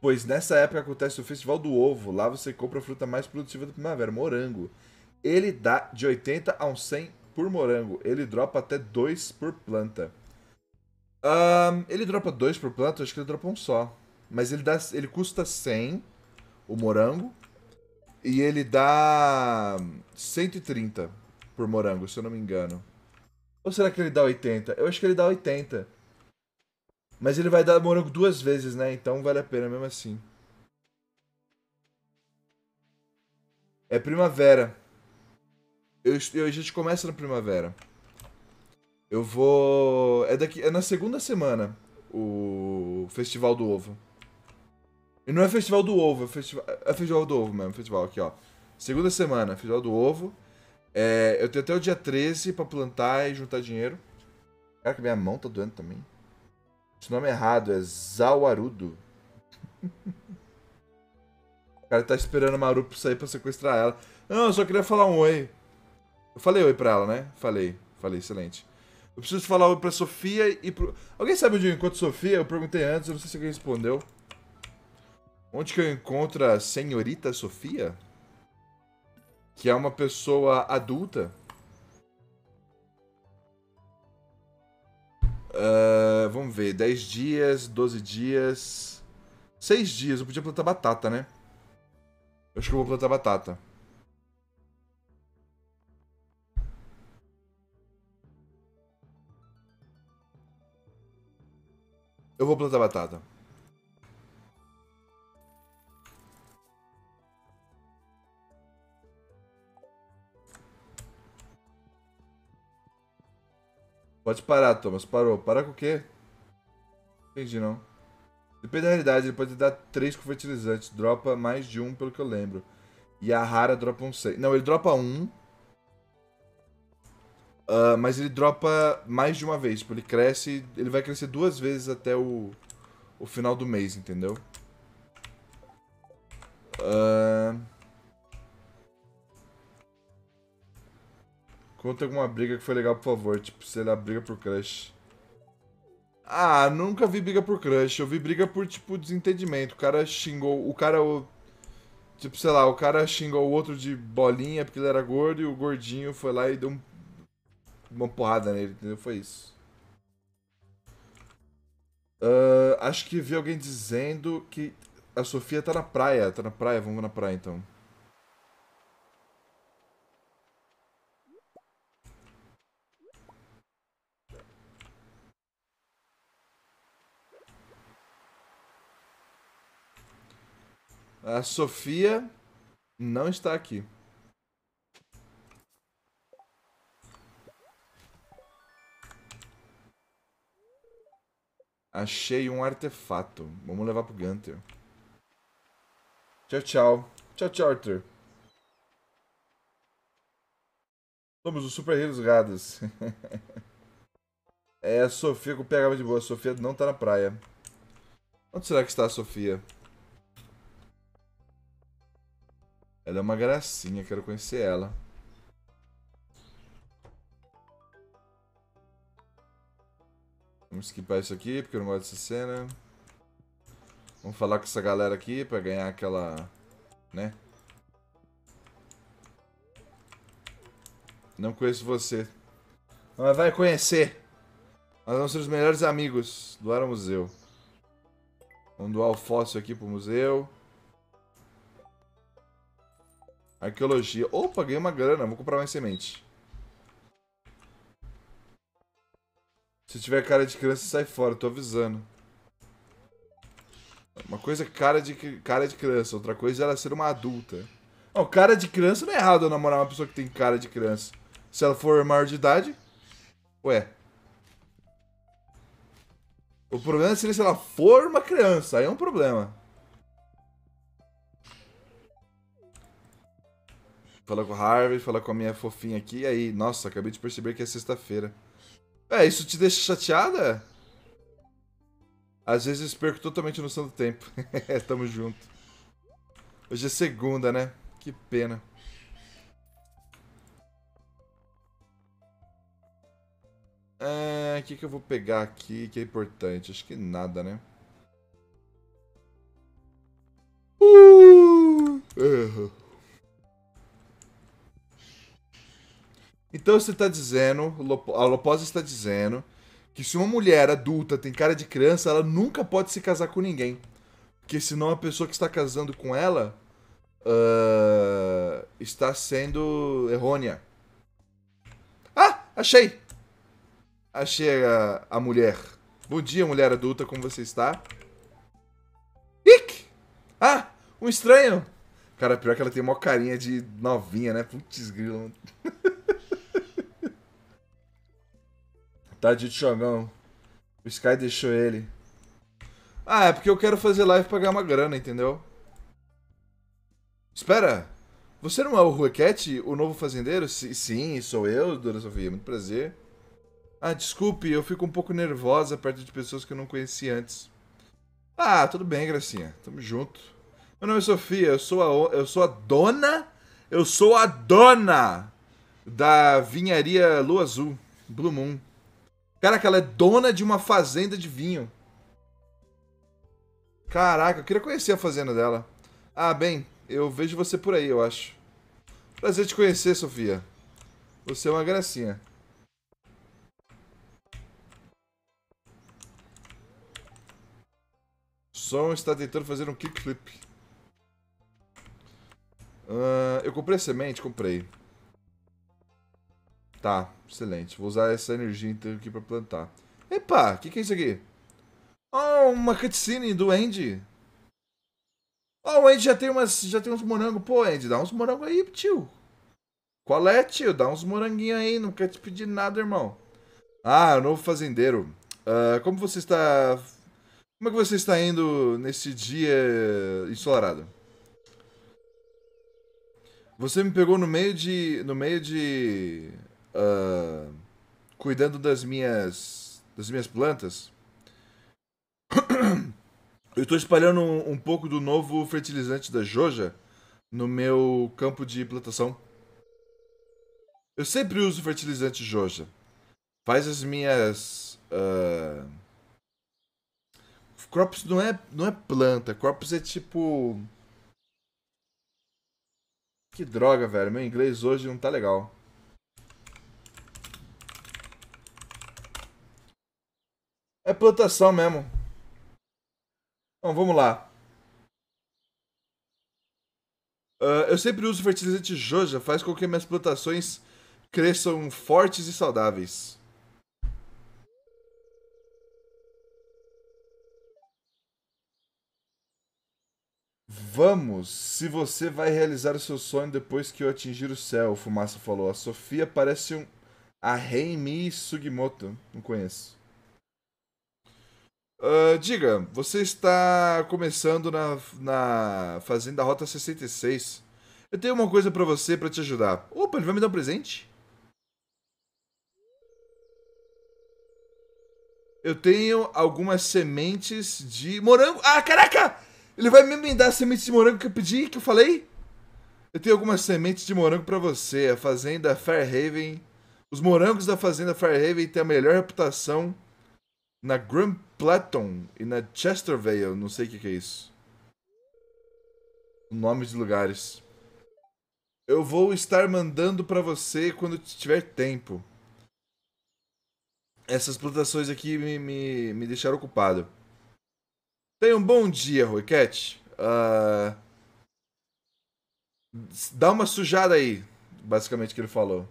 Pois nessa época acontece o Festival do Ovo. Lá você compra a fruta mais produtiva da primavera, morango. Ele dá de 80 a uns 100 por morango. Ele dropa até 2 por planta. Um, ele dropa dois por planta? Acho que ele dropa um só. Mas ele, dá, ele custa 100, o morango. E ele dá 130 por morango, se eu não me engano. Ou será que ele dá 80? Eu acho que ele dá 80. Mas ele vai dar morango duas vezes, né? Então vale a pena mesmo assim. É primavera. Eu, eu, a gente começa na primavera. Eu vou. É daqui. É na segunda semana o Festival do Ovo. E não é Festival do Ovo, é Festival, é festival do Ovo mesmo, festival aqui, ó. Segunda semana, Festival do Ovo. É, eu tenho até o dia 13 pra plantar e juntar dinheiro. Cara, que minha mão tá doendo também. Esse nome é errado, é Zawarudo. o cara tá esperando a Maru sair pra sequestrar ela. Não, eu só queria falar um oi. Eu falei oi pra ela, né? Falei, falei, excelente. Eu preciso falar pra Sofia e pro... Alguém sabe onde eu encontro Sofia? Eu perguntei antes, eu não sei se alguém respondeu. Onde que eu encontro a senhorita Sofia? Que é uma pessoa adulta. Uh, vamos ver, 10 dias, 12 dias... 6 dias, eu podia plantar batata, né? Eu acho que eu vou plantar batata. Eu vou plantar batata. Pode parar, Thomas. Parou. Parar com o quê? Entendi, não. Depende da realidade, ele pode dar 3 com fertilizantes. Dropa mais de um, pelo que eu lembro. E a rara dropa um 6. Não, ele dropa um. Uh, mas ele dropa mais de uma vez. Tipo, ele cresce. Ele vai crescer duas vezes até o, o final do mês, entendeu? Uh... Conta alguma briga que foi legal, por favor. Tipo, sei lá, briga por crush. Ah, nunca vi briga por crush. Eu vi briga por, tipo, desentendimento. O cara xingou. O cara. Tipo, sei lá, o cara xingou o outro de bolinha porque ele era gordo e o gordinho foi lá e deu um uma porrada nele, entendeu? Foi isso. Uh, acho que vi alguém dizendo que a Sofia tá na praia. Tá na praia, vamos na praia então. A Sofia não está aqui. Achei um artefato. Vamos levar pro Gunter. Tchau, tchau. Tchau, tchau, Arthur. Somos os super heroes gados. é a Sofia com pegava de boa. A Sofia não tá na praia. Onde será que está a Sofia? Ela é uma gracinha, quero conhecer ela. Vamos skipar isso aqui, porque eu não gosto dessa cena. Vamos falar com essa galera aqui pra ganhar aquela... Né? Não conheço você. Mas vai conhecer. Nós vamos ser os melhores amigos. Doar ao museu. Vamos doar o fóssil aqui pro museu. Arqueologia. Opa, ganhei uma grana. Vou comprar mais semente. Se tiver cara de criança, sai fora, tô avisando. Uma coisa é cara de, cara de criança, outra coisa é ela ser uma adulta. Não, cara de criança não é errado eu namorar uma pessoa que tem cara de criança. Se ela for maior de idade, ué. O problema seria se ela for uma criança, aí é um problema. Fala com o Harvey, fala com a minha fofinha aqui, e aí, nossa, acabei de perceber que é sexta-feira. É, isso te deixa chateada? Às vezes perco totalmente a noção do tempo. Tamo junto. Hoje é segunda, né? Que pena. É, o que, que eu vou pegar aqui que é importante? Acho que nada, né? Uh, Então você está dizendo, a Loposa está dizendo que se uma mulher adulta tem cara de criança, ela nunca pode se casar com ninguém. Porque senão a pessoa que está casando com ela uh, está sendo errônea. Ah, achei! Achei a, a mulher. Bom dia, mulher adulta, como você está? Ick! Ah, um estranho! Cara, pior que ela tem uma carinha de novinha, né? Putz, grilo. Tadinho de Xongão. O Sky deixou ele. Ah, é porque eu quero fazer live pra ganhar uma grana, entendeu? Espera, você não é o Ruecat, o novo fazendeiro? Sim, sou eu, Dona Sofia, muito prazer. Ah, desculpe, eu fico um pouco nervosa perto de pessoas que eu não conheci antes. Ah, tudo bem, Gracinha, tamo junto. Meu nome é Sofia, eu sou a, eu sou a dona, eu sou a dona da vinharia Lua Azul, Blue Moon. Caraca, ela é dona de uma fazenda de vinho. Caraca, eu queria conhecer a fazenda dela. Ah, bem, eu vejo você por aí, eu acho. Prazer te conhecer, Sofia. Você é uma gracinha. Som está tentando fazer um kickflip. Uh, eu comprei semente? Comprei. Tá, excelente. Vou usar essa energia então aqui pra plantar. Epa, o que, que é isso aqui? Oh, uma cutscene do Andy. Oh, o Andy já tem, umas, já tem uns morangos. Pô, Andy, dá uns morangos aí, tio. Qual é, tio? Dá uns moranguinhos aí. Não quer te pedir nada, irmão. Ah, novo fazendeiro. Uh, como você está... Como é que você está indo nesse dia ensolarado? Você me pegou no meio de... No meio de uh, cuidando das minhas das minhas plantas, eu estou espalhando um, um, pouco do novo fertilizante da Joja no meu campo de plantação. Eu sempre uso fertilizante Joja. Faz as minhas uh... crops não é não é planta, crops é tipo que droga, velho. Meu inglês hoje não tá legal. É plantação mesmo. Então, vamos lá. Uh, eu sempre uso fertilizante Joja, faz com que minhas plantações cresçam fortes e saudáveis. Vamos, se você vai realizar o seu sonho depois que eu atingir o céu, Fumaça falou. A Sofia parece um. A Reimi Sugimoto. Não conheço. Uh, diga, você está começando na, na Fazenda Rota 66. Eu tenho uma coisa para você para te ajudar. Opa, ele vai me dar um presente? Eu tenho algumas sementes de morango. Ah, caraca! Ele vai me dar sementes de morango que eu pedi, que eu falei? Eu tenho algumas sementes de morango para você. A Fazenda Fairhaven. Os morangos da Fazenda Fairhaven têm a melhor reputação na Grand Platon e na Chestervale, não sei o que, que é isso. Nomes de lugares. Eu vou estar mandando para você quando tiver tempo. Essas plantações aqui me, me, me deixaram ocupado. Tenha um bom dia, Roycat. Uh... Dá uma sujada aí, basicamente, que ele falou.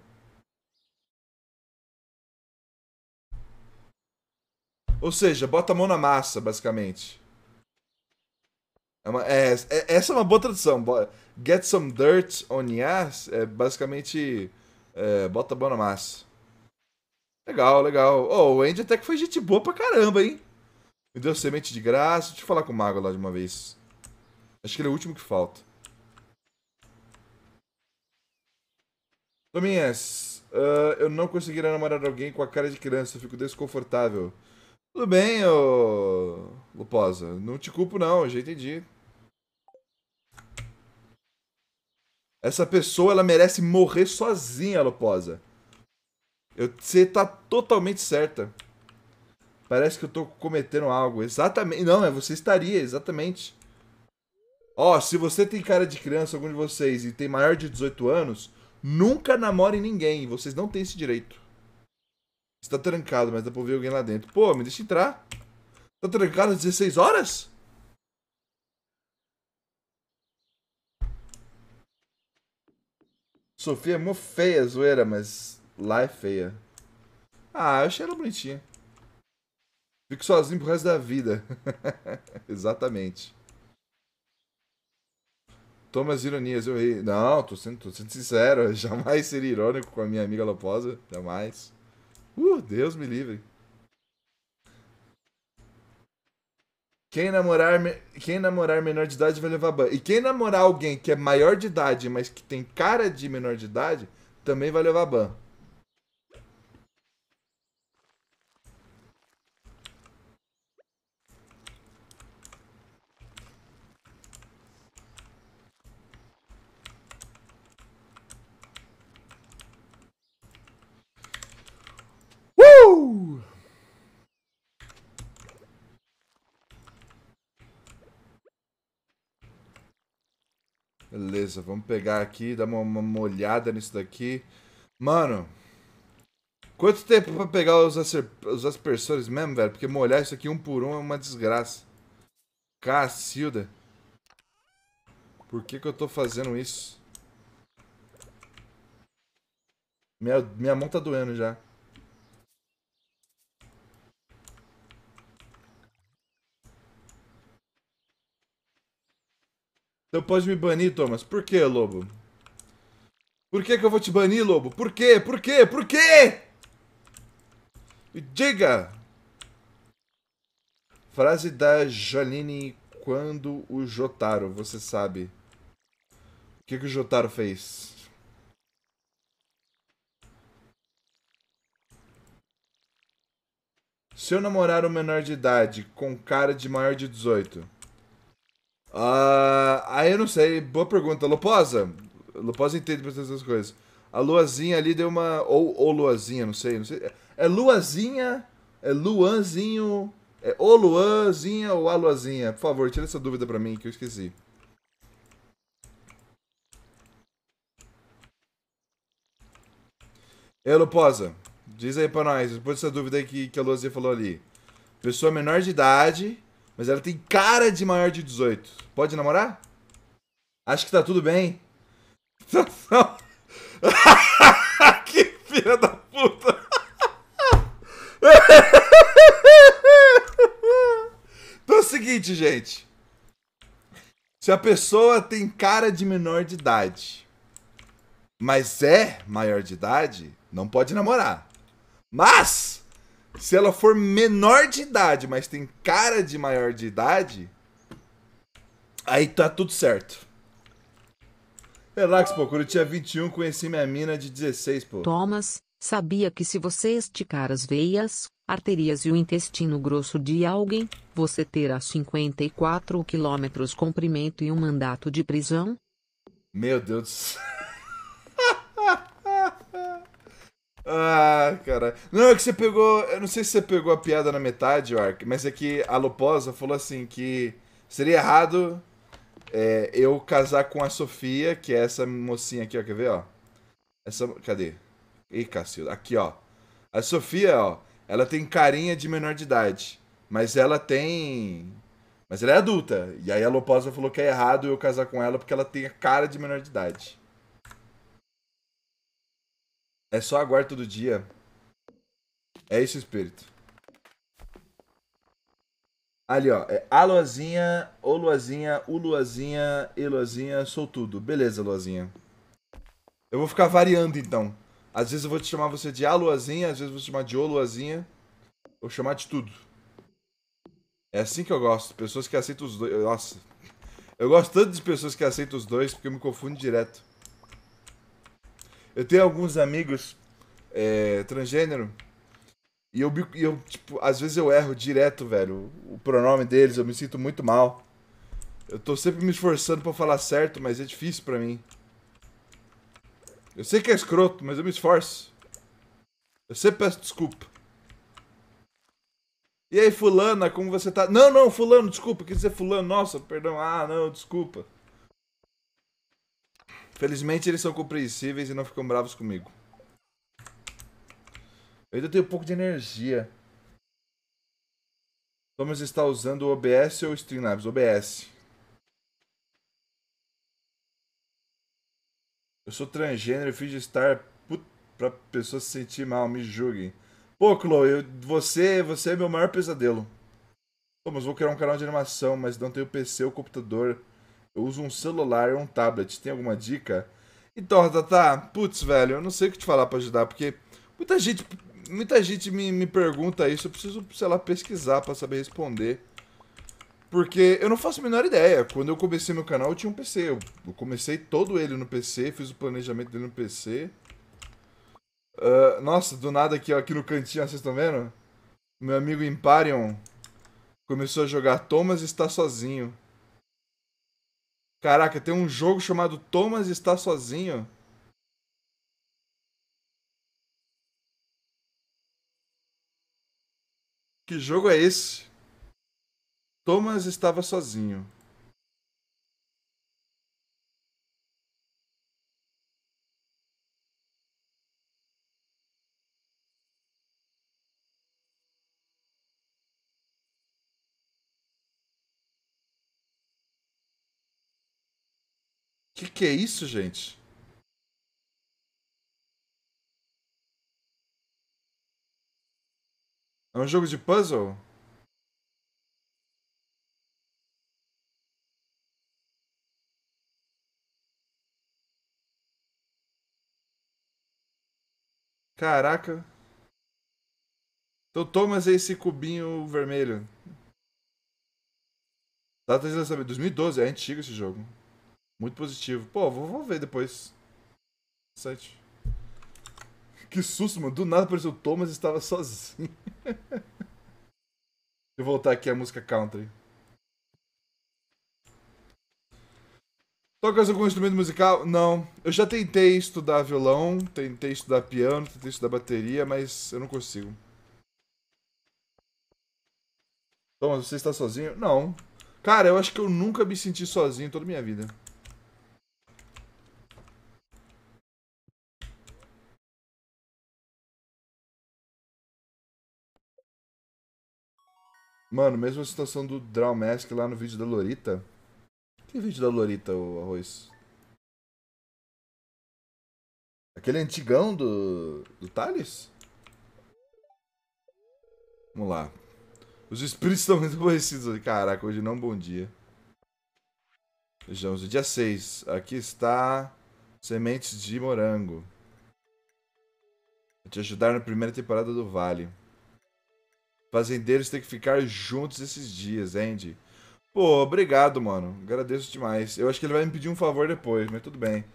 Ou seja, bota a mão na massa, basicamente. É uma, é, é, essa é uma boa tradução. Get some dirt on your ass é basicamente é, bota a boa na massa. Legal, legal. Oh, o Andy até que foi gente boa pra caramba, hein? Me deu semente de graça. Deixa eu falar com o Mago lá de uma vez. Acho que ele é o último que falta. Tominhas, uh, eu não conseguiria namorar alguém com a cara de criança. Eu fico desconfortável. Tudo bem, ô... Luposa. Não te culpo, não. Eu já entendi. Essa pessoa, ela merece morrer sozinha, Luposa. você tá totalmente certa. Parece que eu tô cometendo algo. Exatamente. Não, é você estaria, exatamente. Ó, se você tem cara de criança, algum de vocês, e tem maior de 18 anos, nunca namore ninguém. Vocês não têm esse direito. Está trancado, mas dá pra ver alguém lá dentro. Pô, me deixa entrar. Tá trancado às 16 horas? Sofia é mó feia, zoeira, mas lá é feia. Ah, eu achei ela bonitinha. Fico sozinho pro resto da vida. Exatamente. Toma as ironias, eu ri. Não, tô sendo, tô sendo sincero. Jamais seria irônico com a minha amiga Loposa. Jamais. Uh, Deus me livre. Quem namorar, quem namorar menor de idade vai levar ban. E quem namorar alguém que é maior de idade, mas que tem cara de menor de idade, também vai levar ban. Beleza, vamos pegar aqui, dar uma, uma olhada nisso daqui. Mano, quanto tempo pra pegar os, os aspersores mesmo, velho? Porque molhar isso aqui um por um é uma desgraça. Cacilda. Por que que eu tô fazendo isso? Minha, minha mão tá doendo já. Então pode me banir, Thomas. Por que, Lobo? Por que, que eu vou te banir, Lobo? Por quê? Por quê? Por quê? diga! Frase da Janine quando o Jotaro, você sabe. O que, que o Jotaro fez? Se eu namorar um menor de idade com cara de maior de 18 Uh, aí eu não sei, boa pergunta. Loposa, Loposa entende bastante essas coisas. A Luazinha ali deu uma. Ou, ou Luazinha, não sei, não sei. É Luazinha, é Luanzinho, é o Luanzinha ou a Luazinha? Por favor, tira essa dúvida pra mim que eu esqueci. Ei, Luposa, diz aí pra nós, depois dessa dúvida aí que, que a Luazinha falou ali. Pessoa menor de idade mas ela tem cara de maior de 18. Pode namorar? Acho que tá tudo bem. que filha da puta. então é o seguinte, gente. Se a pessoa tem cara de menor de idade, mas é maior de idade, não pode namorar. Mas se ela for menor de idade, mas tem cara de maior de idade, aí tá tudo certo. Relax, pô. Quando eu tinha 21, conheci minha mina de 16, pô. Thomas, sabia que se você esticar as veias, arterias e o intestino grosso de alguém, você terá 54 quilômetros comprimento e um mandato de prisão? Meu Deus do céu. Ah, cara. Não, é que você pegou. Eu não sei se você pegou a piada na metade, Ark, mas é que a Loposa falou assim que seria errado é, eu casar com a Sofia, que é essa mocinha aqui, ó. Quer ver, ó? Essa. Cadê? Ih, Cacilda. Aqui, ó. A Sofia, ó, ela tem carinha de menor de idade. Mas ela tem. Mas ela é adulta. E aí a Loposa falou que é errado eu casar com ela porque ela tem a cara de menor de idade. É só aguardar todo dia. É esse o espírito. Ali, ó. É a Luazinha, o Luazinha, o Luazinha, e Luazinha, sou tudo. Beleza, Luazinha. Eu vou ficar variando então. Às vezes eu vou te chamar você de a Luazinha, às vezes eu vou te chamar de o Luazinha. Vou chamar de tudo. É assim que eu gosto. Pessoas que aceitam os dois. Nossa. Eu gosto tanto de pessoas que aceitam os dois porque eu me confundo direto. Eu tenho alguns amigos é, transgênero e eu, eu, tipo, às vezes eu erro direto, velho. O pronome deles, eu me sinto muito mal. Eu tô sempre me esforçando para falar certo, mas é difícil para mim. Eu sei que é escroto, mas eu me esforço. Eu sempre peço desculpa. E aí, fulana, como você tá? Não, não, fulano, desculpa, quis dizer fulano. Nossa, perdão. Ah, não, desculpa. Felizmente eles são compreensíveis e não ficam bravos comigo. Eu ainda tenho um pouco de energia. Thomas está usando o OBS ou Streamlabs? OBS. Eu sou transgênero e fiz de estar put... pra pessoas se sentir mal, me julguem. Pô, Chloe, você, você é meu maior pesadelo. Thomas, vou criar um canal de animação, mas não tenho PC ou computador. Eu uso um celular ou um tablet. Tem alguma dica? Então, Tata, putz, velho, eu não sei o que te falar para ajudar, porque muita gente muita gente me, me pergunta isso, eu preciso, sei lá, pesquisar para saber responder. Porque eu não faço a menor ideia. Quando eu comecei meu canal, eu tinha um PC. Eu, eu comecei todo ele no PC, fiz o planejamento dele no PC. Uh, ah, nossa, do nada aqui, ó, aqui no cantinho, vocês estão vendo? Meu amigo Imparion começou a jogar Thomas está sozinho. Caraca, tem um jogo chamado Thomas está sozinho. Que jogo é esse? Thomas estava sozinho. Que é isso, gente? É um jogo de puzzle? Caraca. Então Thomas é esse cubinho vermelho. Data de lançamento 2012, é antigo esse jogo. Muito positivo. Pô, vou, vou ver depois. Site. Que susto, mano. Do nada apareceu o Thomas estava sozinho. Deixa eu voltar aqui a música country. Tocas algum instrumento musical? Não. Eu já tentei estudar violão, tentei estudar piano, tentei estudar bateria, mas eu não consigo. Thomas, você está sozinho? Não. Cara, eu acho que eu nunca me senti sozinho toda a minha vida. Mano, mesma situação do Draw Mask lá no vídeo da Lorita. Que vídeo da Lorita, o Arroz? Aquele antigão do, do Thales? Vamos lá. Os espíritos estão muito aborrecidos. Caraca, hoje não é um bom dia. Vejamos, dia 6. Aqui está sementes de morango. Vou te ajudar na primeira temporada do Vale. Fazendeiros têm que ficar juntos esses dias, Andy. Pô, obrigado, mano. Agradeço demais. Eu acho que ele vai me pedir um favor depois, mas tudo bem.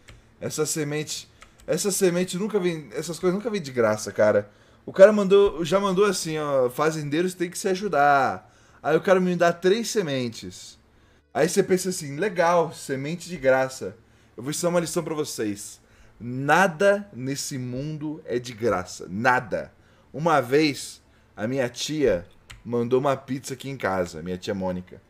Essa semente. Essa semente nunca vem. Essas coisas nunca vêm de graça, cara. O cara mandou. Já mandou assim, ó. Fazendeiros têm que se ajudar. Aí o cara me dá três sementes. Aí você pensa assim, legal, semente de graça. Eu vou ensinar uma lição para vocês. Nada nesse mundo é de graça. Nada. Uma vez a minha tia mandou uma pizza aqui em casa, minha tia Mônica.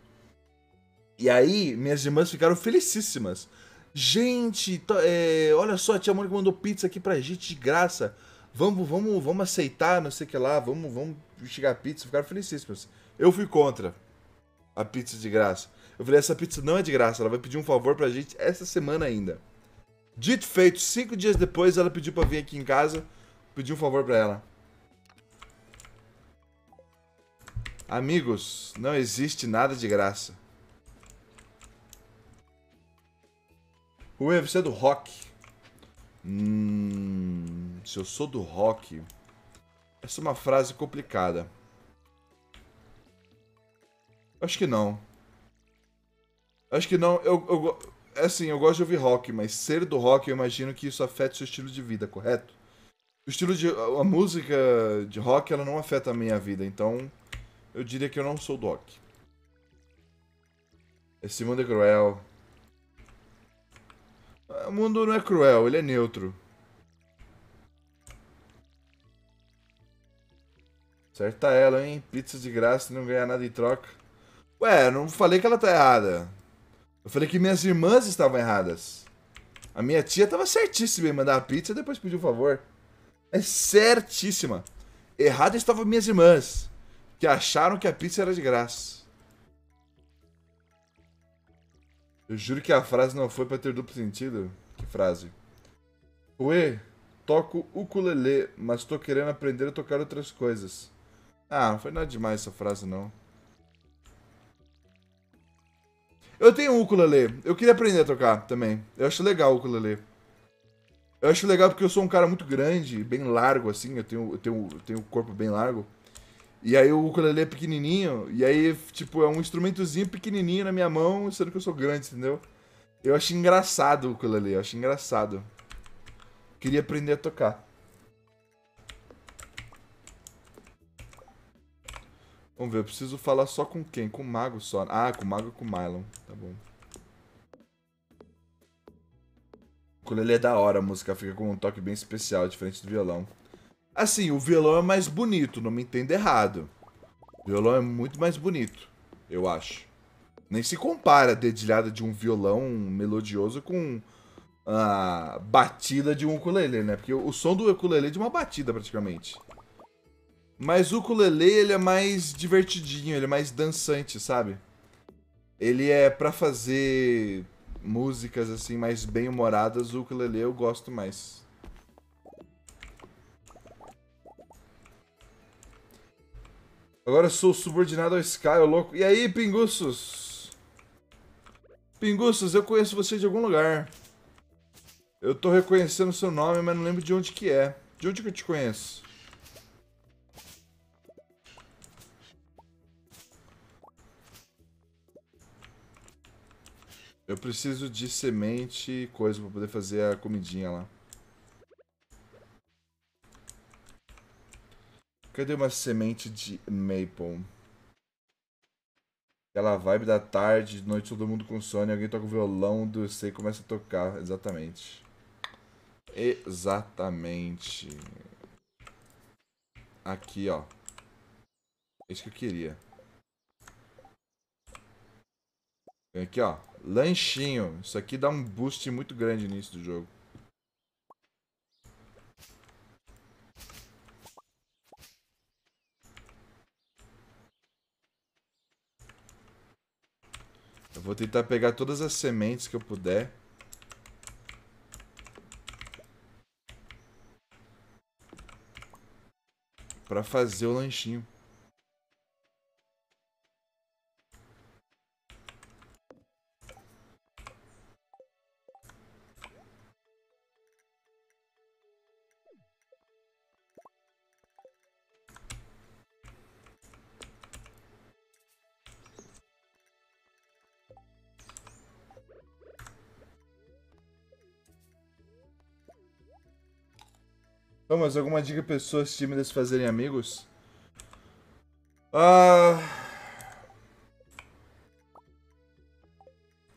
E aí, minhas irmãs ficaram felicíssimas. Gente, é, olha só, a tia Mônica mandou pizza aqui pra gente de graça. Vamos, vamos, vamos aceitar, não sei o que lá, vamos, vamos chegar a pizza. Ficaram felicíssimas. Eu fui contra a pizza de graça. Eu falei, essa pizza não é de graça, ela vai pedir um favor pra gente essa semana ainda. Dito feito, cinco dias depois ela pediu pra vir aqui em casa, pedi um favor pra ela. Amigos, não existe nada de graça. Ué, você é do rock. Hum, se eu sou do rock. Essa é uma frase complicada. Acho que não. Acho que não. Eu, eu, é assim, eu gosto de ouvir rock, mas ser do rock eu imagino que isso afeta o seu estilo de vida, correto? O estilo de. A música de rock ela não afeta a minha vida, então eu diria que eu não sou do rock. Esse mundo é cruel. O mundo não é cruel, ele é neutro. Certa ela, hein? Pizza de graça e não ganhar nada em troca. Ué, não falei que ela tá errada. Eu falei que minhas irmãs estavam erradas. A minha tia tava certíssima em mandar a pizza e depois pedir um favor. É certíssima. Errada estavam minhas irmãs, que acharam que a pizza era de graça. Eu juro que a frase não foi para ter duplo sentido. Que frase? Ué, toco ukulele, mas tô querendo aprender a tocar outras coisas. Ah, não foi nada demais essa frase não. Eu tenho um ukulele. Eu queria aprender a tocar também. Eu acho legal o ukulele. Eu acho legal porque eu sou um cara muito grande, bem largo, assim. Eu tenho, eu tenho, eu tenho o corpo bem largo. E aí o ukulele é pequenininho. E aí, tipo, é um instrumentozinho pequenininho na minha mão, sendo que eu sou grande, entendeu? Eu acho engraçado o ukulele. Eu acho engraçado. Queria aprender a tocar. Vamos ver, eu preciso falar só com quem? Com o Mago só. Ah, com o Mago e com o Mylon. Tá bom. O ukulele é da hora, a música fica com um toque bem especial, diferente do violão. Assim, o violão é mais bonito, não me entenda errado. O violão é muito mais bonito, eu acho. Nem se compara a dedilhada de um violão melodioso com a batida de um ukulele, né? Porque o som do ukulele é de uma batida, praticamente. Mas o ukulele, ele é mais divertidinho, ele é mais dançante, sabe? Ele é para fazer músicas assim mais bem-humoradas, o ukulele eu gosto mais. Agora eu sou subordinado ao Sky, ô louco. E aí, pinguços? Pinguços, eu conheço você de algum lugar. Eu tô reconhecendo seu nome, mas não lembro de onde que é. De onde que eu te conheço? Eu preciso de semente e coisa pra poder fazer a comidinha lá. Cadê uma semente de maple? Aquela vibe da tarde, de noite todo mundo com sono, alguém toca o violão do e começa a tocar. Exatamente. Exatamente. Aqui, ó. É isso que eu queria. Aqui, ó. Lanchinho. Isso aqui dá um boost muito grande nisso do jogo. Eu vou tentar pegar todas as sementes que eu puder. Pra fazer o lanchinho. Vamos, alguma dica para pessoas tímidas fazerem amigos? Ah...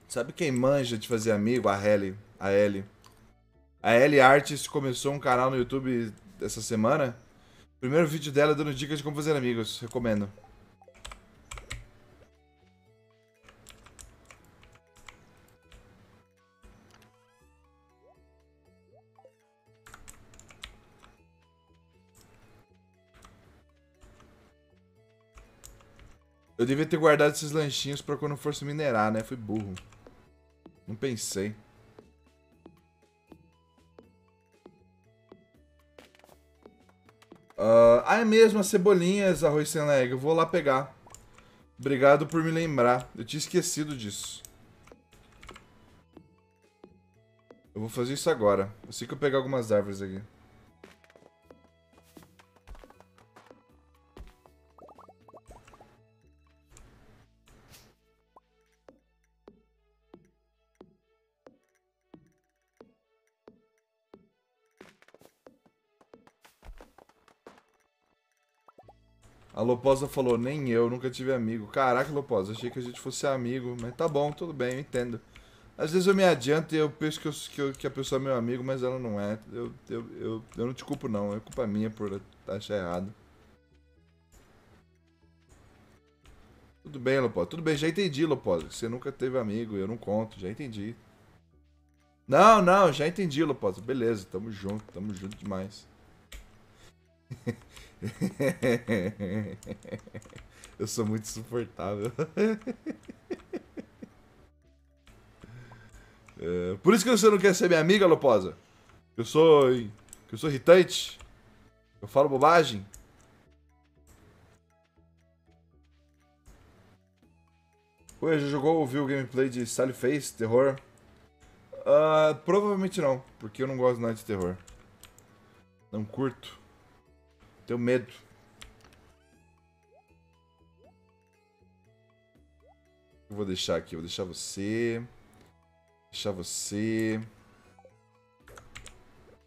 Sabe quem manja de fazer amigo? A Ellie. A Ellie. A Ellie Artist começou um canal no YouTube essa semana. Primeiro vídeo dela dando dicas de como fazer amigos. Recomendo. Eu devia ter guardado esses lanchinhos pra quando fosse minerar, né? Fui burro. Não pensei. Uh, ah, é mesmo, as cebolinhas, arroz sem leg. Eu vou lá pegar. Obrigado por me lembrar. Eu tinha esquecido disso. Eu vou fazer isso agora. Assim que eu pegar algumas árvores aqui. A Loposa falou, nem eu, nunca tive amigo. Caraca, Loposa, achei que a gente fosse amigo. Mas tá bom, tudo bem, eu entendo. Às vezes eu me adianto e eu penso que, eu, que, eu, que, a pessoa é meu amigo, mas ela não é. Eu, eu, eu, eu não te culpo não, é culpa minha por achar errado. Tudo bem, Loposa. Tudo bem, já entendi, Loposa. Você nunca teve amigo, eu não conto, já entendi. Não, não, já entendi, Loposa. Beleza, tamo junto, tamo junto demais. Eu sou muito insuportável. É, por isso que você não quer ser minha amiga, Loposa. Eu sou. eu sou irritante. Eu falo bobagem. Ué, já jogou ou viu o gameplay de Sally Face, terror? Uh, provavelmente não, porque eu não gosto nada de terror. Não curto. Tenho medo. Eu vou deixar aqui, vou deixar você. Deixar você.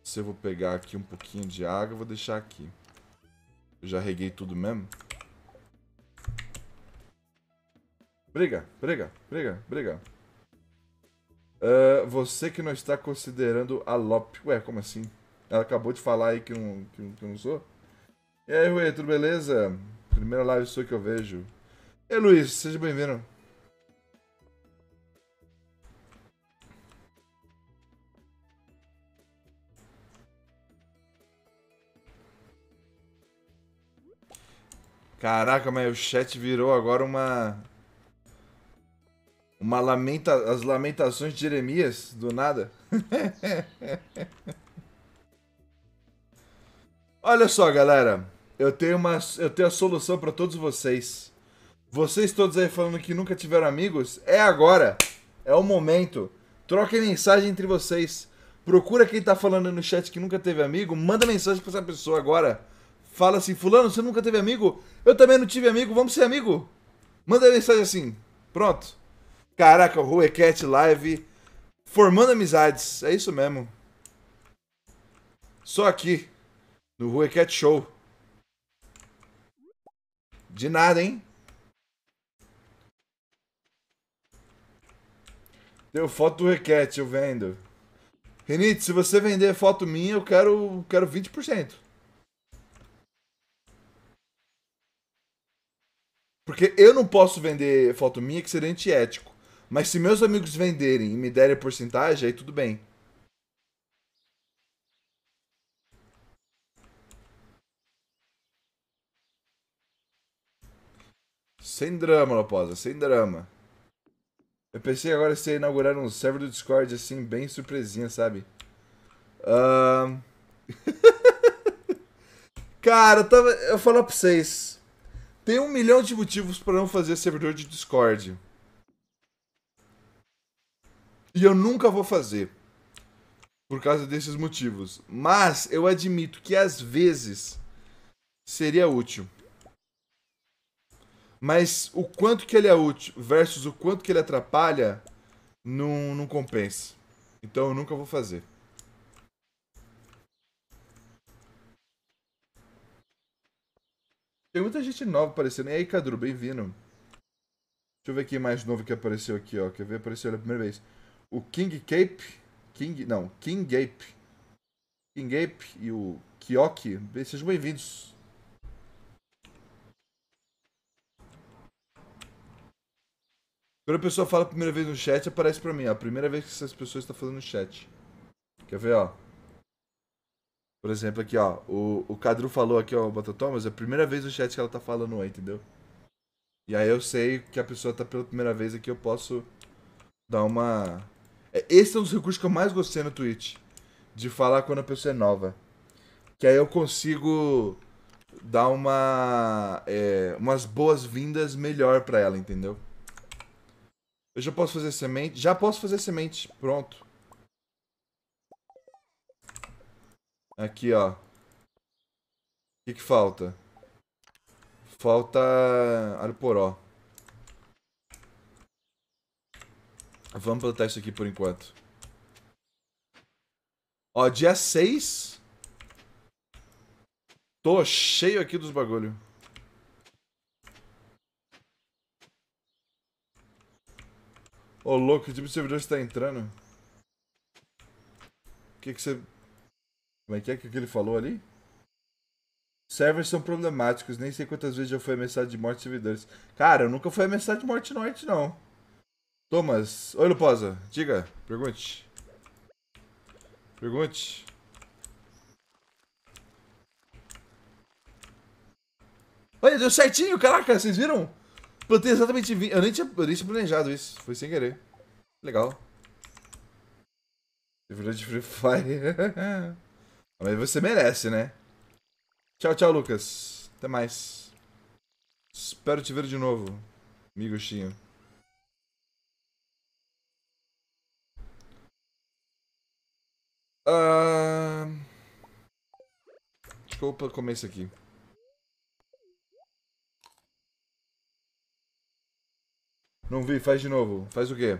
Se eu vou pegar aqui um pouquinho de água, vou deixar aqui. Eu já reguei tudo mesmo. Briga, briga, briga, briga. Uh, você que não está considerando a LOP. Ué, como assim? Ela acabou de falar aí que não, que, que não sou? E aí, Rui, tudo beleza? Primeira live sua que eu vejo. E aí, Luiz, seja bem-vindo. Caraca, mas o chat virou agora uma. Uma lamenta. As lamentações de Jeremias, do nada. Olha só, galera. Eu tenho, uma, eu tenho a solução para todos vocês. Vocês todos aí falando que nunca tiveram amigos, é agora. É o momento. Troquem mensagem entre vocês. Procura quem tá falando no chat que nunca teve amigo, manda mensagem pra essa pessoa agora. Fala assim, fulano, você nunca teve amigo? Eu também não tive amigo, vamos ser amigo? Manda mensagem assim. Pronto. Caraca, o Ruecat Live formando amizades. É isso mesmo. Só aqui no Rua Cat Show. De nada, hein? Deu foto do Requete, eu vendo. Renite, se você vender foto minha, eu quero, quero 20%. Porque eu não posso vender foto minha que seria antiético. Mas se meus amigos venderem e me derem porcentagem, aí tudo bem. Sem drama, Loposa, sem drama. Eu pensei agora se inaugurar um server do Discord assim, bem surpresinha, sabe? Uh... Cara, eu, tava... eu falar pra vocês. Tem um milhão de motivos para não fazer servidor de Discord. E eu nunca vou fazer. Por causa desses motivos. Mas eu admito que às vezes seria útil. Mas o quanto que ele é útil versus o quanto que ele atrapalha não, não compensa. Então eu nunca vou fazer. Tem muita gente nova aparecendo. E aí, Cadru, bem-vindo. Deixa eu ver quem mais novo que apareceu aqui, ó. Quer ver? Apareceu pela primeira vez. O King Cape. King. Não, King Gape. King Gape e o Kioki. Sejam bem-vindos. Quando a pessoa fala a primeira vez no chat, aparece pra mim, ó. A primeira vez que essas pessoas estão falando no chat. Quer ver, ó? Por exemplo, aqui, ó. O, o Cadru falou aqui, ó, Batató, mas é a primeira vez no chat que ela tá falando oi, entendeu? E aí eu sei que a pessoa tá pela primeira vez aqui, eu posso dar uma. É, esse é um dos recursos que eu mais gostei no Twitch. De falar quando a pessoa é nova. Que aí eu consigo dar uma. É, umas boas-vindas melhor pra ela, entendeu? Eu já posso fazer semente? Já posso fazer semente. Pronto. Aqui, ó. O que, que falta? Falta alho poró. Vamos plantar isso aqui por enquanto. Ó, dia 6. Tô cheio aqui dos bagulho. Ô, louco, que tipo de servidor você tá entrando? O que que você... Como é que é que ele falou ali? Servers são problemáticos, nem sei quantas vezes já foi ameaçado de morte de servidores. Cara, eu nunca fui ameaçado de morte norte, não. Thomas. Oi, Luposa. Diga. Pergunte. Pergunte. Olha, deu certinho, caraca, vocês viram? Plantei exatamente 20. Eu nem tinha, eu nem tinha planejado isso. Foi sem querer. Legal. Servidor de Free Fire. Mas você merece, né? Tchau, tchau, Lucas. Até mais. Espero te ver de novo, amigo Xinho. Uh... Desculpa comer isso aqui. Não vi, faz de novo. Faz o quê?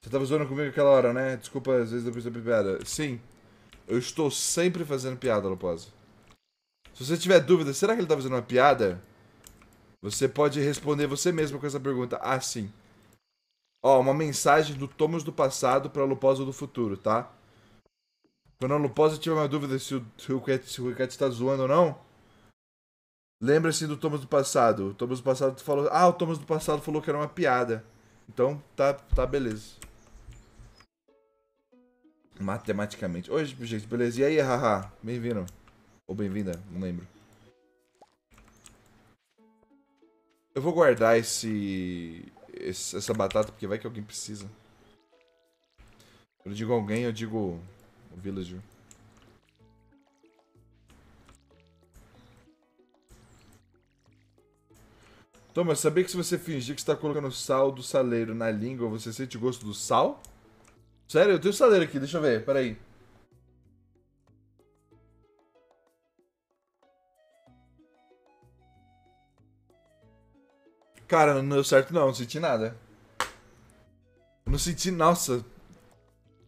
Você tava zoando comigo aquela hora, né? Desculpa, às vezes eu percebi piada. Sim. Eu estou sempre fazendo piada, Loposa. Se você tiver dúvida, será que ele tá fazendo uma piada? Você pode responder você mesmo com essa pergunta. Ah, sim. Ó, uma mensagem do Thomas do passado pra Luposa do futuro, tá? Quando a Luposa tiver uma dúvida se o, se está zoando ou não, lembre-se do Thomas do passado. O Thomas do passado falou. Ah, o Thomas do passado falou que era uma piada. Então, tá, tá beleza. Matematicamente. Oi, gente, beleza? E aí, haha? Bem-vindo. Ou bem-vinda, não lembro. Eu vou guardar esse esse, essa batata, porque vai que alguém precisa. Eu digo alguém, eu digo o villager. Thomas, sabia que se você fingir que está colocando sal do saleiro na língua, você sente o gosto do sal? Sério, eu tenho saleiro aqui, deixa eu ver, peraí. Cara, não deu certo não, não senti nada. Eu não senti, nossa.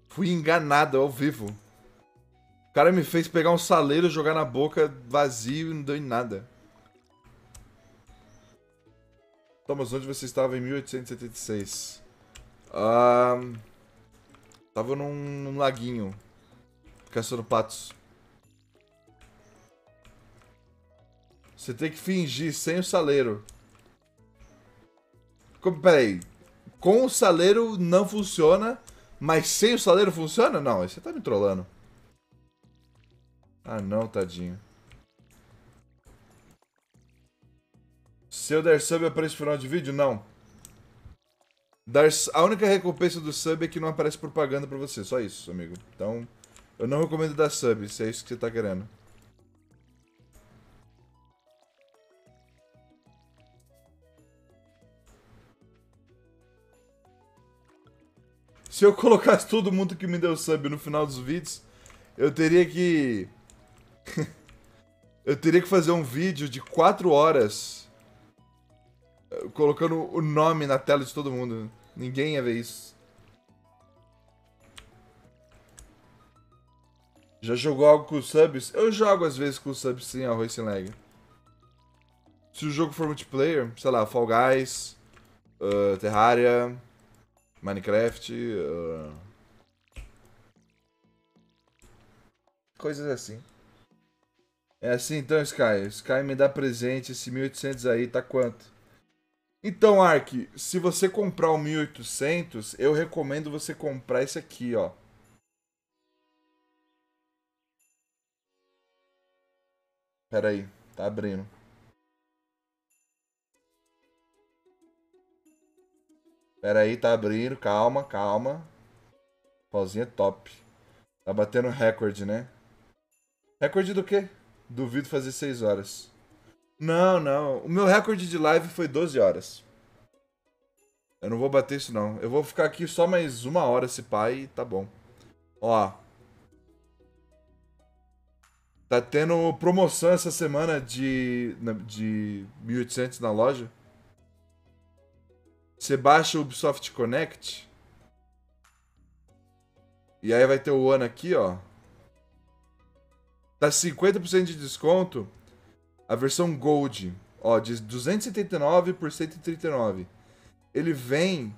Fui enganado ao vivo. O cara me fez pegar um saleiro, jogar na boca vazio e não deu em nada. Thomas, onde você estava em 1876? Ah, tava num, num laguinho. Caçando patos. Você tem que fingir sem o saleiro. Peraí. Com o saleiro não funciona, mas sem o saleiro funciona? Não, você tá me trollando. Ah não, tadinho. Se eu der sub aparece no final de vídeo? Não. Dar, a única recompensa do sub é que não aparece propaganda pra você. Só isso, amigo. Então, eu não recomendo dar sub, se é isso que você tá querendo. Se eu colocasse todo mundo que me deu sub no final dos vídeos, eu teria que. eu teria que fazer um vídeo de 4 horas colocando o nome na tela de todo mundo. Ninguém ia ver isso. Já jogou algo com subs? Eu jogo às vezes com subs sem arroz sem lag. Se o jogo for multiplayer, sei lá, Fall Guys, uh, Terraria, Minecraft. Uh... Coisas assim. É assim então, Sky. Sky me dá presente. Esse 1800 aí tá quanto? Então, Ark, se você comprar o 1800, eu recomendo você comprar esse aqui, ó. Pera aí, tá abrindo. Pera aí, tá abrindo. Calma, calma. Pauzinha top. Tá batendo recorde, né? Recorde do quê? Duvido fazer 6 horas. Não, não. O meu recorde de live foi 12 horas. Eu não vou bater isso, não. Eu vou ficar aqui só mais uma hora, se pai, tá bom. Ó. Tá tendo promoção essa semana de, de 1800 na loja. Você baixa o Ubisoft Connect. E aí vai ter o ano aqui, ó. Tá 50% de desconto. A versão Gold, ó, de 279 por 139. Ele vem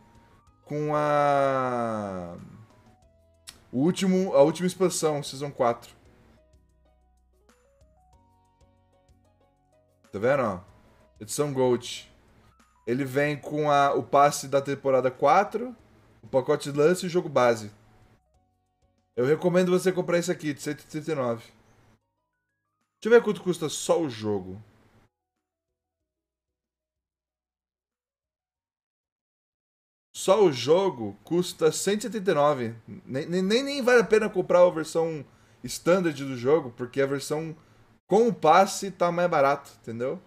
com a o último, a última expansão, Season 4. Tá vendo, ó? Edição Gold. Ele vem com a, o passe da temporada 4, o pacote de lance e o jogo base. Eu recomendo você comprar esse aqui, de 139. Deixa eu ver quanto custa só o jogo. Só o jogo custa 179. Nem, nem, nem vale a pena comprar a versão standard do jogo, porque a versão com o passe tá mais barato, entendeu?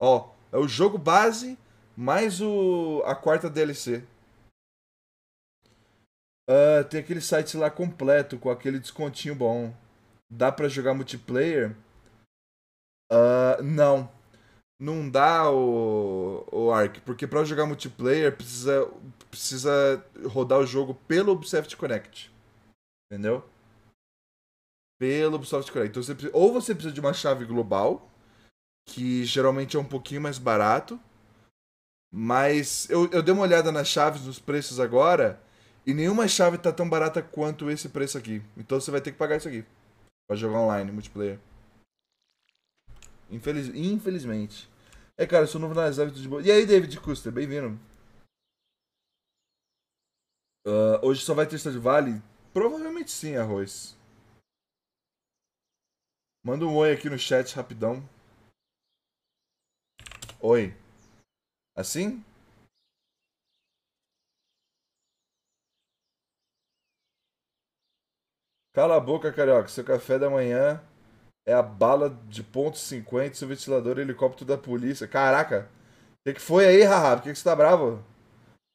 Ó, é o jogo base mais o a quarta DLC. Uh, ah, tem aquele site lá completo com aquele descontinho bom. Dá para jogar multiplayer? Uh, não. Não dá o, o Ark, porque para jogar multiplayer precisa, precisa rodar o jogo pelo Ubisoft Connect. Entendeu? Pelo Ubisoft Connect. Então você, ou você precisa de uma chave global, que geralmente é um pouquinho mais barato. Mas eu, eu dei uma olhada nas chaves, nos preços agora, e nenhuma chave tá tão barata quanto esse preço aqui. Então você vai ter que pagar isso aqui. Pra jogar online, multiplayer. Infeliz... Infelizmente. É, cara, eu sou novo nas hábitos de boa. E aí, David Custer, bem-vindo. Uh, hoje só vai ter de Vale? Provavelmente sim, arroz. Manda um oi aqui no chat rapidão. Oi. Assim? Cala a boca, carioca. Seu café da manhã é a bala de ponto .50, seu ventilador helicóptero da polícia. Caraca. O que, que foi aí, Haha? Por que, que você tá bravo?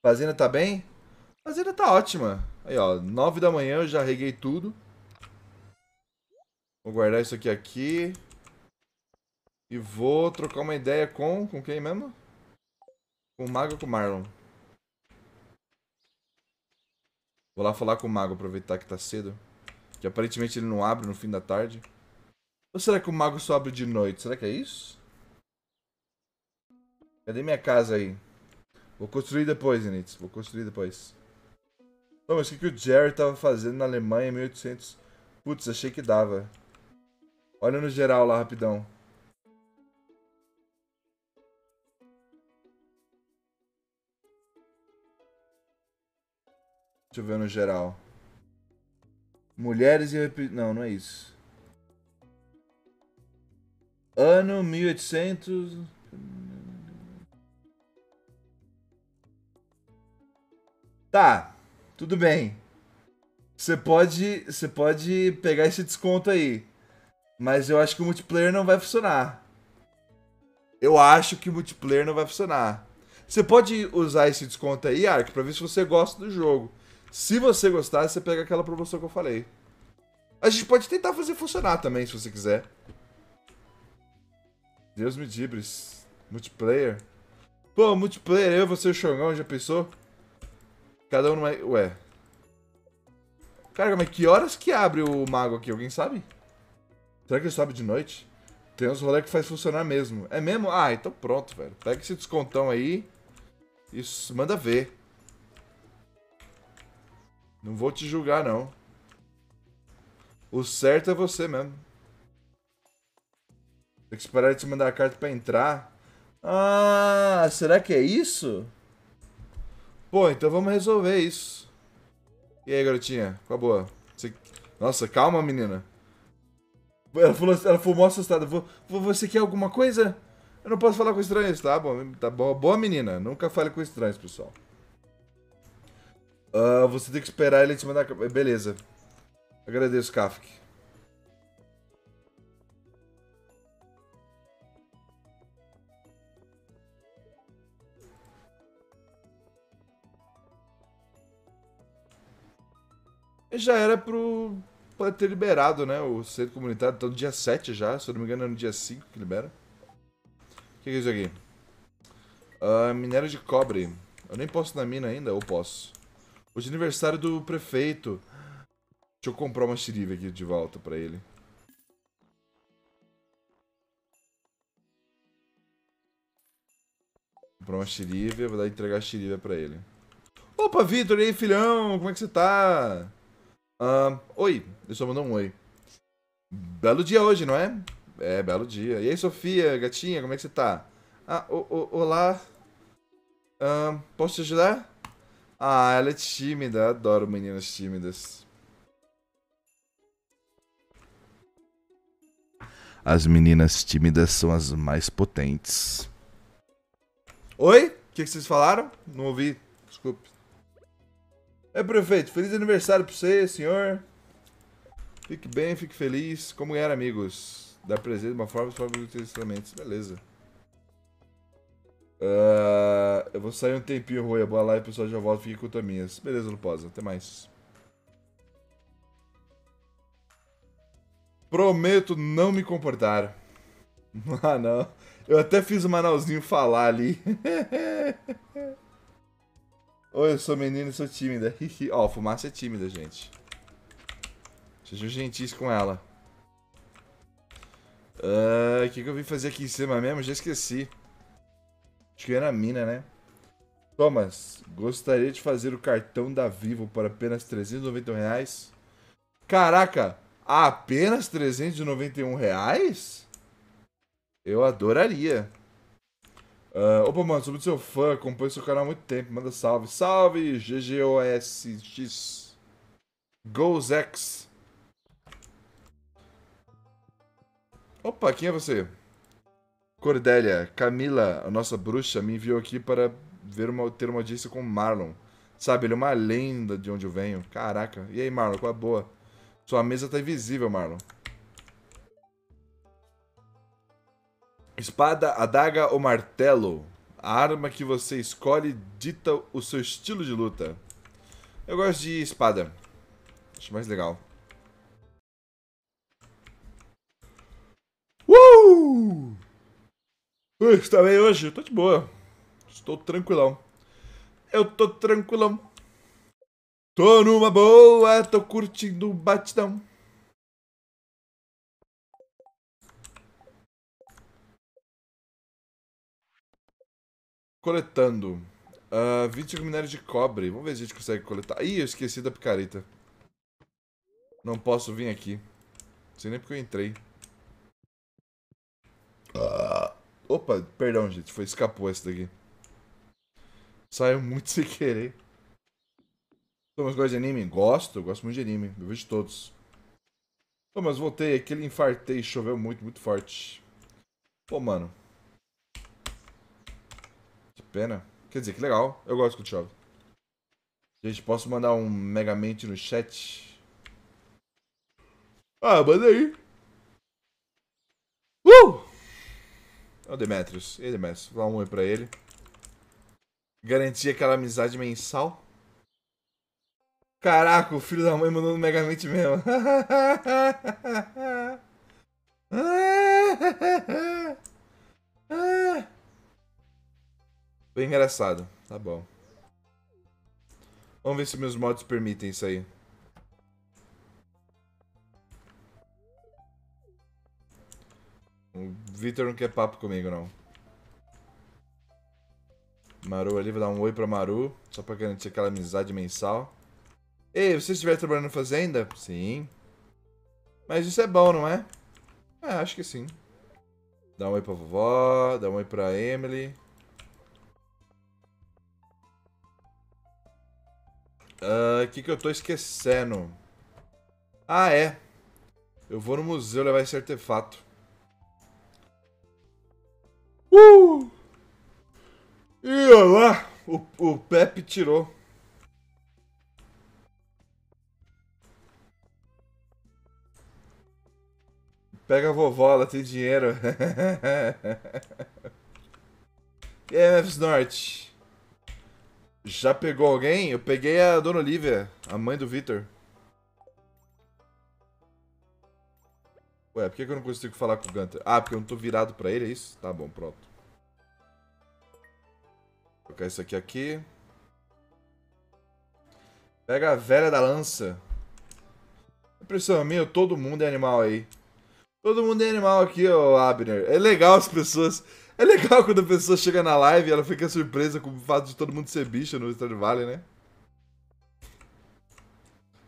Fazenda tá bem? Fazenda tá ótima. Aí, ó. 9 da manhã eu já reguei tudo. Vou guardar isso aqui aqui. E vou trocar uma ideia com... Com quem mesmo? Com o Mago ou com o Marlon? Vou lá falar com o Mago, aproveitar que tá cedo. Que aparentemente ele não abre no fim da tarde. Ou será que o Mago só abre de noite? Será que é isso? Cadê minha casa aí? Vou construir depois, Initz. Vou construir depois. Não, mas o que, que o Jerry tava fazendo na Alemanha em 1800? Putz, achei que dava. Olha no geral lá, rapidão. Deixa eu ver no geral. Mulheres e... Não, não é isso. Ano 1800... Tá, tudo bem. Você pode, você pode pegar esse desconto aí. Mas eu acho que o multiplayer não vai funcionar. Eu acho que o multiplayer não vai funcionar. Você pode usar esse desconto aí, Ark, pra ver se você gosta do jogo. Se você gostar, você pega aquela promoção que eu falei. A gente pode tentar fazer funcionar também, se você quiser. Deus me dibres. Multiplayer. Pô, multiplayer, eu, você e o Xongão, já pensou? Cada um numa... Ué. Cara, mas que horas que abre o mago aqui? Alguém sabe? Será que ele sobe de noite? Tem uns rolê que faz funcionar mesmo. É mesmo? Ah, então pronto, velho. Pega esse descontão aí e manda ver. Não vou te julgar, não. O certo é você mesmo. Tem que esperar ele te mandar a carta pra entrar. Ah, será que é isso? Pô, então vamos resolver isso. E aí, garotinha? Qual a boa? Você... Nossa, calma, menina. Ela falou, ela fumou assustada. Você quer alguma coisa? Eu não posso falar com estranhos, tá bom? Tá bom. Boa menina. Nunca fale com estranhos, pessoal. Uh, você tem que esperar ele te mandar. Beleza. Agradeço, Kafk. Já era pro. Pra ter liberado, né? O centro comunitário. Então, dia 7 já. Se eu não me engano, é no dia 5 que libera. O que, que é isso aqui? Uh, minério de cobre. Eu nem posso na mina ainda, ou posso? Hoje é aniversário do prefeito. Deixa eu comprar uma xerife aqui de volta pra ele. Comprar uma xerife, vou dar entregar a xerife pra ele. Opa, Vitor, e aí, filhão? Como é que você tá? Uh, oi, ele só mandou um oi. Belo dia hoje, não é? É, belo dia. E aí, Sofia, gatinha, como é que você tá? Ah, o, o, olá. Uh, posso te ajudar? Ah, ela é tímida. Adoro meninas tímidas. As meninas tímidas são as mais potentes. Oi? O que, que vocês falaram? Não ouvi. Desculpe. É, prefeito, feliz aniversário pra você, senhor. Fique bem, fique feliz. Como era, amigos? Dar presente de uma forma, forma de instrumentos. Beleza. Uh, eu vou sair um tempinho, Rui. Boa e o pessoal já volta. Fique com minhas. Beleza, Luposa. Até mais. Prometo não me comportar. Ah, não. Eu até fiz o Manauzinho falar ali. Oi, eu sou menina e sou tímida. Ó, oh, fumaça é tímida, gente. Sejam gentis com ela. Ah, o uh, que, que eu vim fazer aqui em cima mesmo? Já esqueci. Acho que era a mina, né? Thomas, gostaria de fazer o cartão da Vivo por apenas 391 reais? Caraca, apenas 391 reais? Eu adoraria. Uh, opa, mano, sou muito seu fã, acompanho seu canal há muito tempo. Manda salve. Salve, GGOSX. GoZex. Opa, quem é você? Cordélia, Camila, a nossa bruxa, me enviou aqui para ver uma, ter uma audiência com Marlon. Sabe, ele é uma lenda de onde eu venho. Caraca. E aí, Marlon, qual a boa? Sua mesa tá invisível, Marlon. Espada, adaga ou martelo? A arma que você escolhe dita o seu estilo de luta. Eu gosto de espada. Acho mais legal. Uh! Está bem hoje? Eu tô de boa. Estou tranquilão. Eu tô tranquilão. Tô numa boa, tô curtindo o batidão. Coletando. Uh, 25 minérios de cobre. Vamos ver se a gente consegue coletar. Ih, eu esqueci da picareta. Não posso vir aqui. Não sei nem porque eu entrei. Uh, opa, perdão, gente. Foi, escapou esse daqui. Saiu muito sem querer. Thomas gosta de anime? Gosto, gosto muito de anime. Eu vejo todos. Thomas, voltei. Aquele infartei, choveu muito, muito forte. Pô, mano pena. Quer dizer, que legal. Eu gosto quando chove. Gente, posso mandar um Megamente no chat? Ah, manda aí. Uh! É o Demetrius. E Demetrius? Vou dar um oi pra ele. Garantir aquela amizade mensal. Caraca, o filho da mãe mandou no Megamente mesmo. Bem engraçado. Tá bom. Vamos ver se meus mods permitem isso aí. O Victor não quer papo comigo, não. Maru ali, vou dar um oi pra Maru. Só pra garantir aquela amizade mensal. Ei, você estiver trabalhando na fazenda? Sim. Mas isso é bom, não é? É, acho que sim. Dá um oi pra vovó, dá um oi pra Emily. O uh, ah, que, que eu tô esquecendo? Ah, é. Eu vou no museu levar esse artefato. Uh! E olha lá, o, o Pepe tirou. Pega a vovó, ela tem dinheiro. e aí, Memphis Norte? Já pegou alguém? Eu peguei a Dona Olivia, a mãe do Victor. Ué, por que eu não consigo falar com o Gunter? Ah, porque eu não tô virado pra ele, é isso? Tá bom, pronto. Colocar isso aqui aqui. Pega a velha da lança. Impressão minha, todo mundo é animal aí. Todo mundo é animal aqui, ô Abner. É legal as pessoas. É legal quando a pessoa chega na live e ela fica surpresa com o fato de todo mundo ser bicho no Stardew Valley, né?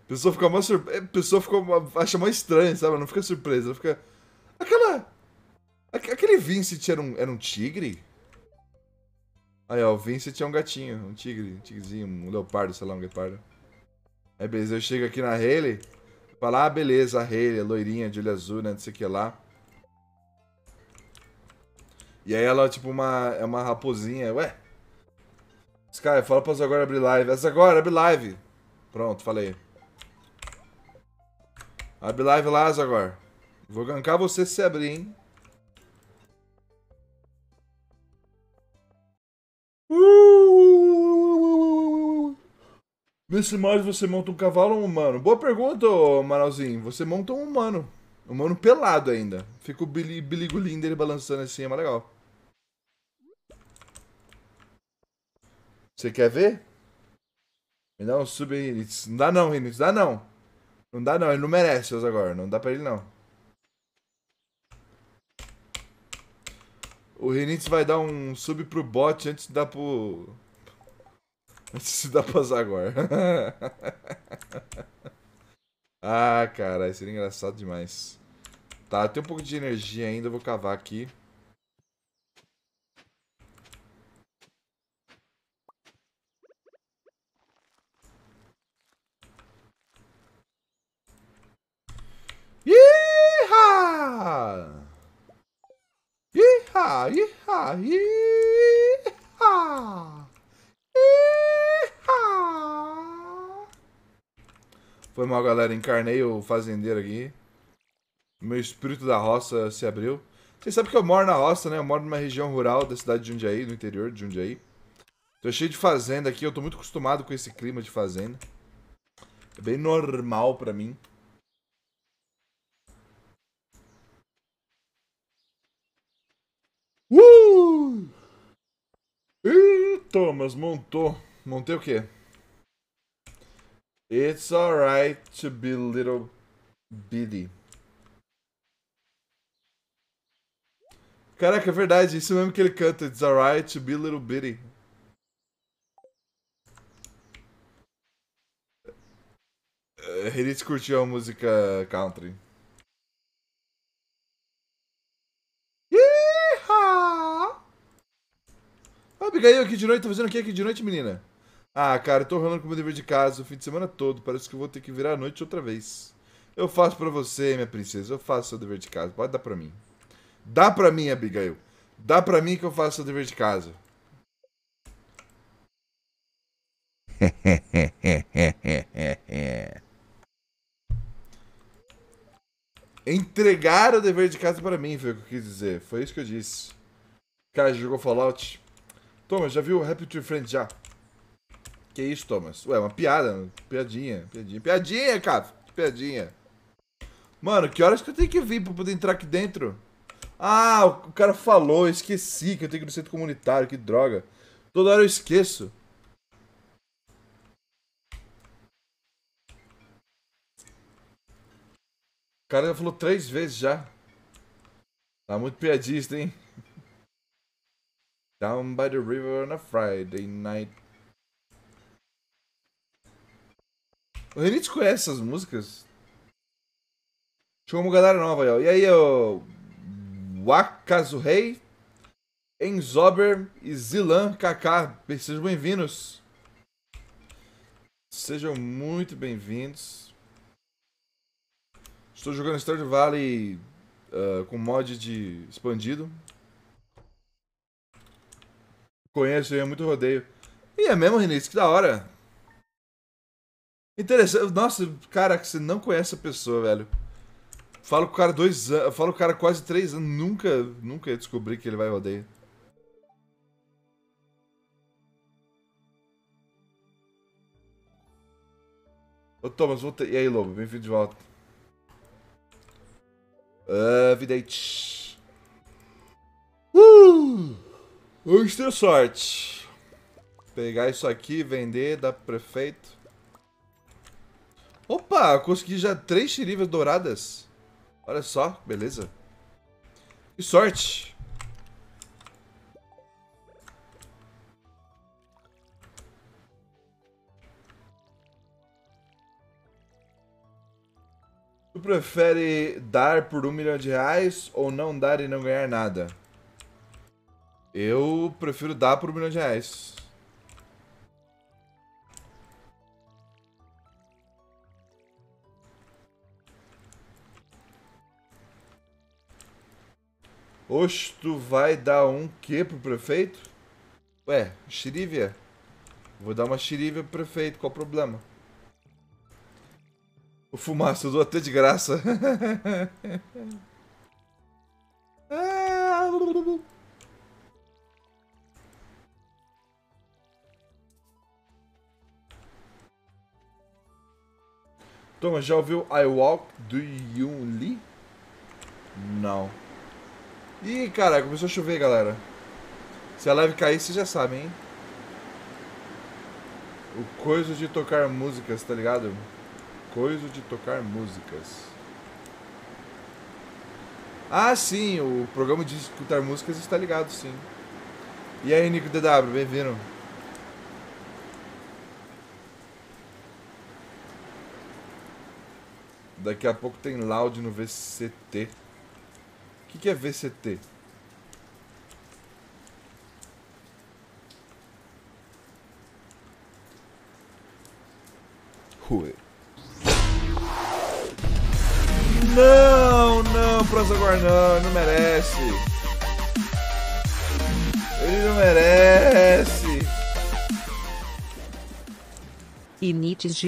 A pessoa fica mais surpresa. A pessoa fica, acha mais estranho, sabe? Ela não fica surpresa, ela fica. Aquela. Aquele Vincent era um, era um tigre? Aí, ó, o Vincent é um gatinho, um tigre, um tigrezinho, um leopardo, sei lá, um guepardo. Aí, beleza, eu chego aqui na Hayley, falo, ah, beleza, a Hayley, a loirinha de olho azul, né, não sei o que lá. E aí ela, tipo, uma, é uma raposinha, ué? Sky, fala pra agora abrir live. Essa agora, abre live. Pronto, falei. Abre live lá, agora. Vou gankar você se abrir, hein? Nesse mod você monta um cavalo ou um humano? Boa pergunta, Manalzinho. Você monta um humano. Um humano pelado ainda. Fica o biligo lindo ele balançando assim, é mais legal. Você quer ver? Me dá um sub Rinitz. Não dá não, Rinitz. Dá não. Não dá não, ele não merece os agora. Não dá pra ele não. O Rinitz vai dar um sub pro bot antes de dar pro... Antes de dar pro Zagor. ah, cara, seria engraçado demais. Tá, tem um pouco de energia ainda, vou cavar aqui. Yeehaw! Yeehaw! Yeehaw! Yeehaw! Foi mal, galera. Encarnei o fazendeiro aqui. Meu espírito da roça se abriu. Vocês sabem que eu moro na roça, né? Eu moro numa região rural da cidade de Jundiaí, no interior de Jundiaí. Tô cheio de fazenda aqui. Eu tô muito acostumado com esse clima de fazenda. É bem normal pra mim. Uh! Ih, Thomas, montou. Montei o quê? It's alright to be little bitty. Caraca, é verdade, isso mesmo que ele canta. It's alright to be little bitty. Uh, curtiu a música country. Yeehaw! Ah, Abigail aqui de noite, tá fazendo o que aqui de noite, menina? Ah, cara, eu tô rolando com o meu dever de casa o fim de semana todo. Parece que eu vou ter que virar a noite outra vez. Eu faço pra você, minha princesa. Eu faço seu dever de casa. Pode dar pra mim. Dá pra mim, Abigail. Dá pra mim que eu faço seu dever de casa. Entregar o dever de casa para mim, foi o que eu quis dizer. Foi isso que eu disse. Cara, jogou Fallout. Thomas, já viu Happy Tree Friend já? Que isso, Thomas? Ué, uma piada, piadinha, piadinha, piadinha, cara, piadinha. Mano, que horas que eu tenho que vir pra poder entrar aqui dentro? Ah, o cara falou, esqueci que eu tenho que ir no centro comunitário, que droga. Toda hora eu esqueço. O cara já falou três vezes já. Tá muito piadista, hein? Down by the river on a Friday night. O Renite conhece essas músicas? Chegou uma galera nova aí, ó. E aí, o Wakazuhei, Enzober e Zilan Kaká. Sejam bem-vindos. Sejam muito bem-vindos. Estou jogando Stardew Valley uh, com mod de expandido. Conheço, é muito rodeio. E é mesmo, Renite, que da hora. Interessante. Nossa, cara, que você não conhece a pessoa, velho. Falo com o cara dois anos. Falo com o cara quase três anos. Nunca, nunca ia descobrir que ele vai rodeio. Ô Thomas, voltei. E aí, Lobo? Bem-vindo de volta. Evidente. Uh! Vamos ter sorte. Pegar isso aqui, vender, dar pro prefeito. Opa, consegui já três xerivas douradas. Olha só, beleza. Que sorte. Tu prefere dar por um milhão de reais ou não dar e não ganhar nada? Eu prefiro dar por um milhão de reais. Oxe, tu vai dar um quê pro prefeito? Ué, xirívia. Vou dar uma xirívia pro prefeito, qual o problema? O fumaça, eu dou até de graça. Toma, já ouviu I Walk do Yun Lee? Não. Ih, cara, começou a chover, galera. Se a live cair, vocês já sabem, hein? O coisa de tocar músicas, tá ligado? Coisa de tocar músicas. Ah, sim, o programa de escutar músicas está ligado, sim. E aí, Nico DW, bem-vindo. Daqui a pouco tem loud no VCT. O que, que é VCT? Rui. Não, não, Prozagor não, não merece. Ele não merece. Inites de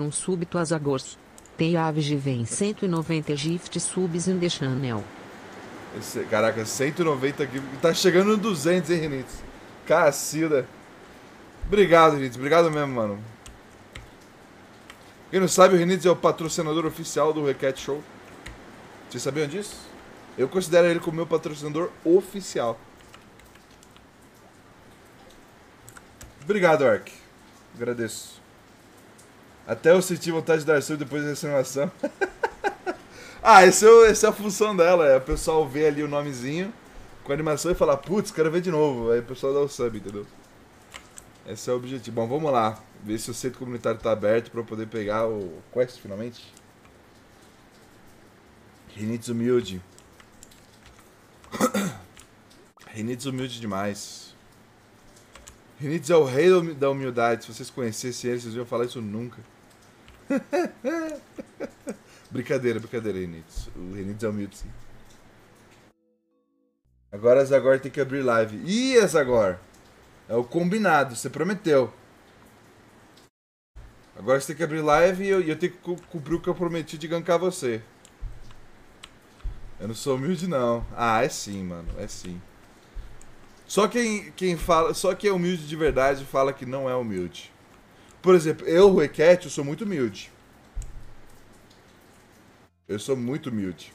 um súbito a Zagors. Teavge vem 190 gift subs in the channel. Esse, caraca, 190 aqui. Tá chegando no 200, hein, Renitz? Cacilda. Obrigado, Renitz. Obrigado mesmo, mano. Quem não sabe, o Renitz é o patrocinador oficial do Recat Show. Vocês sabiam disso? Eu considero ele como meu patrocinador oficial. Obrigado, Ark. Agradeço. Até eu senti vontade de dar sub depois da renovação. ah, esse é, essa é a função dela. É o pessoal ver ali o nomezinho com a animação e falar, putz, quero ver de novo. Aí o pessoal dá o sub, entendeu? Esse é o objetivo. Bom, vamos lá. Ver se o centro comunitário está aberto para eu poder pegar o quest finalmente. Renitz humilde. Renitz humilde demais. Renitz é o rei da humildade. Se vocês conhecessem ele, vocês iam falar isso nunca. brincadeira, brincadeira, Renitz. O Renitz é humilde, sim. Agora a Zagor tem que abrir live. Ih, Zagor! É o combinado, você prometeu. Agora você tem que abrir live e eu, eu tenho que cumprir o que eu prometi de gankar você. Eu não sou humilde não. Ah, é sim, mano. É sim. Só quem, quem fala, só quem é humilde de verdade fala que não é humilde. Por exemplo, eu, Requete, eu sou muito humilde. Eu sou muito humilde.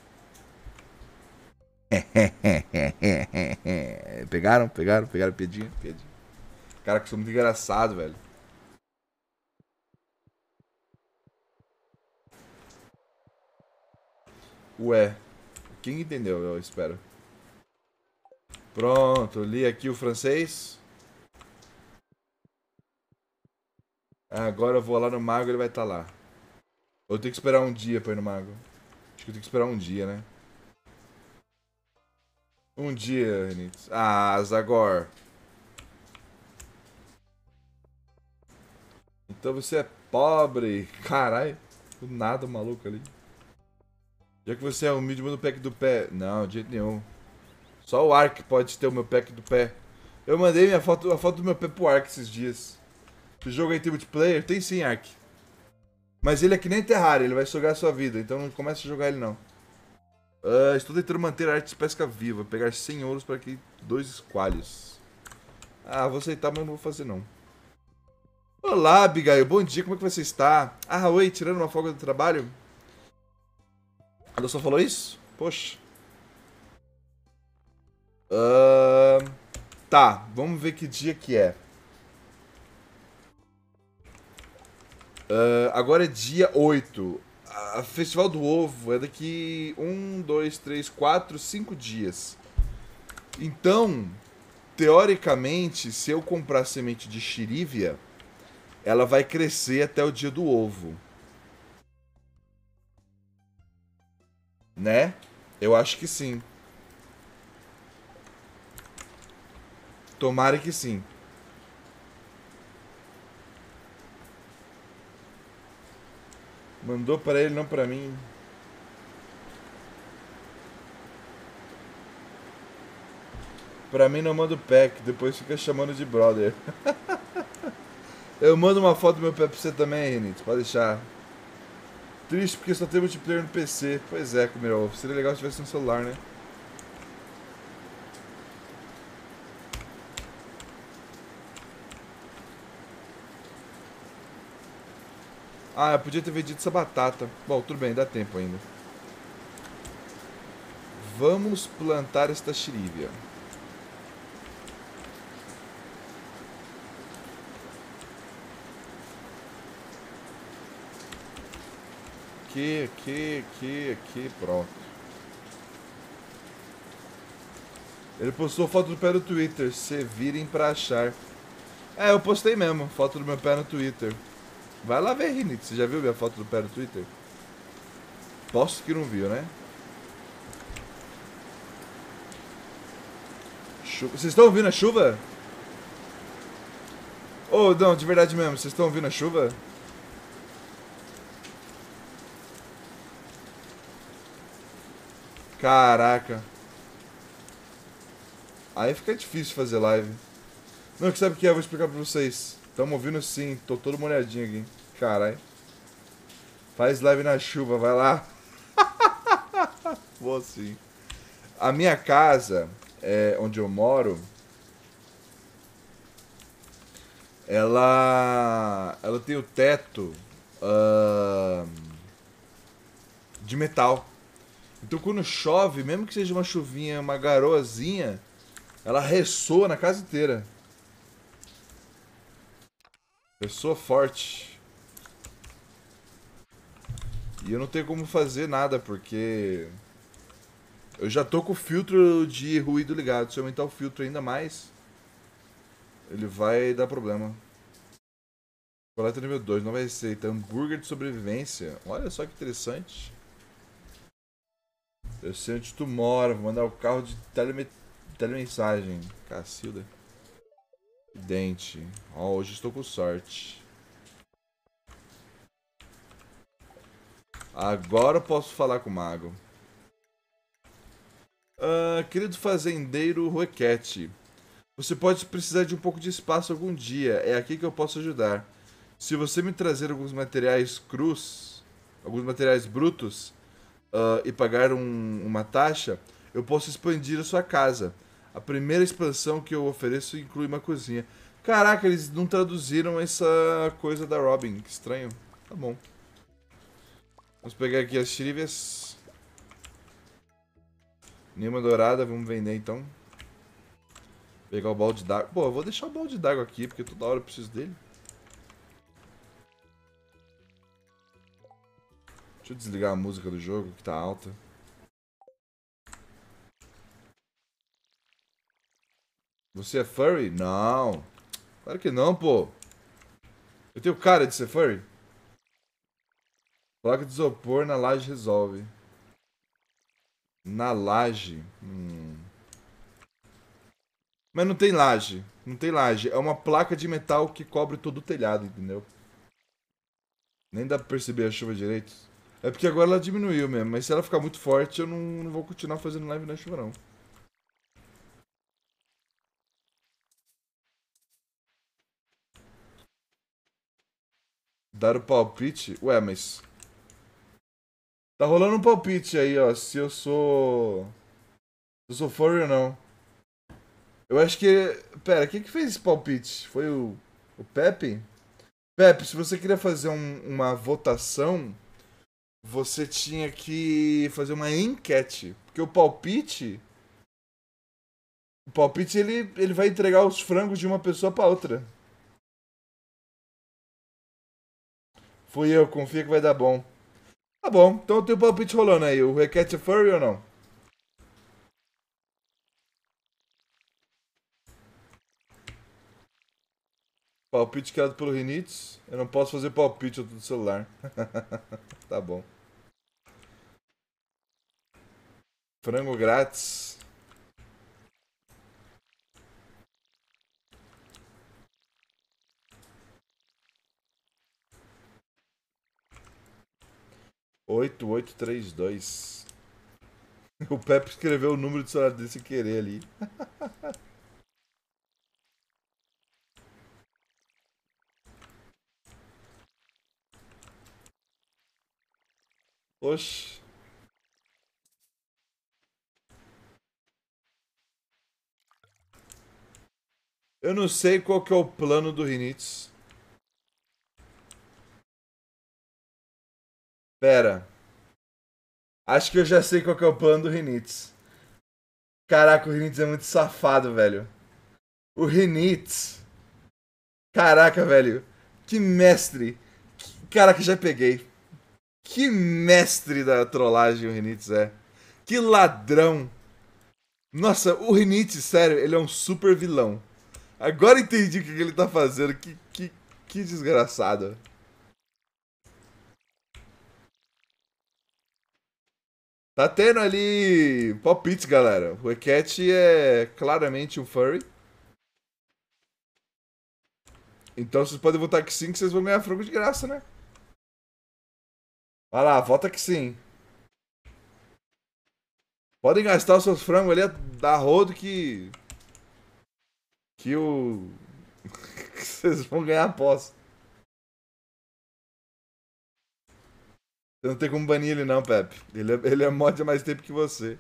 pegaram? Pegaram? Pegaram pedinha? Pedinha. Cara, que sou muito engraçado, velho. Ué. Quem entendeu, eu espero. Pronto, li aqui o francês. Agora eu vou lá no mago ele vai estar tá lá. Eu tenho que esperar um dia pra ir no mago? Acho que eu tenho que esperar um dia, né? Um dia, Renitz. Ah, Zagor. Então você é pobre. Caralho. Do nada, maluco ali. Já que você é humilde, manda o pack do pé. Não, de jeito nenhum. Só o Ark pode ter o meu pack do pé. Eu mandei minha foto, a foto do meu pé pro Ark esses dias. O jogo tem multiplayer? Tem sim, Ark. Mas ele é que nem Terraria, ele vai sugar a sua vida, então não começa a jogar ele não. Uh, estou tentando manter a arte de pesca viva, pegar 100 ouros para que dois esqualhos. Ah, vou aceitar, mas não vou fazer não. Olá, Abigail, bom dia, como é que você está? Ah, oi, tirando uma folga do trabalho? Ela só falou isso? Poxa. Uh, tá, vamos ver que dia que é. Uh, agora é dia 8. A Festival do Ovo é daqui 1, 2, 3, 4, 5 dias. Então, teoricamente, se eu comprar semente de xirívia, ela vai crescer até o dia do ovo. Né? Eu acho que sim. Tomara que sim. Mandou para ele, não para mim. Pra mim não manda o pack, depois fica chamando de brother. Eu mando uma foto do meu pé pra você também, Renito. Pode deixar. Triste porque só tem multiplayer no PC. Pois é, meu. Seria legal se tivesse no celular, né? Ah, eu podia ter vendido essa batata. Bom, tudo bem, dá tempo ainda. Vamos plantar esta xirívia. aqui, aqui, aqui, aqui, pronto. Ele postou foto do pé no Twitter, se virem pra achar. É, eu postei mesmo, foto do meu pé no Twitter. Vai lá ver, Rinit, você já viu minha foto do pé no Twitter? Posso que não viu, né? Chuva. Vocês estão ouvindo a chuva? Ô, oh, não, de verdade mesmo, vocês estão ouvindo a chuva? Caraca. Aí fica difícil fazer live. Não, que sabe o que é? Eu vou explicar pra vocês. Tamo ouvindo sim, tô todo molhadinho aqui. Caralho. Faz live na chuva, vai lá. vou sim. A minha casa, é, onde eu moro, ela, ela tem o teto uh, de metal. Então quando chove, mesmo que seja uma chuvinha, uma garoazinha, ela ressoa na casa inteira. Ressoa forte. E eu não tenho como fazer nada, porque... Eu já tô com o filtro de ruído ligado. Se eu aumentar o filtro ainda mais, ele vai dar problema. Coleta nível 2, nova receita. Hambúrguer de sobrevivência. Olha só que interessante. Eu sei onde tu mora, vou mandar o carro de teleme... telemensagem. Cacilda. Dente. Ó, hoje estou com sorte. Agora posso falar com o mago. Uh, querido fazendeiro Roquete, você pode precisar de um pouco de espaço algum dia. É aqui que eu posso ajudar. Se você me trazer alguns materiais crus, alguns materiais brutos, uh, e pagar um, uma taxa, eu posso expandir a sua casa. A primeira expansão que eu ofereço inclui uma cozinha. Caraca, eles não traduziram essa coisa da Robin. Que estranho. Tá bom. Vamos pegar aqui as trívias. Nenhuma dourada, vamos vender então. Pegar o balde d'água. Pô, eu vou deixar o balde d'água aqui, porque toda hora eu preciso dele. Deixa eu desligar a música do jogo que tá alta. Você é furry? Não. Claro que não, pô. Eu tenho cara de ser furry. Placa de isopor na laje resolve. Na laje. Hum. Mas não tem laje. Não tem laje. É uma placa de metal que cobre todo o telhado, entendeu? Nem dá pra perceber a chuva direito. É porque agora ela diminuiu mesmo, mas se ela ficar muito forte, eu não, não vou continuar fazendo live na chuva, não. Dar o palpite? Ué, mas... Tá rolando um palpite aí, ó, se eu sou... Se eu sou furry ou não. Eu acho que... Pera, quem que fez esse palpite? Foi o... O Pepe? Pepe, se você queria fazer um, uma votação você tinha que fazer uma enquete. Porque o palpite. O palpite ele, ele vai entregar os frangos de uma pessoa para outra. Fui eu, confia que vai dar bom. Tá bom, então tem o palpite rolando aí. O requete é furry ou não? Palpite criado pelo Rinitz. Eu não posso fazer palpite, eu tô do celular. tá bom. Frango grátis. Oito, oito, três, dois. O Pepe escreveu o número de celular dele sem querer ali. Oxe. Eu não sei qual que é o plano do Rinitz. Pera. Acho que eu já sei qual que é o plano do Rinitz. Caraca, o Rinitz é muito safado, velho. O Rinitz. Caraca, velho. Que mestre. Caraca, já peguei. Que mestre da trollagem o Rinitz é. Que ladrão. Nossa, o Rinitz, sério, ele é um super vilão. Agora entendi o que ele tá fazendo. Que, que, que desgraçado. Tá tendo ali palpites, galera. O Ecat é claramente um furry. Então vocês podem votar que sim, que vocês vão ganhar frango de graça, né? Vai lá, vota que sim. Podem gastar os seus frangos ali da rodo que que o. vocês vão ganhar a posse. Você não tem como banir ele não, Pepe. Ele é, ele é mod há mais tempo que você.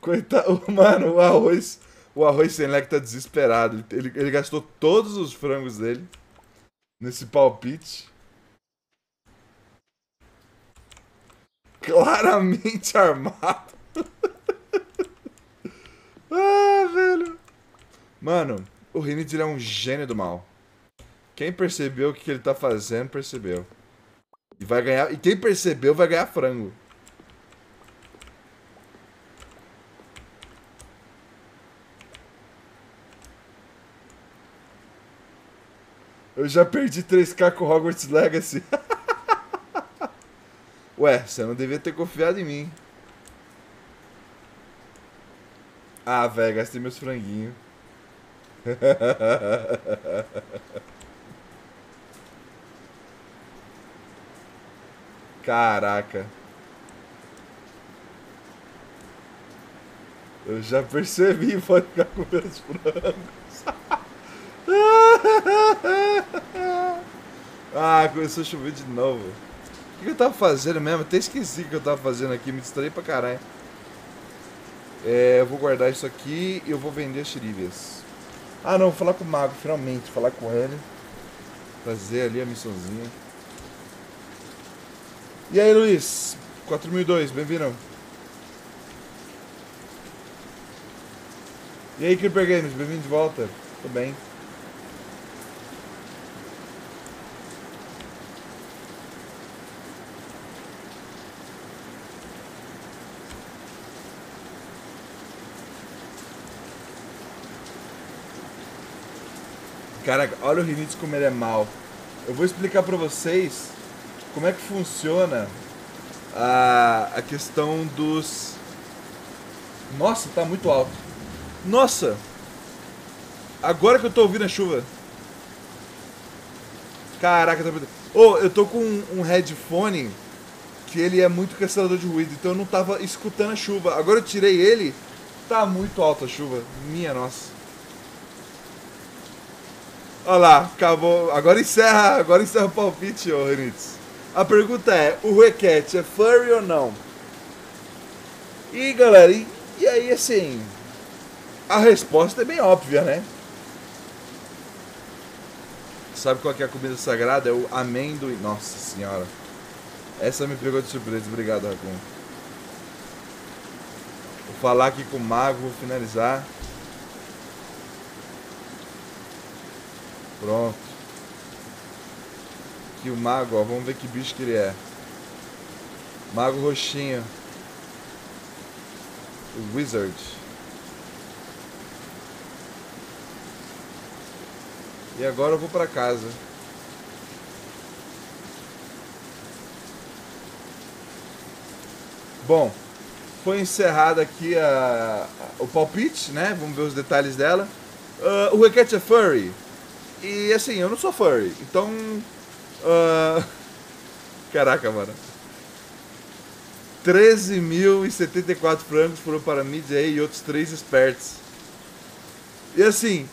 Coitado, mano, o arroz. O arroz sem leque tá desesperado. Ele, ele gastou todos os frangos dele nesse palpite. Claramente armado. Ah, velho. Mano, o Rinit é um gênio do mal. Quem percebeu o que ele tá fazendo, percebeu. E vai ganhar. E quem percebeu vai ganhar frango. Eu já perdi 3k com Hogwarts Legacy. Ué, você não devia ter confiado em mim. Ah, velho, gastei meus franguinhos. Caraca. Eu já percebi, pode ficar com meus frangos. ah, começou a chover de novo. O que eu tava fazendo mesmo? Até esqueci o que eu tava fazendo aqui, me distraí pra caralho. É, eu vou guardar isso aqui e eu vou vender as xeríveas. Ah não, vou falar com o mago, finalmente, falar com ele. Fazer ali a missãozinha. E aí, Luiz? 4002, bem-vindo. E aí, Creeper Games, bem-vindo de volta. Tudo bem. Caraca, olha o rinite como ele é mal. Eu vou explicar pra vocês como é que funciona a, a questão dos... Nossa, tá muito alto. Nossa! Agora que eu tô ouvindo a chuva. Caraca, tá muito... Oh, eu tô com um, um headphone que ele é muito cancelador de ruído, então eu não tava escutando a chuva. Agora eu tirei ele, tá muito alta a chuva. Minha nossa. Olha lá, acabou. Agora encerra, agora encerra o palpite, ô Renitz. A pergunta é, o Requete é furry ou não? E galera, e, E aí, assim, a resposta é bem óbvia, né? Sabe qual é a comida sagrada? É o amendoim. Nossa senhora. Essa me pegou de surpresa. Obrigado, Raccoon. Vou falar aqui com o mago, vou finalizar. Pronto. Aqui o mago, ó. Vamos ver que bicho que ele é. Mago roxinho. O Wizard. E agora eu vou pra casa. Bom, foi encerrado aqui a, a, o palpite, né? Vamos ver os detalhes dela. Uh, o Requete é furry. E assim, eu não sou furry. Então. Uh... Caraca, mano. 13.074 francos foram para mídia e outros três espertos. E assim,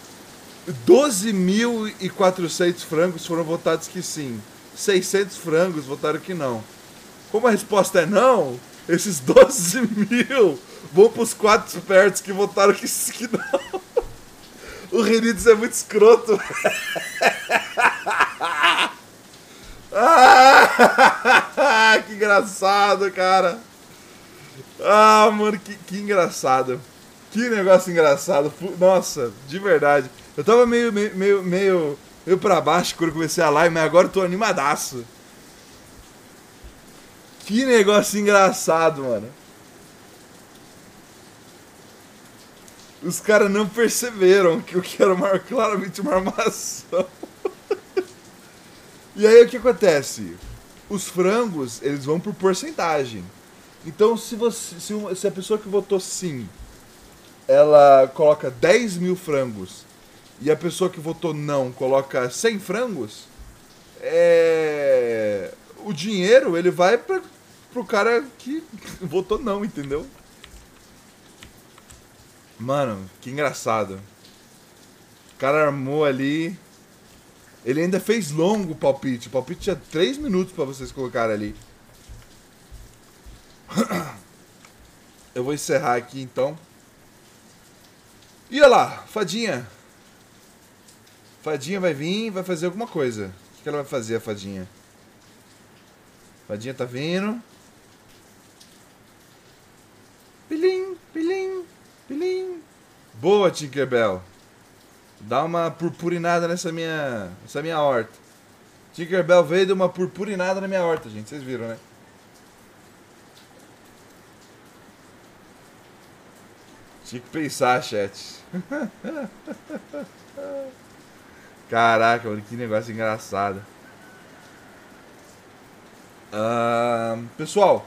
12.400 frangos foram votados que sim. 600 frangos votaram que não. Como a resposta é não, esses 12 mil vão para os quatro espertos que votaram que, que não. O Renides é muito escroto. ah, que engraçado, cara. Ah, mano, que, que engraçado. Que negócio engraçado. Nossa, de verdade. Eu tava meio, meio, meio, meio, meio pra baixo quando comecei a live, mas agora eu tô animadaço. Que negócio engraçado, mano. Os caras não perceberam que o que era uma, claramente uma armação. e aí o que acontece? Os frangos, eles vão por porcentagem. Então, se, você, se, uma, se a pessoa que votou sim, ela coloca 10 mil frangos e a pessoa que votou não coloca 100 frangos, é... o dinheiro ele vai para pro cara que votou não, entendeu? Mano, que engraçado. O cara armou ali. Ele ainda fez longo o palpite. O palpite tinha 3 minutos para vocês colocarem ali. Eu vou encerrar aqui então. E olha lá, fadinha. Fadinha vai vir, vai fazer alguma coisa. O que ela vai fazer, a fadinha? Fadinha tá vindo. Pilim, pilim, pilim. Boa, Tinkerbell. Dá uma purpurinada nessa minha, nessa minha horta. Tinkerbell veio e deu uma purpurinada na minha horta, gente. Vocês viram, né? Tinha que pensar, chat. Caraca, mano, que negócio engraçado. Uh, pessoal,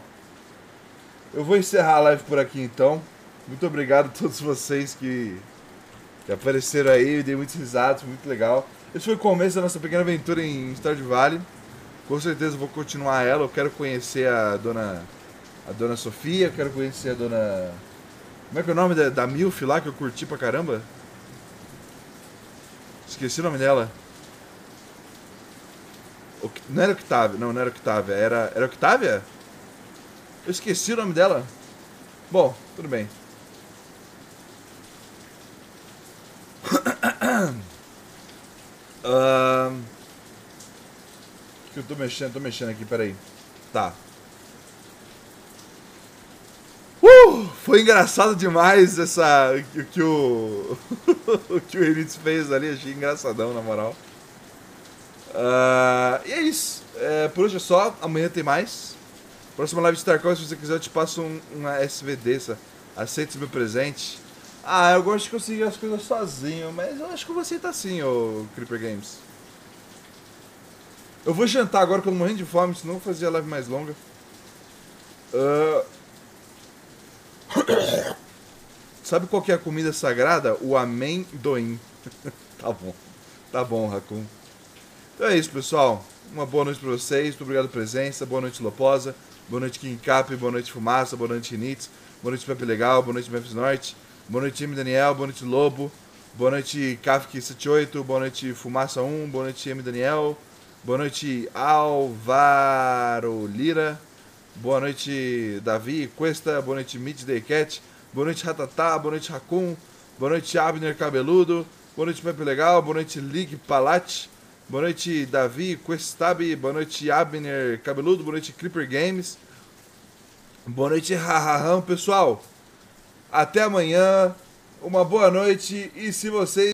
eu vou encerrar a live por aqui então. Muito obrigado a todos vocês que, que apareceram aí, dei muitos risados, muito legal. Esse foi o começo da nossa pequena aventura em Stardew Valley. Com certeza vou continuar ela. Eu quero conhecer a dona a dona Sofia, eu quero conhecer a dona Como é que é o nome da, da Milf lá que eu curti pra caramba? Esqueci o nome dela. Não era Octavia, não, não era Octavia, era, era Octavia? Eu esqueci o nome dela. Bom, tudo bem. Que eu tô mexendo, tô mexendo aqui, peraí. Tá. Uh, foi engraçado demais essa. O que o. o que o Elitz fez ali, achei engraçadão, na moral. Uh, e é isso. É, por hoje é só. Amanhã tem mais. Próxima live de StarCraft, se você quiser, eu te passo um, uma SVD. Aceite meu presente. Ah, eu gosto de conseguir as coisas sozinho, mas eu acho que você tá assim, ô Creeper Games. Eu vou jantar agora, que eu tô morrendo de fome, senão eu vou fazer a live mais longa. Uh... Sabe qual que é a comida sagrada? O amendoim. tá bom. Tá bom, Raccoon. Então é isso, pessoal. Uma boa noite pra vocês. Muito obrigado pela presença. Boa noite, Loposa. Boa noite, King Cap. Boa noite, Fumaça. Boa noite, Nitz. Boa noite, Pepe Legal. Boa noite, Memphis Norte. Boa noite, time Daniel. Boa noite, Lobo. Boa noite, Kafki78. Boa noite, Fumaça 1. Boa noite, M. Daniel. Boa noite, Alvaro Lira. Boa noite, Davi Cuesta. Boa noite, Mid Day Cat. Boa noite, Ratatá. Boa noite, Racun. Boa noite, Abner Cabeludo. Boa noite, Pepe Legal. Boa noite, Lig Palate. Boa noite, Davi Questab. Boa noite, Abner Cabeludo. Boa noite, Creeper Games. Boa noite, Rahaham, pessoal. Até amanhã. Uma boa noite. E se vocês